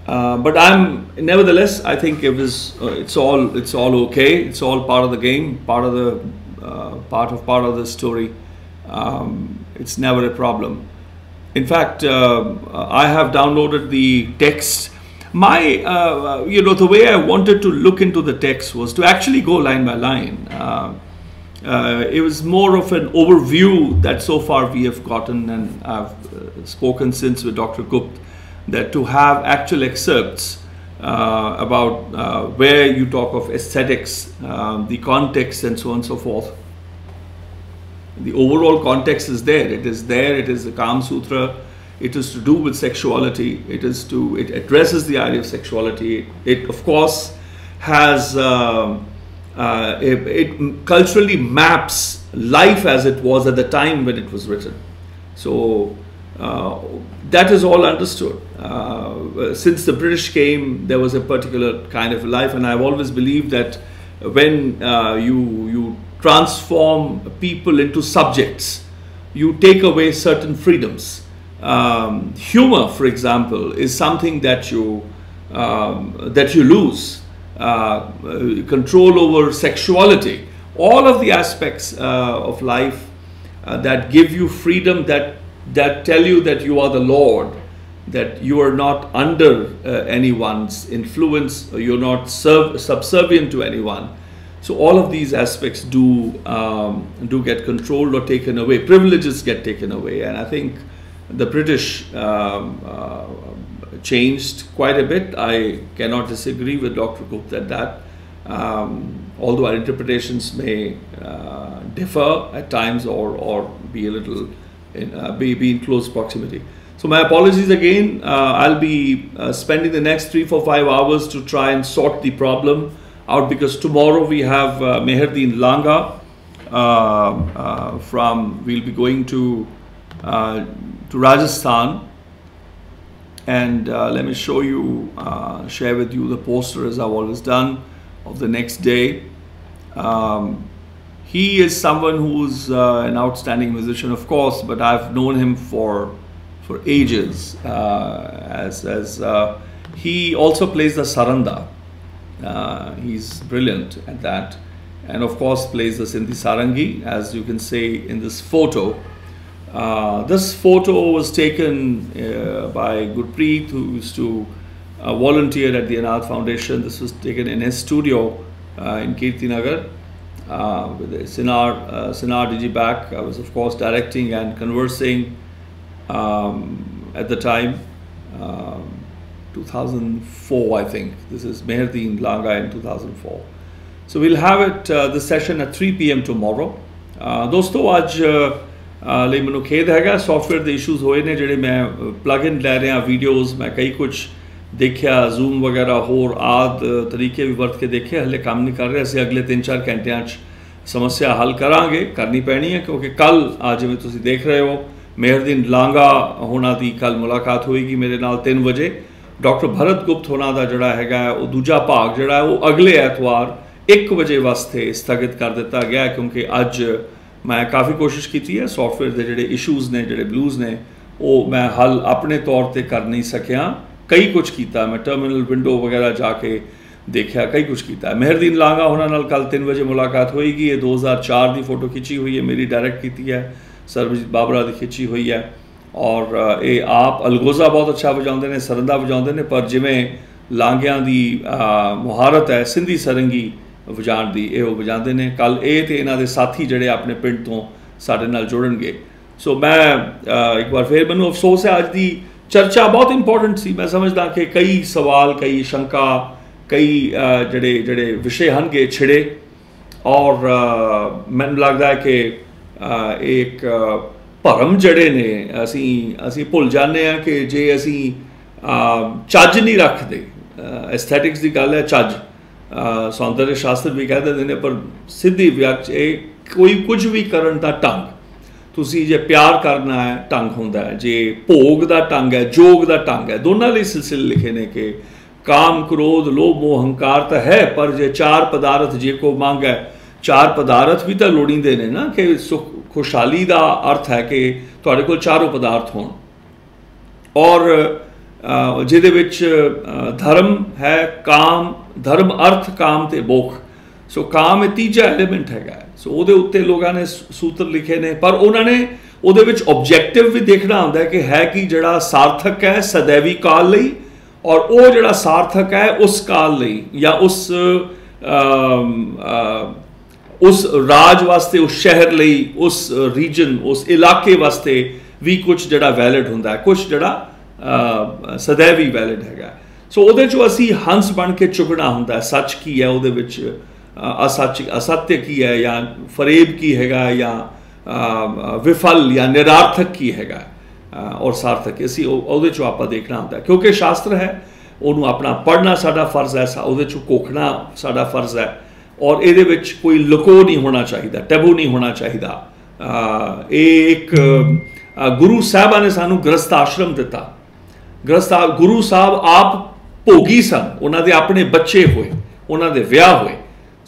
Uh, but I'm nevertheless. I think it was. Uh, it's all. It's all okay. It's all part of the game. Part of the. part of part of the story. Um, it's never a problem. In fact, uh, I have downloaded the text. My, uh, you know, the way I wanted to look into the text was to actually go line by line. Uh, uh it was more of an overview that so far we have gotten, and I've uh, spoken since with Dr. Gupt, that to have actual excerpts uh, about where you talk of aesthetics, the context, and so on and so forth the overall context is there. It is there. It is the Kama Sutra. It is to do with sexuality. It is to. It addresses the idea of sexuality. It, of course, has. Um, uh, it, it, culturally maps life as it was at the time when it was written. So uh, that is all understood. Uh, since the British came, there was a particular kind of life, and I've always believed that when uh, you you transform people into subjects. You take away certain freedoms. Um, humor, for example, is something that you um, that you lose. Uh, control over sexuality, all of the aspects uh, of life uh, that give you freedom, that that tell you that you are the Lord, that you are not under uh, anyone's influence, you're not subservient to anyone so all of these aspects do um, do get controlled or taken away. Privileges get taken away, and I think the British um, uh, changed quite a bit. I cannot disagree with Dr. Gupt at that. Um, although our interpretations may uh, differ at times or, or be a little in, uh, be, be in close proximity. So my apologies again. Uh, I'll be uh, spending the next three, four, five hours to try and sort the problem out because tomorrow we have uh, Meherdeen Langa uh, from, we'll be going to, to Rajasthan and uh, let me show you, uh, share with you the poster as I've always done of the next day. Um, he is someone who's an outstanding musician, of course, but I've known him for for ages. as as he also plays the saranda, uh, he's brilliant at that. And of course plays the Sindhi Sarangi, as you can see in this photo. Uh, this photo was taken uh, by Gurpreet, who used to uh, volunteer at the Anād Foundation. This was taken in his studio uh, in Kirtinagar uh, with the Sinar, uh, Sinar Digiback. I was, of course, directing and conversing um, at the time, um, 2004, I think. This is Meherdeen Langa in 2004. So we'll have it, uh, the session at 3 p.m. tomorrow. Uh, dosto, aaj... Uh, ਲਈ ਮੈਨੂੰ ਖੇਦ ਹੈਗਾ। Software ਦੇ issues ਹੋਏ ਨੇ ਜਿਹੜੇ ਮੈਂ plugin ਲੈ ਰਿਹਾ ਵੀਡੀਓਜ਼ ਮੈਂ ਕਈ ਕੁਝ ਦੇਖਿਆ ਜ਼ੂਮ ਵਗੈਰਾ, ਹੋਰ ਆਦ ਤਰੀਕੇ ਵੀ ਵਰਤ ਕੇ ਦੇਖੇ ਹਲੇ ਕੰਮ ਨਹੀਂ ਕਰ ਰਹੇ। ਅਸੀਂ ਅਗਲੇ 3-4 ਘੰਟਿਆਂ 'ਚ ਸਮੱਸਿਆ ਹੱਲ ਕਰਾਂਗੇ, ਕਰਨੀ ਪੈਣੀ ਹੈ, ਕਿਉਂਕਿ ਕੱਲ ਆ ਜਿਵੇਂ ਤੁਸੀਂ ਦੇਖ ਰਹੇ ਹੋ ਮਹਿਰਦੀਨ ਲਾਂਗਾ ਹੋਣਾ ਦੀ ਕੱਲ ਮੁਲਾਕਾਤ ਹੋਏਗੀ ਮੇਰੇ ਨਾਲ 3 ਵਜੇ। ਡਾਕਟਰ ਭਰਤ ਗੁਪਤ ਹੋਣਾ ਦਾ ਜਿਹੜਾ ਹੈਗਾ ਉਹ ਦੂਜਾ ਭਾਗ ਜਿਹੜਾ ਉਹ ਅਗਲੇ ਐਤਵਾਰ 1 ਵਜੇ ਵਾਸਤੇ ਸਥਗਿਤ ਕਰ ਦਿੱਤਾ ਗਿਆ ਕਿਉਂਕਿ ਅੱਜ ਮੈਂ ਕਾਫੀ ਕੋਸ਼ਿਸ਼ ਕੀਤੀ ਹੈ ਸੌਫਟਵੇਅਰ ਦੇ ਜਿਹੜੇ ਇਸ਼ੂਜ਼ ਨੇ, ਜਿਹੜੇ ਬਲੂਜ਼ ਨੇ, ਉਹ ਮੈਂ ਹੱਲ ਆਪਣੇ ਤੌਰ ਤੇ ਕਰ ਨਹੀਂ ਸਕਿਆ। ਕਈ ਕੁਝ ਕੀਤਾ, ਮੈਂ ਟਰਮੀਨਲ ਵਿੰਡੋ ਵਗੈਰਾ ਜਾ ਕੇ ਦੇਖਿਆ, ਕਈ ਕੁਝ ਕੀਤਾ। ਮਹਿਰਦੀਨ ਲਾਂਗਾ ਉਹਨਾਂ ਨਾਲ ਕੱਲ 3 ਵਜੇ ਮੁਲਾਕਾਤ ਹੋਏਗੀ। ਇਹ 2004 ਦੀ ਫੋਟੋ ਖਿੱਚੀ ਹੋਈ ਹੈ, ਮੇਰੀ ਡਾਇਰੈਕਟ ਕੀਤੀ ਹੈ। ਸਰਬਜੀਤ ਬਾਬਰਾ ਦੀ ਖਿੱਚੀ ਹੋਈ ਹੈ। ਔਰ ਇਹ ਆਪ ਅਲਗੋਜ਼ਾ ਬਹੁਤ ਅੱਛਾ ਵਜਾਉਂਦੇ ਨੇ, ਸਰੰਦਾ ਵਜਾਉਂਦੇ ਨੇ, ਪਰ ਜਿਵੇਂ ਲਾਂਗਿਆਂ ਦੀ ਮੁਹਾਰਤ ਹੈ, ਸਿੰਧੀ ਸਰੰਗੀ ਵਜਾਣ ਦੀ, ਇਹ ਉਹ ਵਜਾਉਂਦੇ ਨੇ। ਕੱਲ ਇਹ ਤੇ ਇਹਨਾਂ ਦੇ ਸਾਥੀ ਜਿਹੜੇ ਆਪਣੇ ਪਿੰਡ ਤੋਂ ਸਾਡੇ ਨਾਲ ਜੁੜਨਗੇ। ਸੋ ਮੈਂ ਇੱਕ ਵਾਰ ਫੇਰ ਮੈਨੂੰ ਅਫਸੋਸ ਹੈ, ਅੱਜ ਦੀ ਚਰਚਾ ਬਹੁਤ ਇੰਪੋਰਟੈਂਟ ਸੀ। ਮੈਂ ਸਮਝਦਾ ਕਿ ਕਈ ਸਵਾਲ, ਕਈ ਸ਼ੰਕਾ, ਕਈ ਜਿਹੜੇ ਜਿਹੜੇ ਵਿਸ਼ੇ ਹਨਗੇ ਛਿੜੇ। ਔਰ ਮੈਨੂੰ ਲੱਗਦਾ ਹੈ ਕਿ ਇੱਕ ਭਰਮ ਜਿਹੜੇ ਨੇ, ਅਸੀਂ ਅਸੀਂ ਭੁੱਲ ਜਾਂਦੇ ਆ ਕਿ ਜੇ ਅਸੀਂ ਚੱਜ ਨਹੀਂ ਰੱਖਦੇ ਐਸਥੈਟਿਕਸ ਦੀ ਗੱਲ ਹੈ ਚੱਜ। ਸੌਂਦਰਯ ਸ਼ਾਸਤਰ ਵੀ ਕਹਿ ਦਿੰਦੇ ਨੇ, ਪਰ ਸਿੱਧੀ ਵਿਅਕਤ ਇਹ ਕੋਈ ਕੁਝ ਵੀ ਕਰਨ ਦਾ ਢੰਗ, ਤੁਸੀਂ ਜੇ ਪਿਆਰ ਕਰਨਾ ਹੈ, ਢੰਗ ਹੁੰਦਾ ਹੈ, ਜੇ ਭੋਗ ਦਾ ਢੰਗ ਹੈ, ਜੋਗ ਦਾ ਢੰਗ ਹੈ, ਦੋਨਾਂ ਲਈ ਸਿਲਸਿਲੇ ਲਿਖੇ ਨੇ ਕਿ ਕਾਮ, ਕ੍ਰੋਧ, ਲੋਭ, ਮੋਹ, ਹੰਕਾਰ ਤਾਂ ਹੈ, ਪਰ ਜੇ ਚਾਰ ਪਦਾਰਥ ਜੇ ਕੋ ਮੰਗ ਹੈ, ਚਾਰ ਪਦਾਰਥ ਵੀ ਤਾਂ ਲੋੜੀਂਦੇ ਨੇ ਨਾ ਕਿ ਸੁਖ, ਖੁਸ਼ਹਾਲੀ ਦਾ ਅਰਥ ਹੈ ਕਿ ਤੁਹਾਡੇ ਕੋਲ ਚਾਰੋਂ ਪਦਾਰਥ ਹੋਣ। ਔਰ ਜਿਹਦੇ ਵਿੱਚ ਧਰਮ ਹੈ, ਕਾਮ ਧਰਮ, ਅਰਥ, ਕਾਮ ਤੇ ਮੋਖ। ਸੋ ਕਾਮ ਇਹ ਤੀਜਾ ਐਲੀਮੈਂਟ ਹੈਗਾ। ਸੋ ਉਹਦੇ ਉੱਤੇ ਲੋਕਾਂ ਨੇ ਸੂਤਰ ਲਿਖੇ ਨੇ, ਪਰ ਉਹਨਾਂ ਨੇ ਉਹਦੇ ਵਿੱਚ ਆਬਜੈਕਟਿਵ ਵੀ ਦੇਖਣਾ ਹੁੰਦਾ ਹੈ ਕਿ ਹੈ ਕਿ ਜਿਹੜਾ ਸਾਰਥਕ ਹੈ ਸਦੈਵੀ ਕਾਲ ਲਈ ਔਰ ਉਹ ਜਿਹੜਾ ਸਾਰਥਕ ਹੈ ਉਸ ਕਾਲ ਲਈ ਜਾਂ ਉਸ ਉਸ ਰਾਜ ਵਾਸਤੇ, ਉਸ ਸ਼ਹਿਰ ਲਈ, ਉਸ ਰੀਜਨ ਉਸ ਇਲਾਕੇ ਵਾਸਤੇ ਵੀ ਕੁਝ ਜਿਹੜਾ ਵੈਲਿਡ ਹੁੰਦਾ ਹੈ। ਕੁਝ ਜਿਹੜਾ ਸਦੈਵੀ ਵੈਲਿਡ ਹੈਗਾ। ਸੋ ਉਹਦੇ ਚੋਂ ਅਸੀਂ ਹੰਸ ਬਣ ਕੇ ਚੁਗਣਾ ਹੁੰਦਾ ਸੱਚ ਕੀ ਹੈ ਉਹਦੇ ਵਿੱਚ? ਅਸੱਚ ਅਸत्य ਕੀ ਹੈ ਜਾਂ ਫਰੇਬ ਕੀ ਹੈਗਾ ਜਾਂ ਵਿਫਲ ਜਾਂ ਨਿਰਾਰਥਕ ਕੀ ਹੈਗਾ? ਔਰ ਸਾਰਥਕ। ਅਸੀਂ ਉਹਦੇ ਚੋਂ ਆਪਾਂ ਦੇਖਣਾ ਹੁੰਦਾ ਕਿਉਂਕਿ ਸ਼ਾਸਤਰ ਹੈ, ਉਹਨੂੰ ਆਪਣਾ ਪੜ੍ਹਨਾ ਸਾਡਾ ਫਰਜ਼ ਹੈ ਉਹਦੇ ਚੋਂ ਕੋਖਣਾ ਸਾਡਾ ਫਰਜ਼ ਹੈ। ਔਰ ਇਹਦੇ ਵਿੱਚ ਕੋਈ ਲੁਕੋ ਨਹੀਂ ਹੋਣਾ ਚਾਹੀਦਾ, ਟੈਬੂ ਨਹੀਂ ਹੋਣਾ ਚਾਹੀਦਾ। ਇਹ ਇੱਕ ਗੁਰੂ ਸਾਹਿਬਾਂ ਨੇ ਸਾਨੂੰ ਗ੍ਰਸਥ ਆਸ਼ਰਮ ਦਿੱਤਾ। ਗ੍ਰਸਥ ਗੁਰੂ ਸਾਹਿਬ ਆਪ ਭੋਗੀ ਸਨ ਉਹਨਾਂ ਦੇ ਆਪਣੇ ਬੱਚੇ ਹੋਏ, ਉਹਨਾਂ ਦੇ ਵਿਆਹ ਹੋਏ।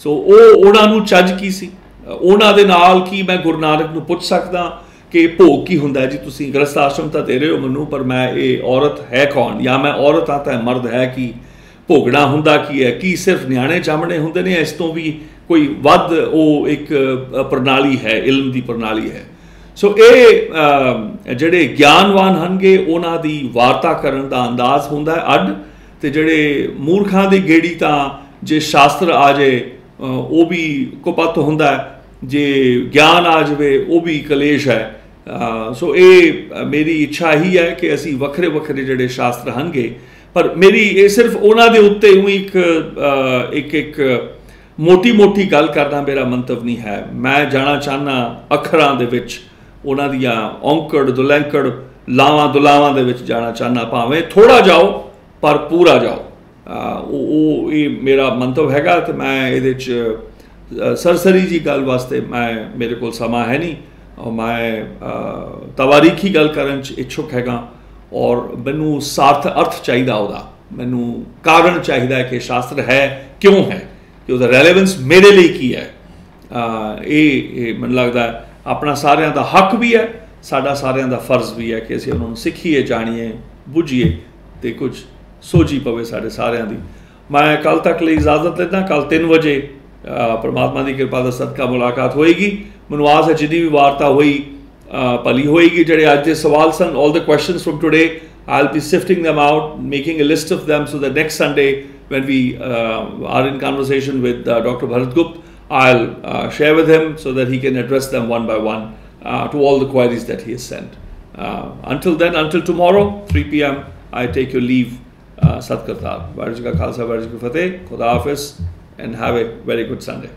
ਸੋ ਉਹ ਉਹਨਾਂ ਨੂੰ ਚੱਜ ਕੀ ਸੀ? ਉਹਨਾਂ ਦੇ ਨਾਲ ਕੀ ਮੈਂ ਗੁਰੂ ਨਾਨਕ ਨੂੰ ਪੁੱਛ ਸਕਦਾ ਕਿ ਭੋਗ ਕੀ ਹੁੰਦਾ ਜੀ, ਤੁਸੀਂ ਗ੍ਰਸਥ ਆਸ਼ਰਮ ਤਾਂ ਦੇ ਰਹੇ ਹੋ ਮੈਨੂੰ, ਪਰ ਮੈਂ ਇਹ ਔਰਤ ਹੈ ਕੌਣ? ਜਾਂ ਮੈਂ ਔਰਤ ਆ ਤਾਂ ਮਰਦ ਹੈ ਕੀ? ਭੋਗਣਾ ਹੁੰਦਾ ਕੀ ਹੈ? ਕੀ ਸਿਰਫ ਨਿਆਣੇ ਚਾਮਣੇ ਹੁੰਦੇ ਨੇ ਇਸ ਤੋਂ ਵੀ ਕੋਈ ਵੱਧ ਉਹ ਇੱਕ ਪ੍ਰਣਾਲੀ ਹੈ, ਇਲਮ ਦੀ ਪ੍ਰਣਾਲੀ ਹੈ? ਸੋ ਇਹ ਜਿਹੜੇ ਗਿਆਨਵਾਨ ਹਨਗੇ, ਉਹਨਾਂ ਦੀ ਵਾਰਤਾ ਕਰਨ ਦਾ ਅੰਦਾਜ਼ ਹੁੰਦਾ ਹੈ। ਅੱਡ ਤੇ ਜਿਹੜੇ ਮੂਰਖਾਂ ਦੀ ਗੇੜੀ ਤਾਂ ਜੇ ਸ਼ਾਸਤਰ ਆ ਜੇ ਉਹ ਵੀ ਕੁਪਤ ਹੁੰਦਾ ਜੇ ਗਿਆਨ ਆ ਜਵੇ, ਉਹ ਵੀ ਕਲੇਸ਼ ਹੈ। ਸੋ ਇਹ ਮੇਰੀ ਇੱਛਾ ਹੀ ਹੈ ਕਿ ਅਸੀਂ ਵੱਖਰੇ ਵੱਖਰੇ ਜਿਹੜੇ ਸ਼ਾਸਤਰ ਹਨਗੇ, ਪਰ ਮੇਰੀ ਇਹ ਸਿਰਫ ਉਹਨਾਂ ਦੇ ਉੱਤੇ ਹੀ ਇੱਕ ਇੱਕ ਇੱਕ ਮੋਟੀ ਮੋਟੀ ਗੱਲ ਕਰਨਾ ਮੇਰਾ ਮੰਤਵ ਨਹੀਂ ਹੈ। ਮੈਂ ਜਾਣਾ ਚਾਹਨਾ ਅੱਖਰਾਂ ਦੇ ਵਿੱਚ, ਉਹਨਾਂ ਦੀਆਂ ਔਂਕੜ, ਦੁਲੈਂਕੜ, ਲਾਵਾਂ ਦੁਲਾਵਾਂ ਦੇ ਵਿੱਚ ਜਾਣਾ ਚਾਹਨਾ ਭਾਵੇਂ ਥੋੜਾ ਜਾਓ ਪਰ ਪੂਰਾ ਜਾਓ। ਉਹ ਉਹ ਇਹ ਮੇਰਾ ਮੰਤਵ ਹੈਗਾ ਤੇ ਮੈਂ ਇਹਦੇ ਚ ਸਰਸਰੀ ਜੀ ਗੱਲ ਵਾਸਤੇ ਮੈਂ ਮੇਰੇ ਕੋਲ ਸਮਾਂ ਹੈ ਨਹੀਂ। ਔਰ ਮੈਂ ਤਵਾਰੀਖੀ ਗੱਲ ਕਰਨ ਚ ਇੱਛੁਕ ਹੈਗਾ। ਔਰ ਮੈਨੂੰ ਸਾਰਥ ਅਰਥ ਚਾਹੀਦਾ ਉਹਦਾ। ਮੈਨੂੰ ਕਾਰਨ ਚਾਹੀਦਾ ਕਿ ਸ਼ਾਸਤਰ ਹੈ, ਕਿਉਂ ਹੈ? ਕਿ ਉਹਦਾ ਰੈਲੇਵੈਂਸ ਮੇਰੇ ਲਈ ਕੀ ਹੈ? ਇਹ ਮੈਨੂੰ ਲੱਗਦਾ ਆਪਣਾ ਸਾਰਿਆਂ ਦਾ ਹੱਕ ਵੀ ਹੈ। ਸਾਡਾ ਸਾਰਿਆਂ ਦਾ ਫਰਜ਼ ਵੀ ਹੈ ਕਿ ਅਸੀਂ ਉਹਨਾਂ ਨੂੰ ਸਿੱਖੀਏ, ਜਾਣੀਏ, ਬੁੱਝੀਏ ਤੇ ਕੁਝ ਸੋਚੀ ਪਵੇ ਸਾਡੇ ਸਾਰਿਆਂ ਦੀ ਮੈਂ ਕੱਲ ਤੱਕ ਲਈ ਇਜਾਜ਼ਤ ਲੈਂਦਾ ਕੱਲ 3 ਵਜੇ ਪਰਮਾਤਮਾ ਦੀ ਕਿਰਪਾ ਦਾ ਸਦਕਾ ਮੁਲਾਕਾਤ ਹੋਏਗੀ ਮੈਨੂੰ ਆਸ ਹੈ ਜਿੰਨੀ ਵੀ ਵਾਰਤਾ ਹੋਈ ਭਲੀ ਹੋਏਗੀ ਜਿਹੜੇ ਅੱਜ ਦੇ ਸਵਾਲ ਸਨ all the questions firm today I'll be sifting them out, making a list of them so that next Sunday, when we uh, are in conversation with uh, Dr. Bharat Gupt, I'll uh, share with him so that he can address them one by one to all the queries that he has sent. until then, until tomorrow, 3 p.m., I take your leave. सत करतार वाहिगुरू जी का खालसा वाहिगुरू जी की फतेह खुदा हाफिज and have a very good Sunday